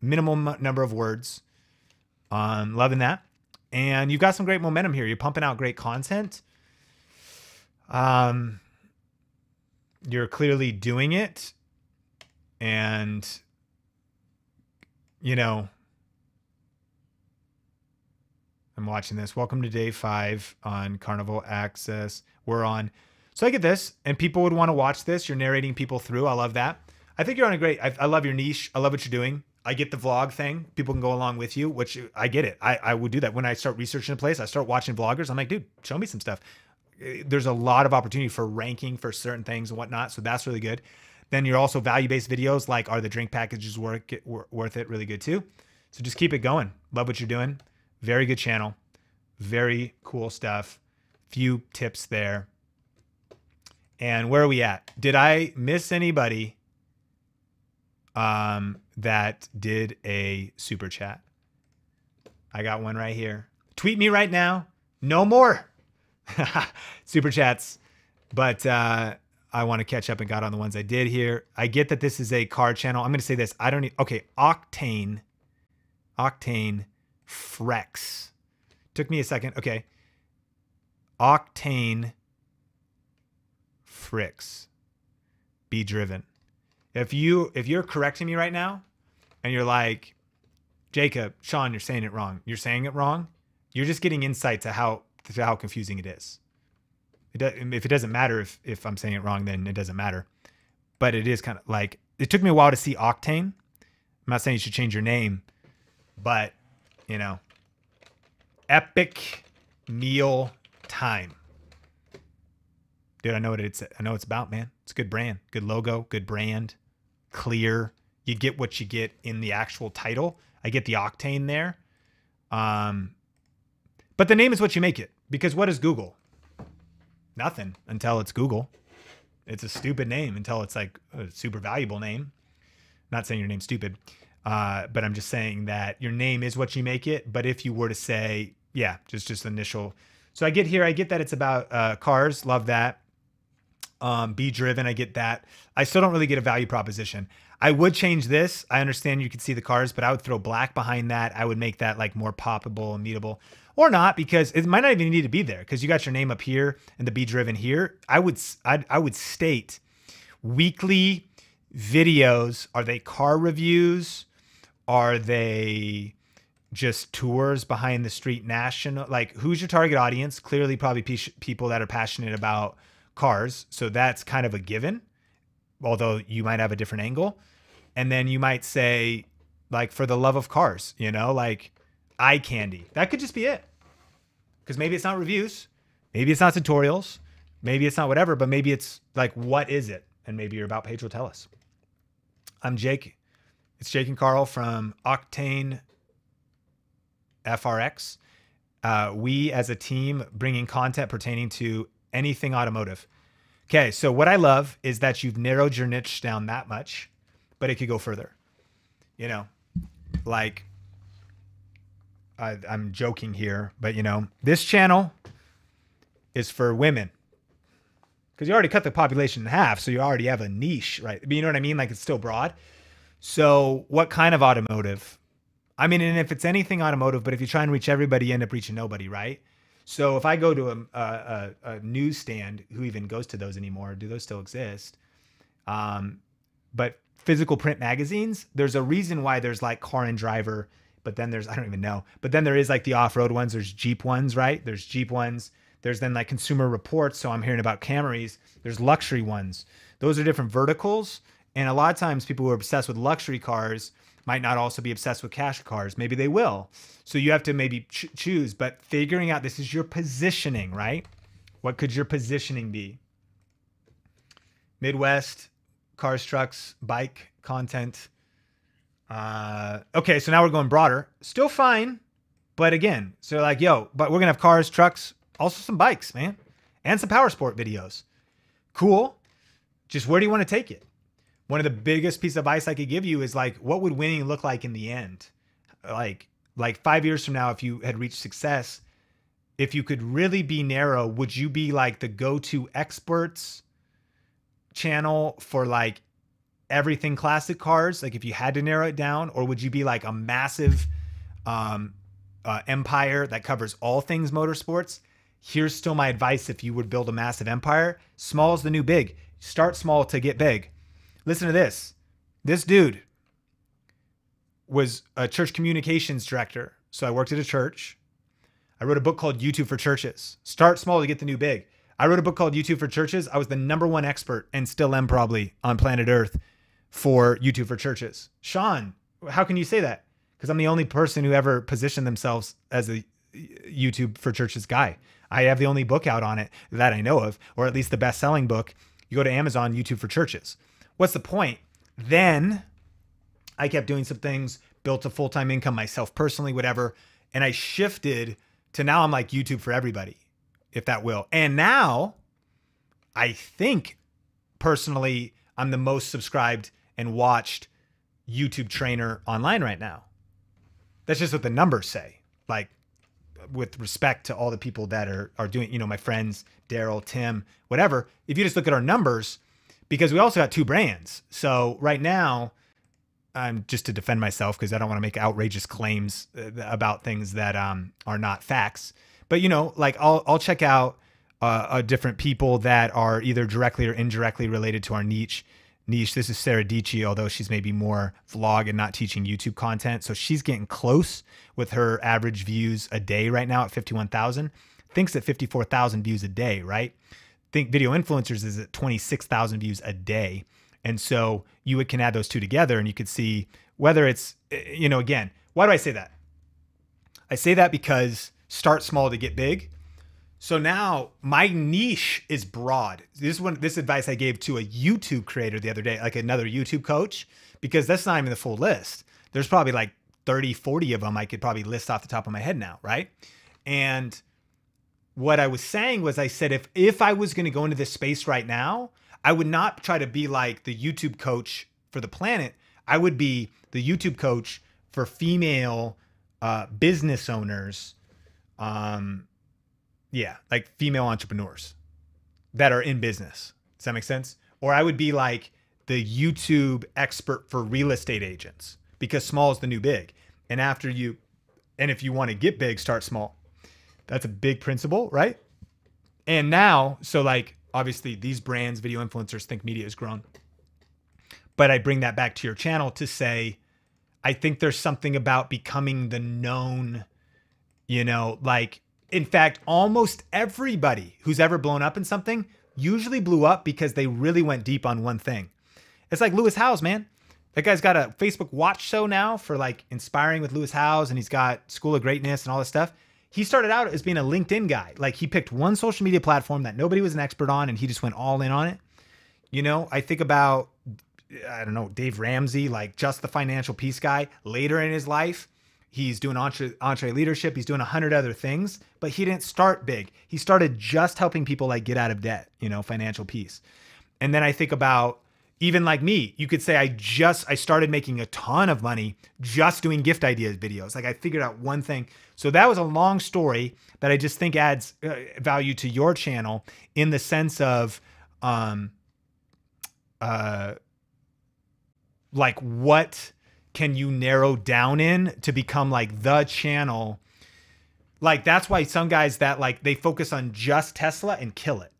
Minimum number of words. Um, loving that. And you've got some great momentum here. You're pumping out great content. Um, you're clearly doing it. And, you know, I'm watching this. Welcome to day five on Carnival Access. We're on. So I get this, and people would want to watch this. You're narrating people through. I love that. I think you're on a great. I, I love your niche. I love what you're doing. I get the vlog thing. People can go along with you, which I get it. I, I would do that when I start researching a place. I start watching vloggers. I'm like, dude, show me some stuff. Eh, there's a lot of opportunity for ranking for certain things and whatnot. So that's really good. Then you're also value based videos like are the drink packages worth it, worth it? Really good too. So just keep it going. Love what you're doing. Very good channel. Very cool stuff. Few tips there. And where are we at? Did I miss anybody um, that did a super chat. I got one right here. Tweet me right now. No more super chats, but uh, I want to catch up and got on the ones I did here. I get that this is a car channel. I'm going to say this. I don't need. Okay, Octane, Octane, Frex. Took me a second. Okay, Octane, Fricks. Be driven. If you if you're correcting me right now and you're like, Jacob, Sean, you're saying it wrong. You're saying it wrong. You're just getting insight to how to how confusing it is. It if it doesn't matter if if I'm saying it wrong, then it doesn't matter. But it is kind of like it took me a while to see Octane. I'm not saying you should change your name, but you know, epic meal time. Dude, I know what it's I know it's about, man. It's a good brand, good logo, good brand clear. You get what you get in the actual title. I get the octane there. Um, but the name is what you make it because what is Google? Nothing until it's Google. It's a stupid name until it's like a super valuable name. Not saying your name's stupid, uh, but I'm just saying that your name is what you make it. But if you were to say, yeah, just just initial. So I get here, I get that it's about uh, cars. Love that um, be driven. I get that. I still don't really get a value proposition. I would change this. I understand you can see the cars, but I would throw black behind that. I would make that like more poppable and meetable or not because it might not even need to be there because you got your name up here and the be driven here. I would I'd, I would state weekly videos. Are they car reviews? Are they just tours behind the street national? Like who's your target audience? Clearly, probably people that are passionate about cars. So that's kind of a given, although you might have a different angle. And then you might say, like, for the love of cars, you know, like eye candy. That could just be it. Because maybe it's not reviews, maybe it's not tutorials, maybe it's not whatever, but maybe it's like, what is it? And maybe you're about page will tell us. I'm Jake. It's Jake and Carl from Octane FRX. Uh, we as a team bringing content pertaining to anything automotive. Okay, so what I love is that you've narrowed your niche down that much, but it could go further. You know, like I, I'm joking here, but you know, this channel is for women because you already cut the population in half, so you already have a niche, right? You know what I mean? Like it's still broad. So, what kind of automotive? I mean, and if it's anything automotive, but if you try and reach everybody, you end up reaching nobody, right? So if I go to a, a, a newsstand, who even goes to those anymore? Do those still exist? Um, but physical print magazines, there's a reason why there's like car and driver, but then there's I don't even know. But then there is like the off-road ones. There's Jeep ones, right? There's Jeep ones. There's then like consumer reports. So I'm hearing about Camrys. There's luxury ones. Those are different verticals. And a lot of times people who are obsessed with luxury cars might not also be obsessed with cash cars. Maybe they will. So you have to maybe ch- choose, but figuring out this is your positioning, right? What could your positioning be? Midwest, cars, trucks, bike content. Uh, okay, so now we're going broader. Still fine, but again, so like, yo, but we're gonna have cars, trucks, also some bikes, man, and some power sport videos. Cool. Just where do you want to take it? One of the biggest piece of advice I could give you is like, what would winning look like in the end? Like, like five years from now, if you had reached success, if you could really be narrow, would you be like the go to experts channel for like everything classic cars? Like if you had to narrow it down, or would you be like a massive um, uh, empire that covers all things motorsports? Here's still my advice if you would build a massive empire small is the new big. Start small to get big. Listen to this. This dude was a church communications director. So I worked at a church. I wrote a book called YouTube for Churches. Start small to get the new big. I wrote a book called YouTube for Churches. I was the number one expert and still am probably on planet Earth for YouTube for Churches. Sean, how can you say that? Because I'm the only person who ever positioned themselves as a YouTube for Churches guy. I have the only book out on it that I know of, or at least the best selling book. You go to Amazon, YouTube for Churches. What's the point? Then I kept doing some things, built a full time income myself personally, whatever. And I shifted to now I'm like YouTube for everybody, if that will. And now I think personally, I'm the most subscribed and watched YouTube trainer online right now. That's just what the numbers say. Like, with respect to all the people that are are doing, you know, my friends, Daryl, Tim, whatever. If you just look at our numbers, because we also got two brands. So right now, I'm just to defend myself because I don't want to make outrageous claims uh, about things that um, are not facts. But you know, like I'll I'll check out uh, uh, different people that are either directly or indirectly related to our niche. Niche. This is Sara Dietschy, although she's maybe more vlog and not teaching YouTube content. So she's getting close with her average views a day right now at 51,000. Thinks at 54,000 views a day, right? Think video influencers is at 26,000 views a day. And so you would can add those two together and you could see whether it's, eh, you know, again, why do I say that? I say that because start small to get big. So now my niche is broad. This is one this advice I gave to a YouTube creator the other day, like another YouTube coach, because that's not even the full list. There's probably like 30, 40 of them I could probably list off the top of my head now, right? And what I was saying was I said if if I was going to go into this space right now, I would not try to be like the YouTube coach for the planet. I would be the YouTube coach for female uh, business owners. Um, yeah, like female entrepreneurs that are in business. Does that make sense? Or I would be like the YouTube expert for real estate agents because small is the new big. And after you, and if you want to get big, start small. That's a big principle, right? And now, so like obviously these brands, video influencers, think media has grown. But I bring that back to your channel to say, I think there's something about becoming the known, you know, like, in fact, almost everybody who's ever blown up in something usually blew up because they really went deep on one thing. It's like Lewis Howes, man. That guy's got a Facebook watch show now for like inspiring with Lewis Howes, and he's got School of Greatness and all this stuff he started out as being a LinkedIn guy. Like he picked one social media platform that nobody was an expert on and he just went all in on it. You know, I think about, I don't know, Dave Ramsey, like just the financial peace guy later in his life. He's doing EntreLeadership, He's doing a hundred other things, but he didn't start big. He started just helping people like get out of debt, you know, financial peace. And then I think about even like me, you could say I just I started making a ton of money just doing gift ideas videos. Like I figured out one thing. So that was a long story that I just think adds uh, value to your channel in the sense of um uh like what can you narrow down in to become like the channel like that's why some guys that like they focus on just Tesla and kill it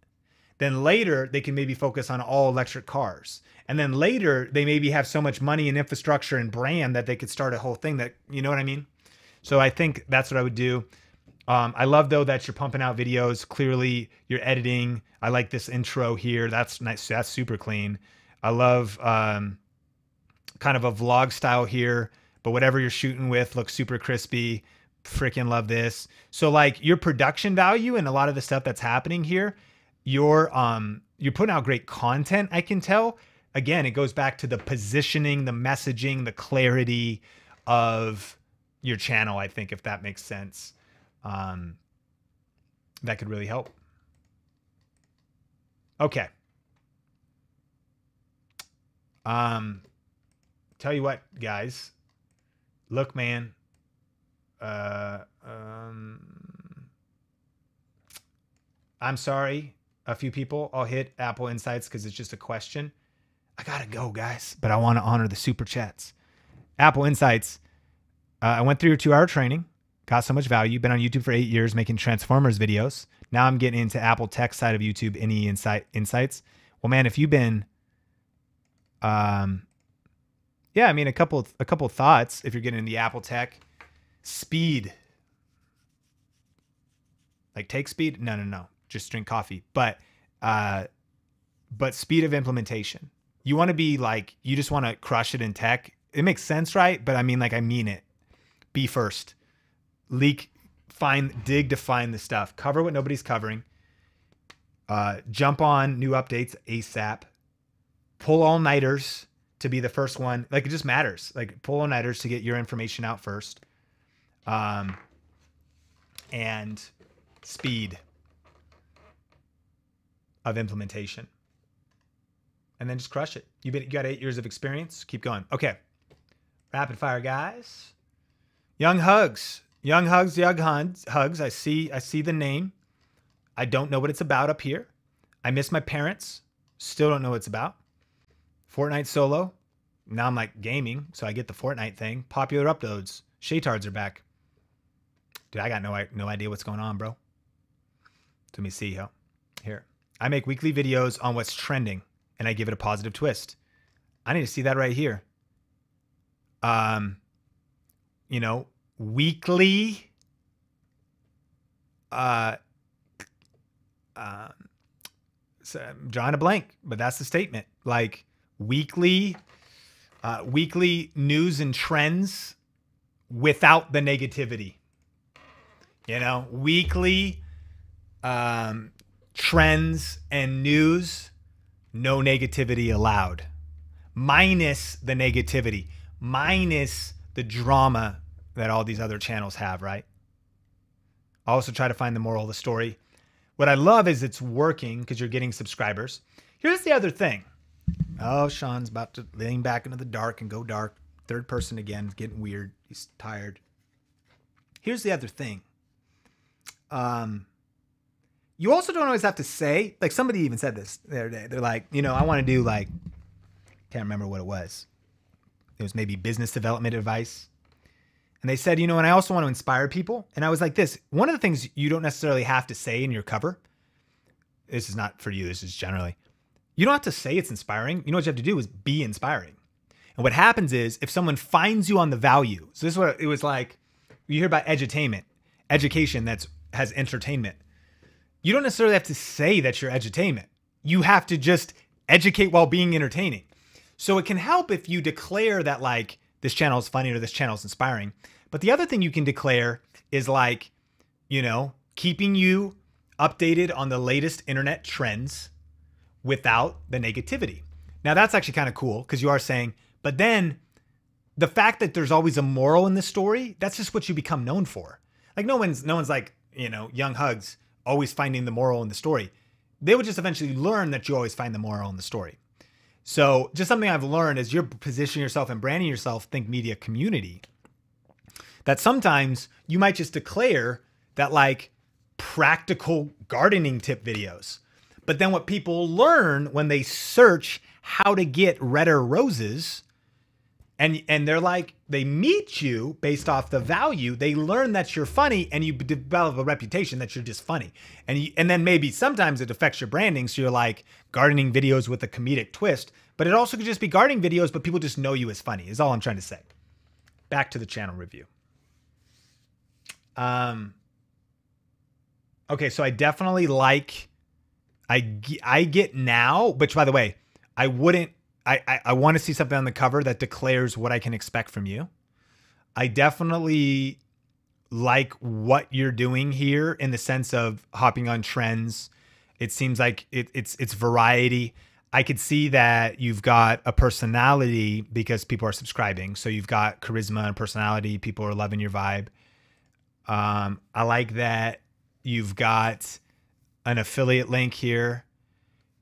then later they can maybe focus on all electric cars. And then later they maybe have so much money and infrastructure and brand that they could start a whole thing that, you know what I mean? So I think that's what I would do. Um, I love though that you're pumping out videos. Clearly you're editing. I like this intro here. That's nice. That's super clean. I love um, kind of a vlog style here, but whatever you're shooting with looks super crispy. Freaking love this. So like your production value and a lot of the stuff that's happening here you're um you're putting out great content, I can tell. Again, it goes back to the positioning, the messaging, the clarity of your channel, I think, if that makes sense. Um, that could really help. Okay. Um, tell you what, guys. Look, man, Uh, um, I'm sorry, a few people. I'll hit Apple Insights because it's just a question. I gotta go, guys, but I want to honor the super chats. Apple Insights. Uh, I went through your two-hour training, got so much value. Been on YouTube for eight years making Transformers videos. Now I'm getting into Apple Tech side of YouTube. Any insight insights? Well, man, if you've been, um, yeah, I mean a couple a couple thoughts. If you're getting into the Apple Tech, speed. Like take speed? No, no, no. Just drink coffee. But uh but speed of implementation. You want to be like you just want to crush it in tech. It makes sense, right? But I mean like I mean it. Be first. Leak find dig to find the stuff. Cover what nobody's covering. Uh jump on new updates ASAP. Pull all nighters to be the first one. Like it just matters. Like pull all nighters to get your information out first. Um and speed of implementation. And then just crush it. You've been you got eight years of experience. Keep going. Okay. Rapid fire, guys. Young hugs. Young hugs, young hugs. Hugs. I see, I see the name. I don't know what it's about up here. I miss my parents. Still don't know what it's about. Fortnite solo. Now I'm like gaming, so I get the Fortnite thing. Popular uploads. Shaytards are back. Dude, I got no no idea what's going on, bro. Let me see here. Here. I make weekly videos on what's trending and I give it a positive twist. I need to see that right here. Um, you know, weekly uh uh so I'm drawing a blank, but that's the statement. Like weekly uh weekly news and trends without the negativity. You know, weekly um trends and news, no negativity allowed. Minus the negativity, minus the drama that all these other channels have, right? I also try to find the moral of the story. What I love is it's working because you're getting subscribers. Here's the other thing. Oh, Sean's about to lean back into the dark and go dark. Third person again, getting weird. He's tired. Here's the other thing. Um, you also don't always have to say, like somebody even said this the other day. They're like, you know, I want to do like, can't remember what it was. It was maybe business development advice. And they said, you know, and I also want to inspire people. And I was like, this one of the things you don't necessarily have to say in your cover. This is not for you, this is generally. You don't have to say it's inspiring. You know what you have to do is be inspiring. And what happens is if someone finds you on the value, so this is what it was like, you hear about edutainment, education that's has entertainment you don't necessarily have to say that you're edutainment. You have to just educate while being entertaining. So it can help if you declare that like this channel is funny or this channel is inspiring. But the other thing you can declare is like, you know, keeping you updated on the latest internet trends without the negativity. Now that's actually kind of cool because you are saying, but then the fact that there's always a moral in the story, that's just what you become known for. Like no one's no one's like, you know, young hugs always finding the moral in the story. They would just eventually learn that you always find the moral in the story. So, just something I've learned as you're positioning yourself and branding yourself, think media community, that sometimes you might just declare that like practical gardening tip videos. But then what people learn when they search how to get redder roses and and they're like they meet you based off the value. They learn that you're funny and you develop a reputation that you're just funny. And you, and then maybe sometimes it affects your branding. So you're like gardening videos with a comedic twist but it also could just be gardening videos but people just know you as funny is all i'm trying to say. Back to the channel review. Um okay so i definitely like i i get now which by the way i wouldn't I, I, I want to see something on the cover that declares what I can expect from you. I definitely like what you're doing here in the sense of hopping on trends. It seems like it, it's it's variety. I could see that you've got a personality because people are subscribing. So you've got charisma and personality. People are loving your vibe. Um, I like that you've got an affiliate link here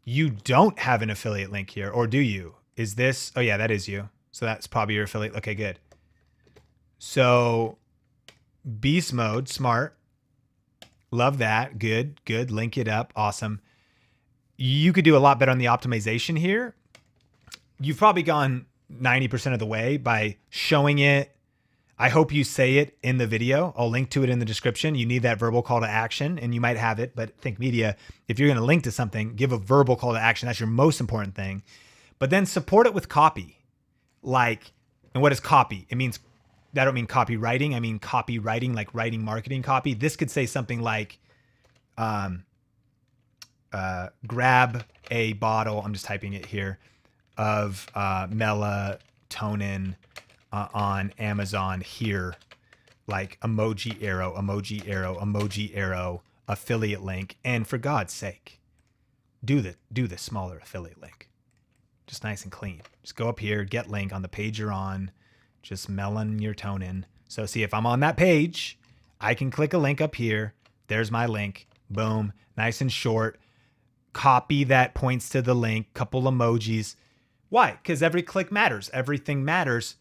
you don't have an affiliate link here, or do you? Is this? Oh yeah, that is you. So that's probably your affiliate. Okay, good. So beast mode, smart. Love that. Good, good. Link it up. Awesome. You could do a lot better on the optimization here. You've probably gone 90% of the way by showing it. I hope you say it in the video. I'll link to it in the description. You need that verbal call to action, and you might have it, but think media, if you're going to link to something, give a verbal call to action. That's your most important thing. But then support it with copy. Like, and what is copy? It means I don't mean copywriting. I mean copywriting, like writing marketing copy. This could say something like, um, uh, grab a bottle. I'm just typing it here of uh, melatonin uh, on Amazon here, like emoji arrow, emoji arrow, emoji arrow, affiliate link, and for God's sake, do the do the smaller affiliate link, just nice and clean. Just go up here, get link on the page you're on just melon your tone in. So see if I'm on that page, I can click a link up here. There's my link. Boom, nice and short. Copy that points to the link, couple emojis. Why? Because every click matters. Everything matters.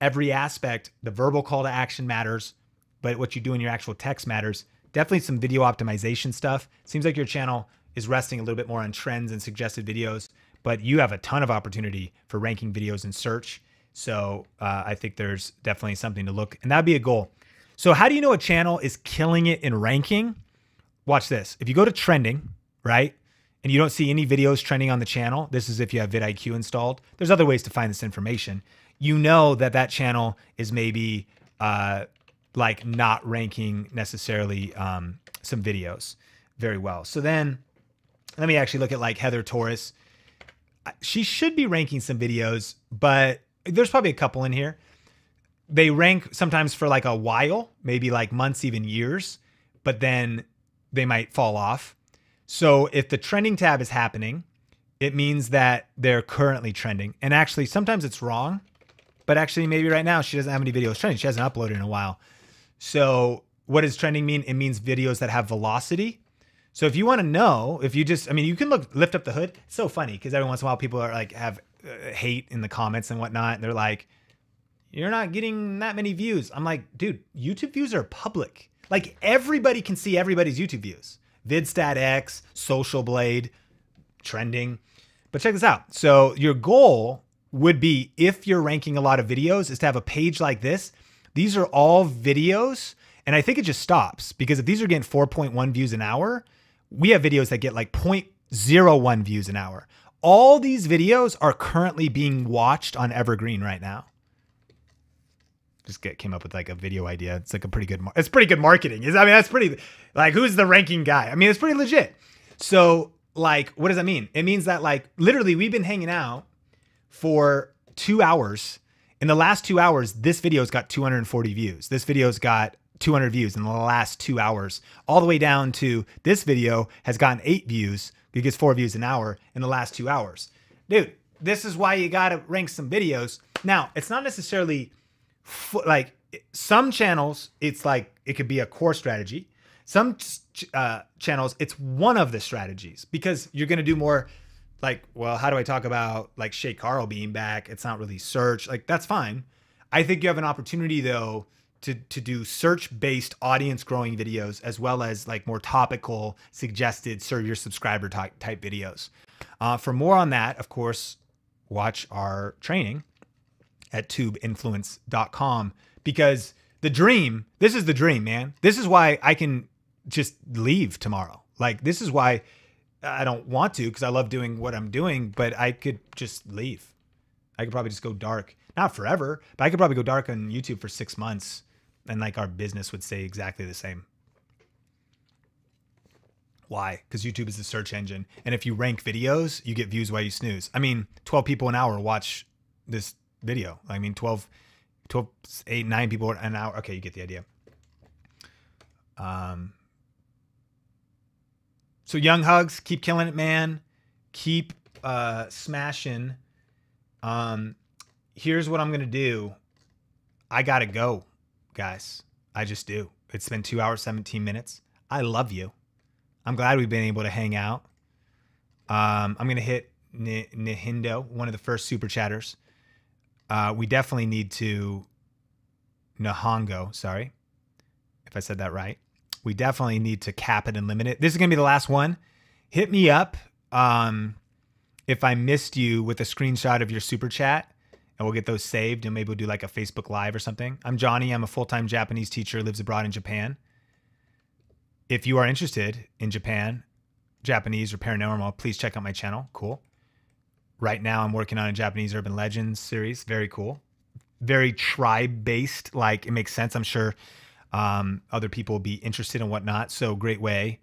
Every aspect, the verbal call to action matters, but what you do in your actual text matters. Definitely some video optimization stuff. Seems like your channel is resting a little bit more on trends and suggested videos, but you have a ton of opportunity for ranking videos in search so uh, I think there's definitely something to look, and that'd be a goal. So how do you know a channel is killing it in ranking? Watch this. If you go to trending, right, and you don't see any videos trending on the channel, this is if you have vidIQ installed. There's other ways to find this information. You know that that channel is maybe uh, like not ranking necessarily um, some videos very well. So then let me actually look at like Heather Torres. She should be ranking some videos, but there's probably a couple in here. They rank sometimes for like a while, maybe like months, even years, but then they might fall off. So if the trending tab is happening, it means that they're currently trending. And actually, sometimes it's wrong, but actually, maybe right now she doesn't have any videos trending. She hasn't uploaded in a while. So what does trending mean? It means videos that have velocity. So if you want to know, if you just, I mean, you can look, lift up the hood. It's so funny because every once in a while people are like have uh, hate in the comments and whatnot. And they're like, you're not getting that many views. I'm like, dude, YouTube views are public. Like everybody can see everybody's YouTube views. VidStatX, Social Blade, trending. But check this out. So your goal would be if you're ranking a lot of videos is to have a page like this. These are all videos. And I think it just stops because if these are getting 4.1 views an hour, we have videos that get like 0.01 views an hour all these videos are currently being watched on Evergreen right now. Just get came up with like a video idea. It's like a pretty good. It's pretty good marketing. Is I mean that's pretty like who's the ranking guy? I mean it's pretty legit. So like what does that mean? It means that like literally we've been hanging out for two hours. In the last two hours, this video's got 240 views. This video's got 200 views in the last two hours, all the way down to this video has gotten eight views he gets four views an hour in the last two hours. Dude, this is why you got to rank some videos. Now, it's not necessarily like some channels, it's like it could be a core strategy. Some uh, channels, it's one of the strategies because you're to do more like, well, how do I talk about like Shay Carl being back? It's not really search. Like, that's fine. I think you have an opportunity though to to do search based audience growing videos as well as like more topical suggested serve your subscriber type, type videos. Uh, for more on that, of course, watch our training at tubeinfluence.com because the dream, this is the dream, man. This is why I can just leave tomorrow. Like this is why I don't want to because I love doing what I'm doing, but I could just leave. I could probably just go dark. Not forever, but I could probably go dark on YouTube for six months and like our business would stay exactly the same. Why? Because YouTube is the search engine. And if you rank videos, you get views while you snooze. I mean, 12 people an hour watch this video. I mean, 12, 12, 8, 9 people an hour. Okay, you get the idea. Um, so young hugs, keep killing it, man. Keep uh, smashing. Um, here's what I'm gonna do. I gotta go guys. I just do. It's been two hours, 17 minutes. I love you. I'm glad we've been able to hang out. Um, I'm to hit N- Nihindo, one of the first super chatters. Uh, we definitely need to, Nahongo, sorry. if I said that right. We definitely need to cap it and limit it. This is going to be the last one. Hit me up um, if I missed you with a screenshot of your super chat and we'll get those saved and maybe we'll do like a Facebook Live or something. I'm Johnny. I'm a full time Japanese teacher, lives abroad in Japan. If you are interested in Japan, Japanese or paranormal, please check out my channel. Cool. Right now, I'm working on a Japanese urban legends series. Very cool. Very tribe based. Like it makes sense. I'm sure um, other people be interested and whatnot. So, great way.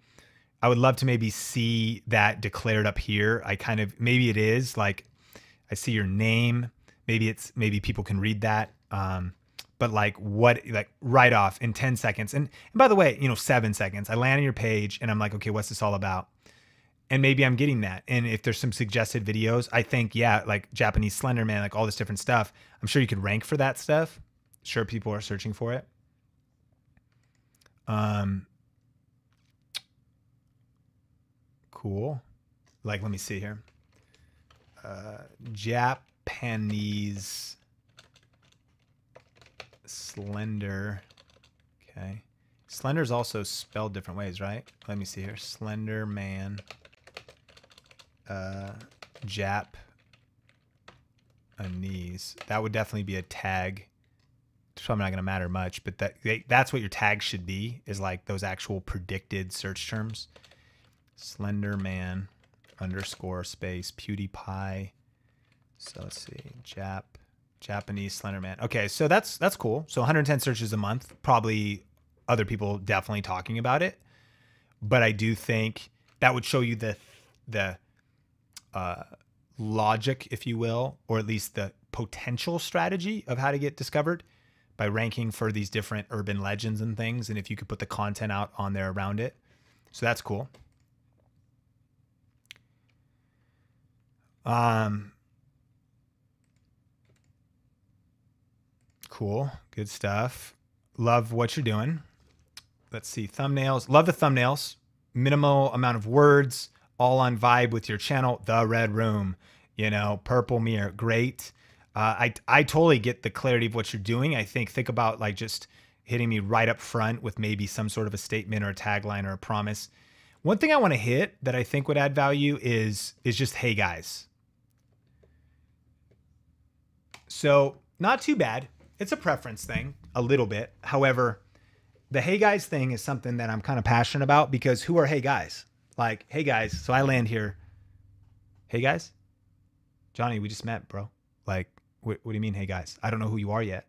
I would love to maybe see that declared up here. I kind of, maybe it is like I see your name. Maybe it's maybe people can read that. Um, but like what like right off in 10 seconds. And, and by the way you know seven seconds. I land on your page and i'm like okay what's this all about? And maybe i'm getting that. And if there's some suggested videos i think yeah like japanese slender man like all this different stuff i'm sure you could rank for that stuff. Sure people are searching for it um cool like let me see here uh jap Japanese slender. Okay. Slender is also spelled different ways, right? Let me see here. Slender man. Uh, Jap. A knees. That would definitely be a tag. It's probably not going to matter much, but that that's what your tag should be is like those actual predicted search terms. Slender man underscore space PewDiePie so let's see, Jap, Japanese Slenderman. Okay, so that's that's cool. So 110 searches a month. Probably other people definitely talking about it, but I do think that would show you the the uh, logic, if you will, or at least the potential strategy of how to get discovered by ranking for these different urban legends and things, and if you could put the content out on there around it. So that's cool. Um, Cool. Good stuff. Love what you're doing. Let's see. Thumbnails. Love the thumbnails. Minimal amount of words. All on vibe with your channel. The Red Room. You know, Purple Mirror. Great. Uh, I I totally get the clarity of what you're doing. I think think about like just hitting me right up front with maybe some sort of a statement or a tagline or a promise. One thing I want to hit that I think would add value is is just hey guys. So not too bad it's a preference thing a little bit. However, the hey guys thing is something that I'm kind of passionate about because who are hey guys? Like, hey guys, so I land here. Hey guys? Johnny, we just met, bro. Like, what, what do you mean, hey guys? I don't know who you are yet.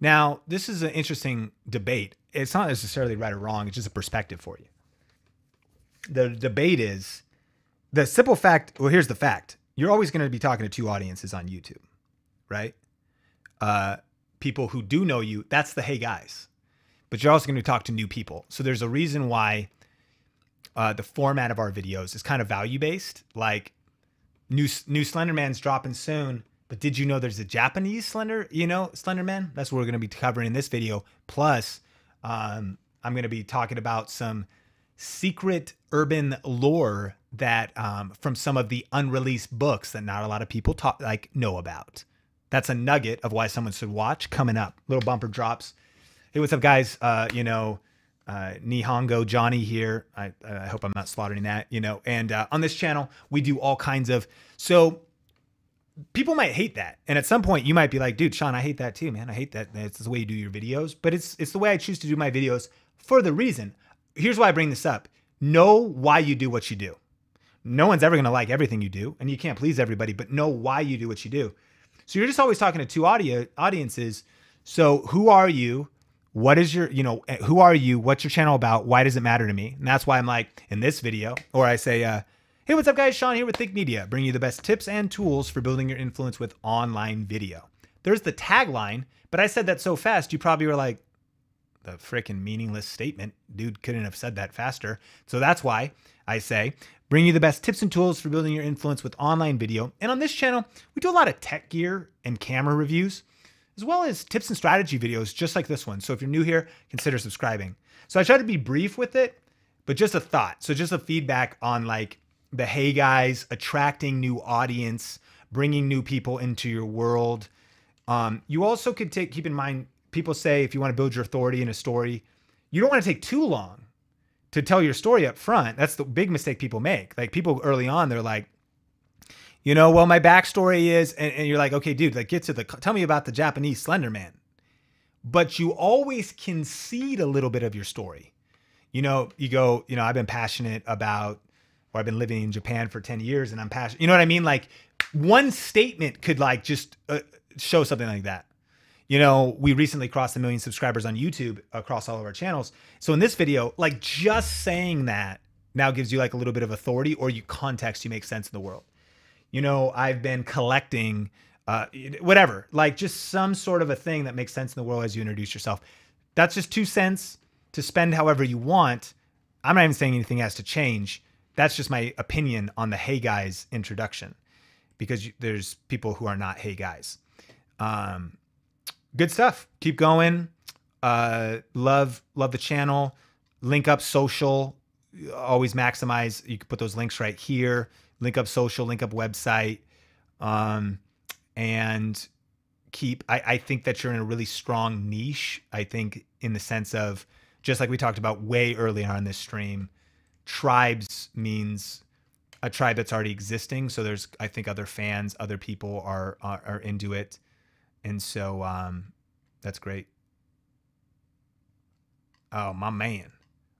Now, this is an interesting debate. It's not necessarily right or wrong, it's just a perspective for you. The debate is the simple fact, well, here's the fact. You're always going to be talking to two audiences on YouTube, right? Uh, people who do know you, that's the hey guys. But you're also going to talk to new people. So there's a reason why uh, the format of our videos is kind of value based. Like new new Slenderman's dropping soon, but did you know there's a Japanese Slender, you know, Slender Man? That's what we're going to be covering in this video. Plus, um, I'm going to be talking about some secret urban lore that um, from some of the unreleased books that not a lot of people talk like know about. That's a nugget of why someone should watch coming up. Little bumper drops. Hey, what's up, guys? Uh, you know, uh, Nihongo Johnny here. I, I hope I'm not slaughtering that, you know. And uh, on this channel, we do all kinds of. So people might hate that, and at some point, you might be like, "Dude, Sean, I hate that too, man. I hate that. That's the way you do your videos." But it's it's the way I choose to do my videos for the reason. Here's why I bring this up. Know why you do what you do. No one's ever gonna like everything you do, and you can't please everybody. But know why you do what you do. So you're just always talking to two audio audiences. So who are you? What is your, you know, who are you? What's your channel about? Why does it matter to me? And that's why I'm like in this video, or I say, uh, hey, what's up, guys? Sean here with Think Media, bringing you the best tips and tools for building your influence with online video. There's the tagline, but I said that so fast, you probably were like, the freaking meaningless statement. Dude couldn't have said that faster. So that's why I say bring you the best tips and tools for building your influence with online video. And on this channel, we do a lot of tech gear and camera reviews, as well as tips and strategy videos just like this one. So if you're new here, consider subscribing. So I try to be brief with it, but just a thought. So just a feedback on like the hey guys, attracting new audience, bringing new people into your world. Um, you also could take keep in mind people say if you want to build your authority in a story, you don't want to take too long to tell your story up front. That's the big mistake people make. Like people early on, they're like, you know, well, my backstory is, and, and you're like, okay, dude, like get to the, tell me about the Japanese Slender Man. But you always concede a little bit of your story. You know, you go, you know, I've been passionate about, or I've been living in Japan for 10 years and I'm passionate. You know what I mean? Like one statement could like just uh, show something like that. You know, we recently crossed a million subscribers on YouTube across all of our channels. So in this video, like just saying that now gives you like a little bit of authority or you context, you make sense in the world. You know, I've been collecting uh, whatever, like just some sort of a thing that makes sense in the world as you introduce yourself. That's just two cents to spend however you want. I'm not even saying anything has to change. That's just my opinion on the Hey Guys introduction because there's people who are not Hey Guys. Um, good stuff. Keep going. Uh, love love the channel. Link up social. Always maximize. You can put those links right here. Link up social. Link up website. Um, and keep. I, I think that you're in a really strong niche. I think in the sense of just like we talked about way earlier on this stream, tribes means a tribe that's already existing. So there's, I think, other fans, other people are are, are into it, and so um, that's great. Oh my man,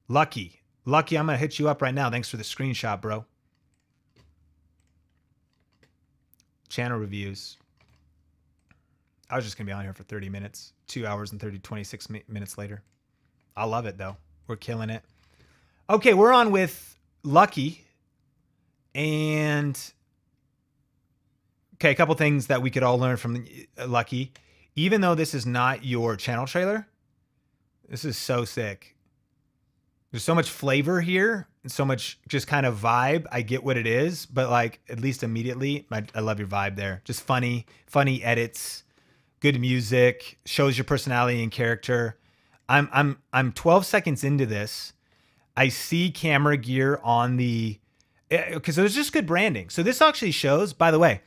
lucky, lucky. I'm gonna hit you up right now. Thanks for the screenshot, bro. Channel reviews. I was just gonna be on here for 30 minutes, two hours and 30, 26 minutes later. I love it though. We're killing it. Okay, we're on with Lucky. And okay, a couple things that we could all learn from uh, Lucky. Even though this is not your channel trailer, this is so sick. There's so much flavor here, and so much just kind of vibe. I get what it is, but like at least immediately, I, I love your vibe there. Just funny, funny edits, good music, shows your personality and character. I'm I'm I'm 12 seconds into this. I see camera gear on the eh, because it was just good branding. So this actually shows, by the way,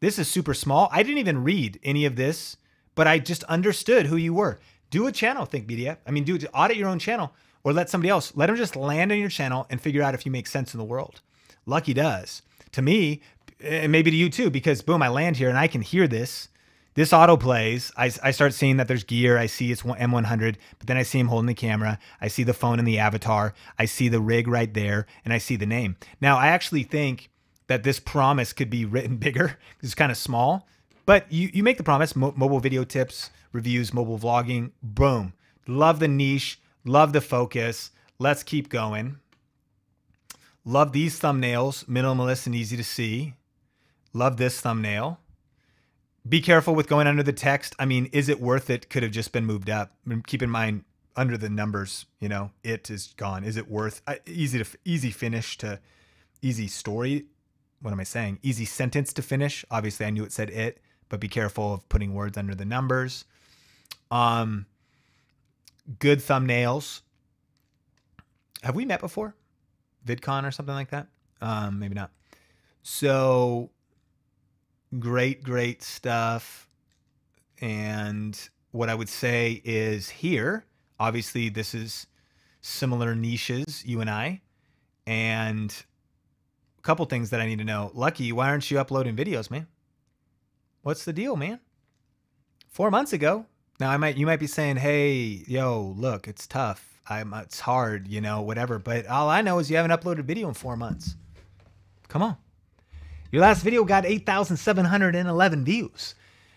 this is super small. I didn't even read any of this, but I just understood who you were. Do a channel, Think Media. I mean, do audit your own channel or let somebody else, let them just land on your channel and figure out if you make sense in the world. Lucky does. To me, and maybe to you too, because boom, I land here and I can hear this this auto plays. I, I start seeing that there's gear. I see it's M100, but then I see him holding the camera. I see the phone in the avatar. I see the rig right there, and I see the name. Now, I actually think that this promise could be written bigger. It's kind of small, but you, you make the promise mo- mobile video tips, reviews, mobile vlogging. Boom. Love the niche. Love the focus. Let's keep going. Love these thumbnails, minimalist and easy to see. Love this thumbnail be careful with going under the text. I mean, is it worth it? Could have just been moved up. keep in mind under the numbers, you know, it is gone. Is it worth easy to easy finish to easy story? What am I saying? Easy sentence to finish. Obviously, I knew it said it, but be careful of putting words under the numbers. Um, good thumbnails. Have we met before? VidCon or something like that? Um, maybe not. So great, great stuff. And what I would say is here, obviously, this is similar niches, you and I. And a couple things that I need to know. Lucky, why aren't you uploading videos, man? What's the deal, man? Four months ago. Now I might you might be saying, hey, yo, look, it's tough. I'm it's hard, you know, whatever. But all I know is you haven't uploaded a video in four months. Come on. Your last video got 8,711 views.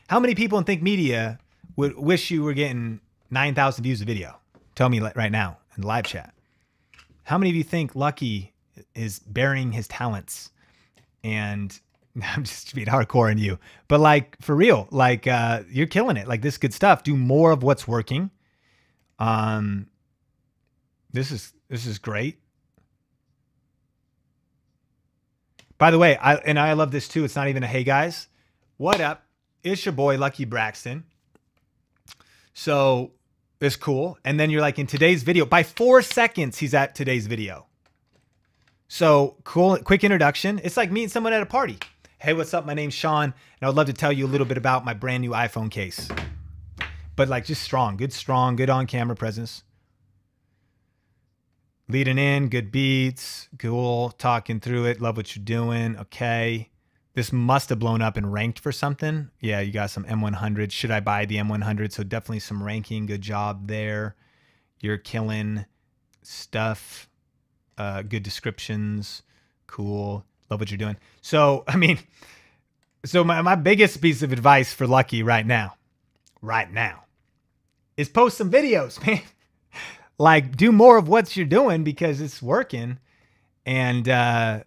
How many people in Think Media would wish you were getting 9,000 views a video? Tell me right now in the live chat. How many of you think Lucky is burying his talents? And I'm just being hardcore in you, but like for real, like uh, you're killing it. Like this good stuff. Do more of what's working. Um, this is this is great. By the way, I and I love this too. It's not even a hey guys. What up? It's your boy Lucky Braxton. So it's cool. And then you're like in today's video, by four seconds, he's at today's video. So cool, quick introduction. It's like meeting someone at a party. Hey, what's up? My name's Sean, and I would love to tell you a little bit about my brand new iPhone case. But like just strong, good strong, good on camera presence. Leading in, good beats, cool, talking through it, love what you're doing. Okay. This must have blown up and ranked for something. Yeah, you got some M100. Should I buy the M100? So definitely some ranking. Good job there. You're killing stuff. Uh, good descriptions. Cool. Love what you're doing. So, I mean, so my, my biggest piece of advice for Lucky right now, right now, is post some videos, man. Like do more of what you're doing because it's working. And uh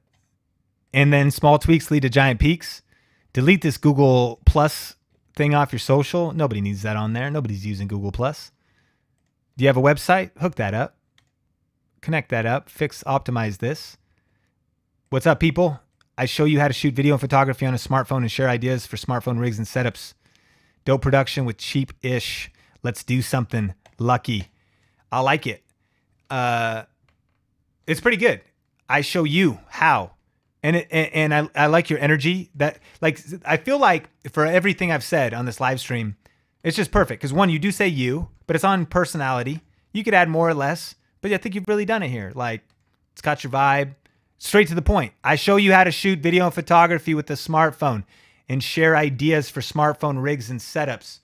and then small tweaks lead to giant peaks. Delete this Google Plus thing off your social. Nobody needs that on there. Nobody's using Google Plus. Do you have a website? Hook that up. Connect that up. Fix, optimize this. What's up, people? I show you how to shoot video and photography on a smartphone and share ideas for smartphone rigs and setups. Dope production with cheap ish. Let's do something lucky. I like it. Uh, it's pretty good. I show you how. And it, and, I, I like your energy that like i feel like for everything i've said on this live stream it's just perfect. Because one you do say you but it's on personality. You could add more or less but i think you've really done it here. Like it's got your vibe. Straight to the point. I show you how to shoot video and photography with a smartphone and share ideas for smartphone rigs and setups.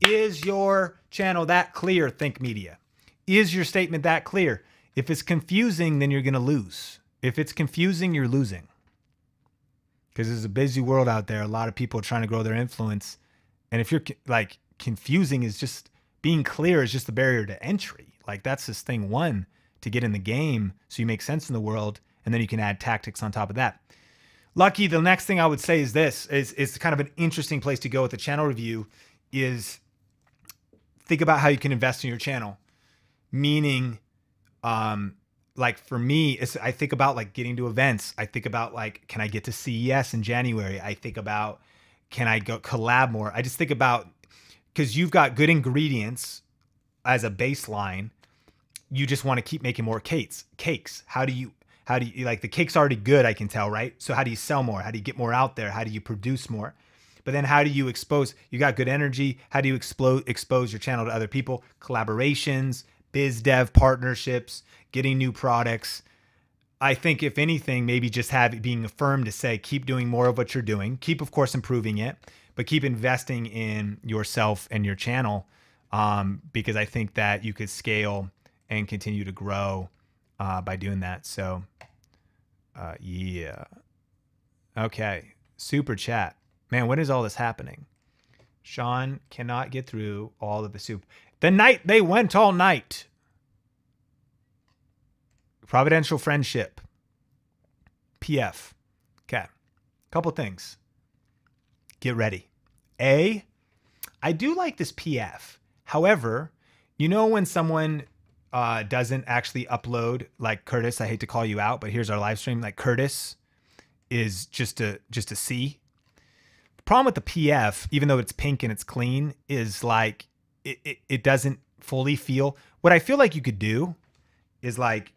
Is your channel that clear think media is your statement that clear if it's confusing then you're going to lose if it's confusing, you're losing. Because there's a busy world out there, a lot of people are trying to grow their influence. And if you're like confusing is just being clear is just the barrier to entry. Like that's this thing one to get in the game so you make sense in the world and then you can add tactics on top of that. Lucky, the next thing I would say is this is is kind of an interesting place to go with the channel review is think about how you can invest in your channel. Meaning um like for me, it's I think about like getting to events. I think about like, can I get to CES in January? I think about can I go collab more? I just think about because you've got good ingredients as a baseline. You just want to keep making more cakes. Cakes. How do you how do you like the cake's already good, I can tell, right? So how do you sell more? How do you get more out there? How do you produce more? But then how do you expose you got good energy? How do you explode expose your channel to other people? Collaborations, biz dev partnerships, getting new products. I think if anything, maybe just have it being affirmed to say keep doing more of what you're doing. Keep, of course, improving it, but keep investing in yourself and your channel um, because I think that you could scale and continue to grow uh, by doing that. So, uh, yeah. Okay. Super chat. Man, when is all this happening? Sean cannot get through all of the soup. The night they went all night. Providential friendship. PF. Okay. Couple things. Get ready. A, I do like this PF. However, you know when someone uh, doesn't actually upload, like Curtis, I hate to call you out, but here's our live stream. Like Curtis is just a just a C. The problem with the PF, even though it's pink and it's clean, is like it, it, it doesn't fully feel what I feel like you could do is like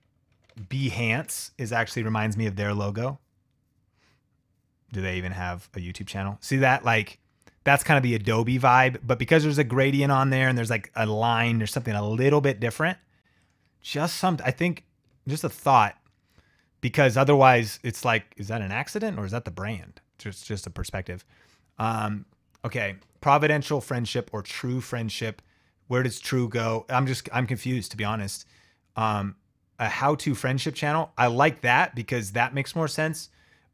Behance is actually reminds me of their logo. Do they even have a YouTube channel? See that like that's kind of the Adobe vibe, but because there's a gradient on there and there's like a line, there's something a little bit different. Just some I think just a thought because otherwise it's like is that an accident or is that the brand? Just just a perspective. Um okay, providential friendship or true friendship. Where does true go? I'm just I'm confused to be honest. Um, a how-to friendship channel, I like that because that makes more sense.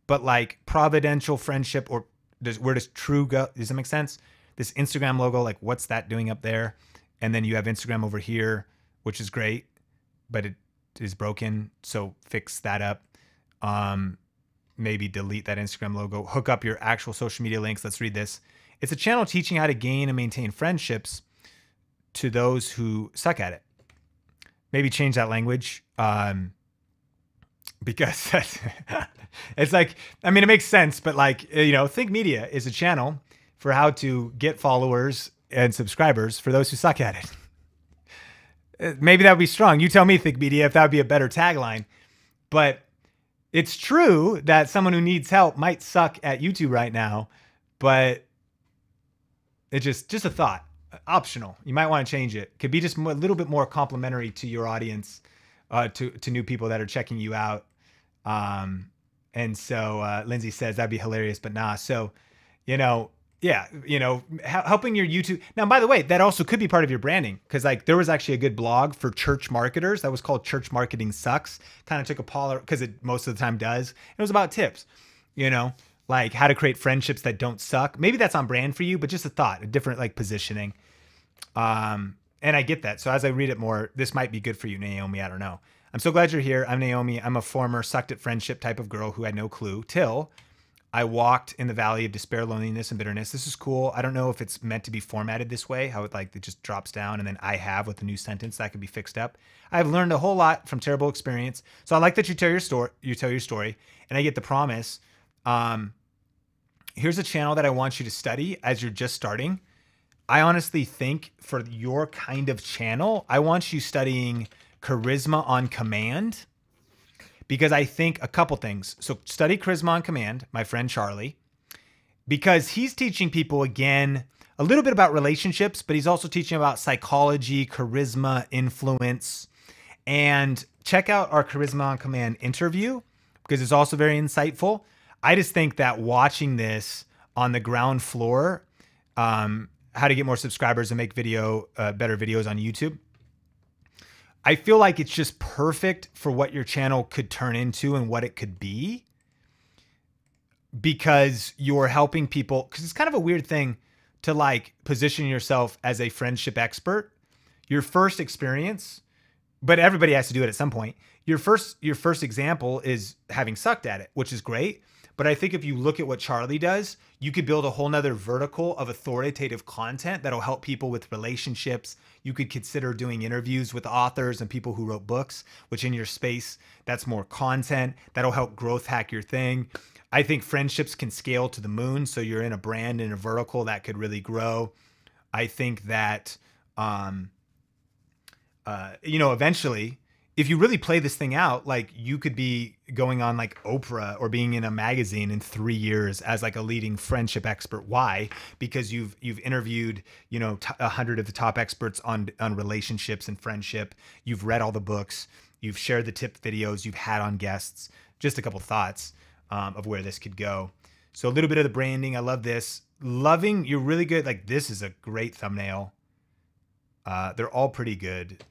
But like providential friendship or does where does true go? Does that make sense? This Instagram logo, like what's that doing up there? And then you have Instagram over here, which is great, but it is broken. So fix that up. Um, maybe delete that Instagram logo, hook up your actual social media links. Let's read this. It's a channel teaching how to gain and maintain friendships to those who suck at it. Maybe change that language. Um, because it's like, I mean, it makes sense, but like, you know, Think Media is a channel for how to get followers and subscribers for those who suck at it. Uh, maybe that would be strong. You tell me, Think Media, if that would be a better tagline. But it's true that someone who needs help might suck at YouTube right now, but it's just just a thought, optional. You might want to change it. Could be just a little bit more complimentary to your audience uh, to to new people that are checking you out. Um, and so uh, Lindsay says that'd be hilarious, but nah. So, you know, yeah, you know, helping your YouTube. Now, by the way, that also could be part of your branding because like there was actually a good blog for church marketers that was called Church Marketing Sucks. Kind of took a poll because it most of the time does. It was about tips, you know, like how to create friendships that don't suck. Maybe that's on brand for you, but just a thought, a different like positioning. Um, and I get that. So as I read it more, this might be good for you, Naomi. I don't know. I'm so glad you're here. I'm Naomi. I'm a former sucked at friendship type of girl who had no clue till I walked in the valley of despair, loneliness, and bitterness. This is cool. I don't know if it's meant to be formatted this way, how it like it just drops down and then I have with a new sentence that could be fixed up. I've learned a whole lot from terrible experience. So I like that you tell your story, you tell your story, and I get the promise. Um, here's a channel that I want you to study as you're just starting. I honestly think for your kind of channel, I want you studying charisma on command because I think a couple things. So study Charisma on Command, my friend Charlie, because he's teaching people again a little bit about relationships, but he's also teaching about psychology, charisma, influence. And check out our Charisma on Command interview because it's also very insightful. I just think that watching this on the ground floor, um, how to get more subscribers and make video uh, better videos on YouTube I feel like it's just perfect for what your channel could turn into and what it could be because you're helping people because it's kind of a weird thing to like position yourself as a friendship expert. Your first experience but everybody has to do it at some point. Your first your first example is having sucked at it which is great but I think if you look at what Charlie does, you could build a whole nother vertical of authoritative content that'll help people with relationships. You could consider doing interviews with authors and people who wrote books, which in your space, that's more content. That'll help growth hack your thing. I think friendships can scale to the moon. So you're in a brand in a vertical that could really grow. I think that, um, uh, you know, eventually if you really play this thing out, like you could be going on like Oprah or being in a magazine in three years as like a leading friendship expert. Why? Because you've you've interviewed you know a hundred of the top experts on on relationships and friendship. You've read all the books. You've shared the tip videos. You've had on guests. Just a couple thoughts um, of where this could go. So a little bit of the branding. I love this. Loving. You're really good. Like this is a great thumbnail. Uh, they're all pretty good.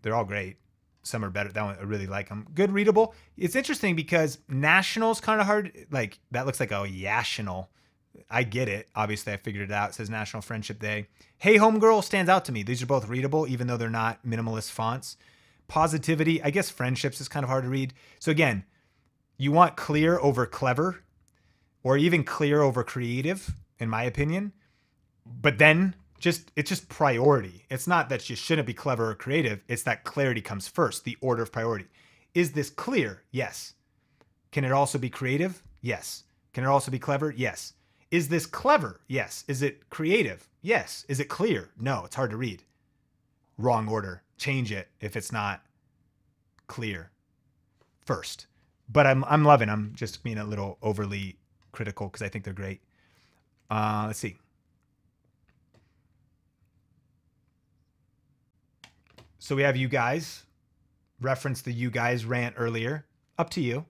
They're all great some are better. That one I really like them. Good readable. It's interesting because national's kind of hard. Like that looks like a national. I get it. Obviously, I figured it out. It says National Friendship Day. Hey Homegirl stands out to me. These are both readable, even though they're not minimalist fonts. Positivity. I guess friendships is kind of hard to read. So again, you want clear over clever, or even clear over creative, in my opinion. But then just it's just priority. It's not that you shouldn't be clever or creative. It's that clarity comes first, the order of priority. Is this clear? Yes. Can it also be creative? Yes. Can it also be clever? Yes. Is this clever? Yes. Is it creative? Yes. Is it clear? No, it's hard to read. Wrong order. Change it if it's not clear first. But I'm I'm loving. I'm just being a little overly critical because I think they're great. Uh, let's see. So we have you guys. Reference the you guys rant earlier. Up to you.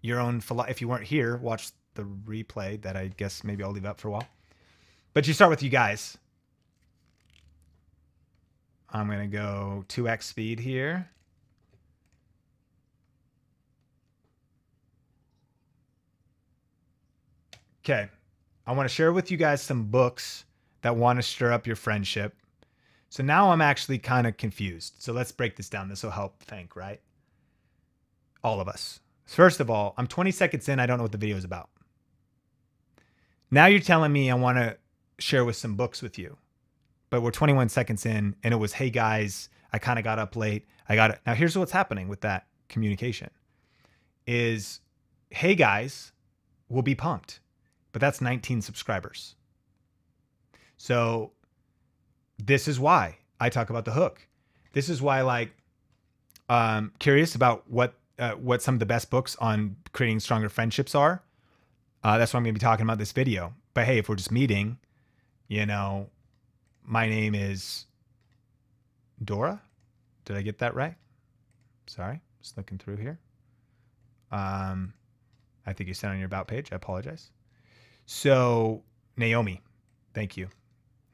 Your own philo- if you weren't here, watch the replay that I guess maybe I'll leave up for a while. But you start with you guys. I'm going to go 2x speed here. Okay. I want to share with you guys some books that want to stir up your friendship. So now I'm actually kind of confused. So let's break this down. This will help think, right? All of us. First of all, I'm 20 seconds in. I don't know what the video is about. Now you're telling me I want to share with some books with you. But we're 21 seconds in and it was, hey guys, I kind of got up late. I got it. Now here's what's happening with that communication is, hey guys, we'll be pumped. But that's 19 subscribers. So this is why I talk about the hook. This is why, like, um, curious about what uh, what some of the best books on creating stronger friendships are. Uh, that's what I'm going to be talking about this video. But hey, if we're just meeting, you know, my name is Dora. Did I get that right? Sorry, just looking through here. Um, I think you said on your about page. I apologize. So Naomi, thank you,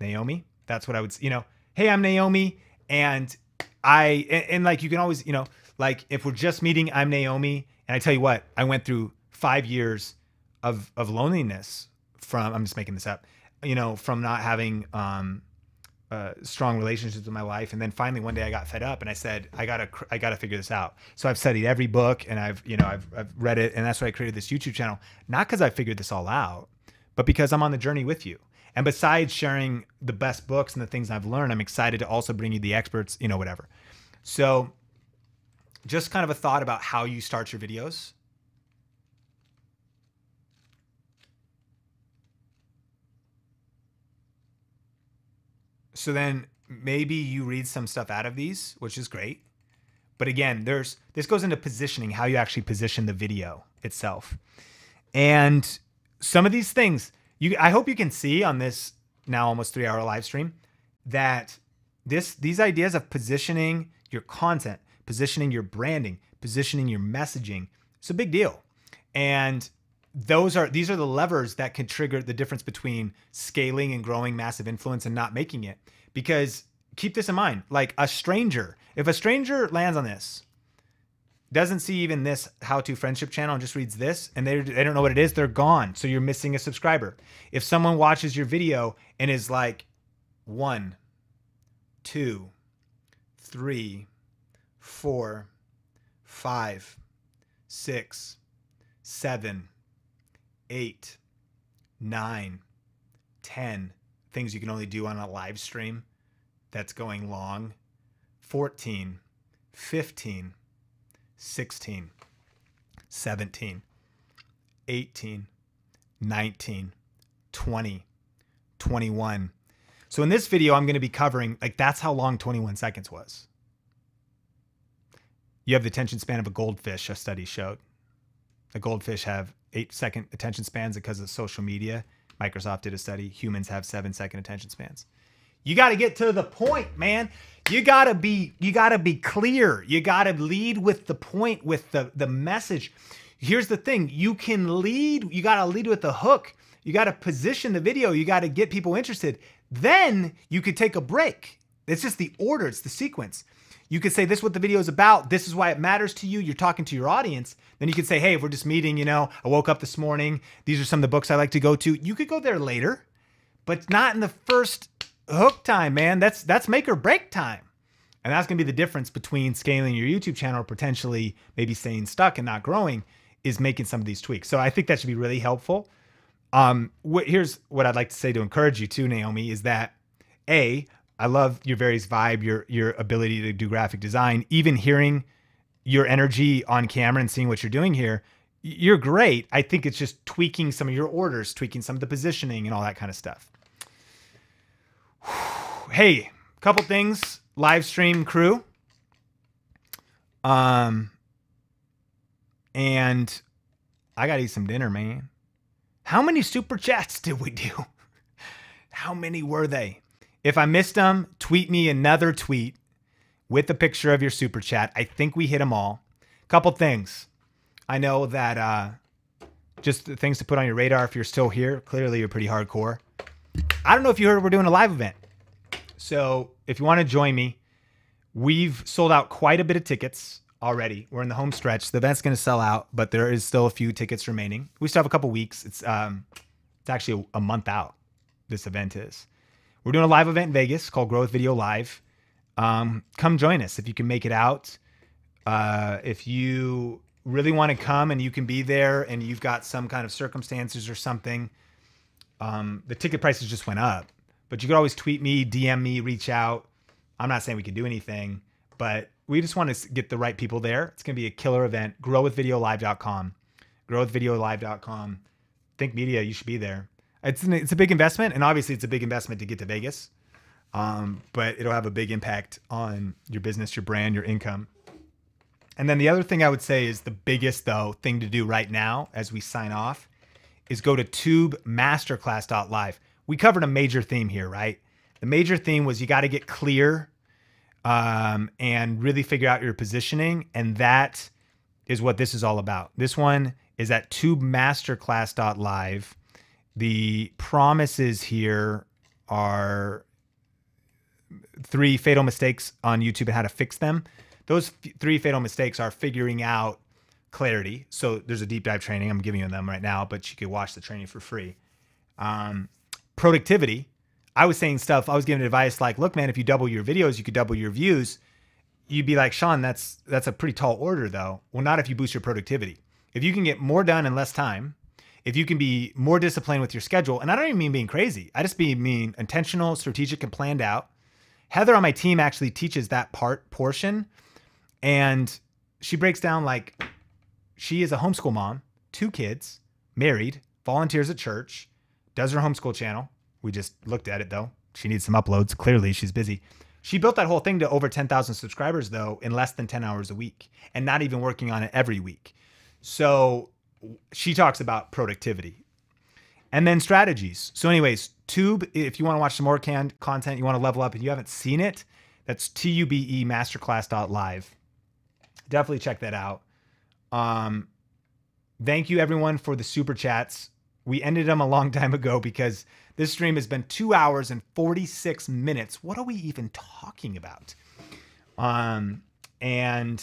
Naomi. That's what I would. You know, hey, I'm Naomi, and I and, and like you can always, you know, like if we're just meeting, I'm Naomi, and I tell you what, I went through five years of of loneliness from. I'm just making this up. You know, from not having um uh, strong relationships in my life. And then finally one day I got fed up and I said, I gotta, I gotta figure this out. So I've studied every book and I've, you know, I've, I've read it. And that's why I created this YouTube channel, not because I figured this all out, but because I'm on the journey with you. And besides sharing the best books and the things I've learned, I'm excited to also bring you the experts, you know, whatever. So just kind of a thought about how you start your videos. So then maybe you read some stuff out of these, which is great. But again, there's this goes into positioning, how you actually position the video itself. And some of these things, you I hope you can see on this now almost 3-hour live stream that this these ideas of positioning your content, positioning your branding, positioning your messaging, it's a big deal. And those are these are the levers that can trigger the difference between scaling and growing massive influence and not making it because keep this in mind like a stranger if a stranger lands on this doesn't see even this how to friendship channel and just reads this and they, they don't know what it is they're gone. So you're missing a subscriber. If someone watches your video and is like one two three four five six seven eight, nine, 10 things you can only do on a live stream that's going long, 14, 15, 16, 17, 18, 19, 20, 21. So in this video, I'm going to be covering, like, that's how long 21 seconds was. You have the attention span of a goldfish, a study showed. The goldfish have eight second attention spans because of social media. Microsoft did a study. Humans have seven second attention spans. You got to get to the point, man. You got to be you got to be clear. You got to lead with the point with the the message. Here's the thing, you can lead, you got to lead with the hook. You got to position the video, you got to get people interested. Then you could take a break. It's just the order, it's the sequence. You could say, This is what the video is about. This is why it matters to you. You're talking to your audience. Then you could say, Hey, if we're just meeting, you know, I woke up this morning. These are some of the books I like to go to. You could go there later, but not in the first hook time, man. That's that's make or break time. And that's gonna be the difference between scaling your YouTube channel or potentially maybe staying stuck and not growing is making some of these tweaks. So I think that should be really helpful. Um, wh- here's what I'd like to say to encourage you too, Naomi, is that A, I love your various vibe, your your ability to do graphic design. Even hearing your energy on camera and seeing what you're doing here, you're great. I think it's just tweaking some of your orders, tweaking some of the positioning and all that kind of stuff. Hey, couple things, live stream crew. Um and I got to eat some dinner, man. How many super chats did we do? How many were they? If I missed them, tweet me another tweet with a picture of your super chat. I think we hit them all. Couple things. I know that uh, just things to put on your radar if you're still here. Clearly, you're pretty hardcore. I don't know if you heard we're doing a live event. So if you want to join me, we've sold out quite a bit of tickets already. We're in the home stretch. The event's going to sell out, but there is still a few tickets remaining. We still have a couple weeks. It's um, it's actually a month out. This event is. We're doing a live event in Vegas called Grow with Video Live. Um, come join us if you can make it out. Uh, if you really want to come and you can be there and you've got some kind of circumstances or something, um, the ticket prices just went up. But you could always tweet me, DM me, reach out. I'm not saying we can do anything, but we just want to get the right people there. It's going to be a killer event. Growwithvideolive.com. Growwithvideolive.com. Think Media, you should be there. It's an, it's a big investment, and obviously it's a big investment to get to Vegas. Um, but it'll have a big impact on your business, your brand, your income. And then the other thing I would say is the biggest though thing to do right now as we sign off is go to tubemasterclass.live. We covered a major theme here, right? The major theme was you got to get clear um, and really figure out your positioning. And that is what this is all about. This one is at tubemasterclass.live. The promises here are three fatal mistakes on YouTube and how to fix them. Those f- three fatal mistakes are figuring out clarity. So there's a deep dive training. I'm giving you them right now, but you could watch the training for free. Um, productivity. I was saying stuff. I was giving advice like, look, man, if you double your videos, you could double your views. You'd be like, Sean, that's that's a pretty tall order, though. Well, not if you boost your productivity. If you can get more done in less time, if you can be more disciplined with your schedule, and I don't even mean being crazy. I just mean intentional, strategic, and planned out. Heather on my team actually teaches that part portion, and she breaks down like she is a homeschool mom, two kids, married, volunteers at church, does her homeschool channel. We just looked at it though. She needs some uploads. Clearly, she's busy. She built that whole thing to over 10,000 subscribers though in less than 10 hours a week and not even working on it every week. So she talks about productivity and then strategies. So, anyways, Tube, if you want to watch some more canned content, you want to level up and you haven't seen it, that's T U B E masterclass.live. Definitely check that out. Um, thank you everyone for the super chats. We ended them a long time ago because this stream has been two hours and 46 minutes. What are we even talking about? Um, and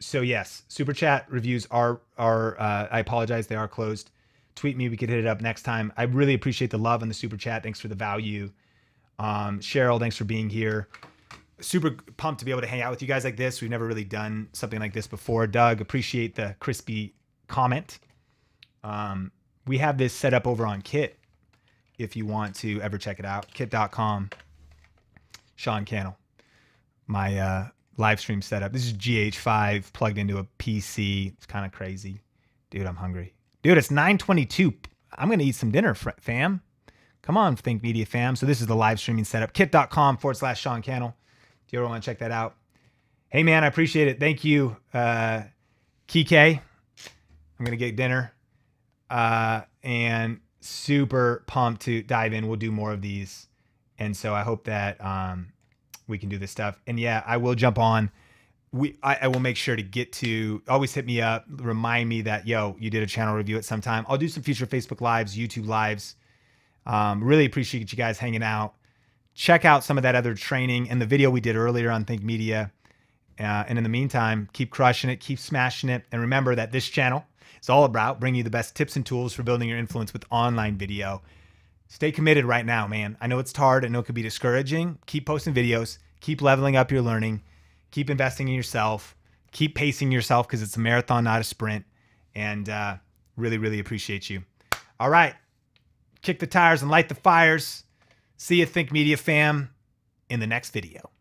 so yes, super chat reviews are are. Uh, I apologize, they are closed. Tweet me, we could hit it up next time. I really appreciate the love and the super chat. Thanks for the value. Um, Cheryl, thanks for being here super pumped to be able to hang out with you guys like this. We've never really done something like this before. Doug, appreciate the crispy comment. Um, we have this set up over on Kit if you want to ever check it out. Kit.co. Sean Cannell. My uh, live stream setup. This is GH5 plugged into a PC. It's kind of crazy. Dude, I'm hungry. Dude, it's 922. I'm going to eat some dinner, fam. Come on, Think Media fam. So this is the live streaming setup. Kit.co forward slash Sean Cannell you ever want to check that out. Hey, man, I appreciate it. Thank you, uh, Kike. I'm going to get dinner uh, and super pumped to dive in. We'll do more of these. And so I hope that um, we can do this stuff. And yeah, I will jump on. We, I, I, will make sure to get to always hit me up remind me that yo you did a channel review at some time i'll do some future facebook lives youtube lives um, really appreciate you guys hanging out check out some of that other training and the video we did earlier on Think Media. Uh, and in the meantime, keep crushing it, keep smashing it. And remember that this channel is all about bringing you the best tips and tools for building your influence with online video. Stay committed right now, man. I know it's hard. I know it could be discouraging. Keep posting videos, keep leveling up your learning, keep investing in yourself, keep pacing yourself because it's a marathon, not a sprint. And uh, really, really appreciate you. All right. Kick the tires and light the fires. See you, Think Media fam, in the next video.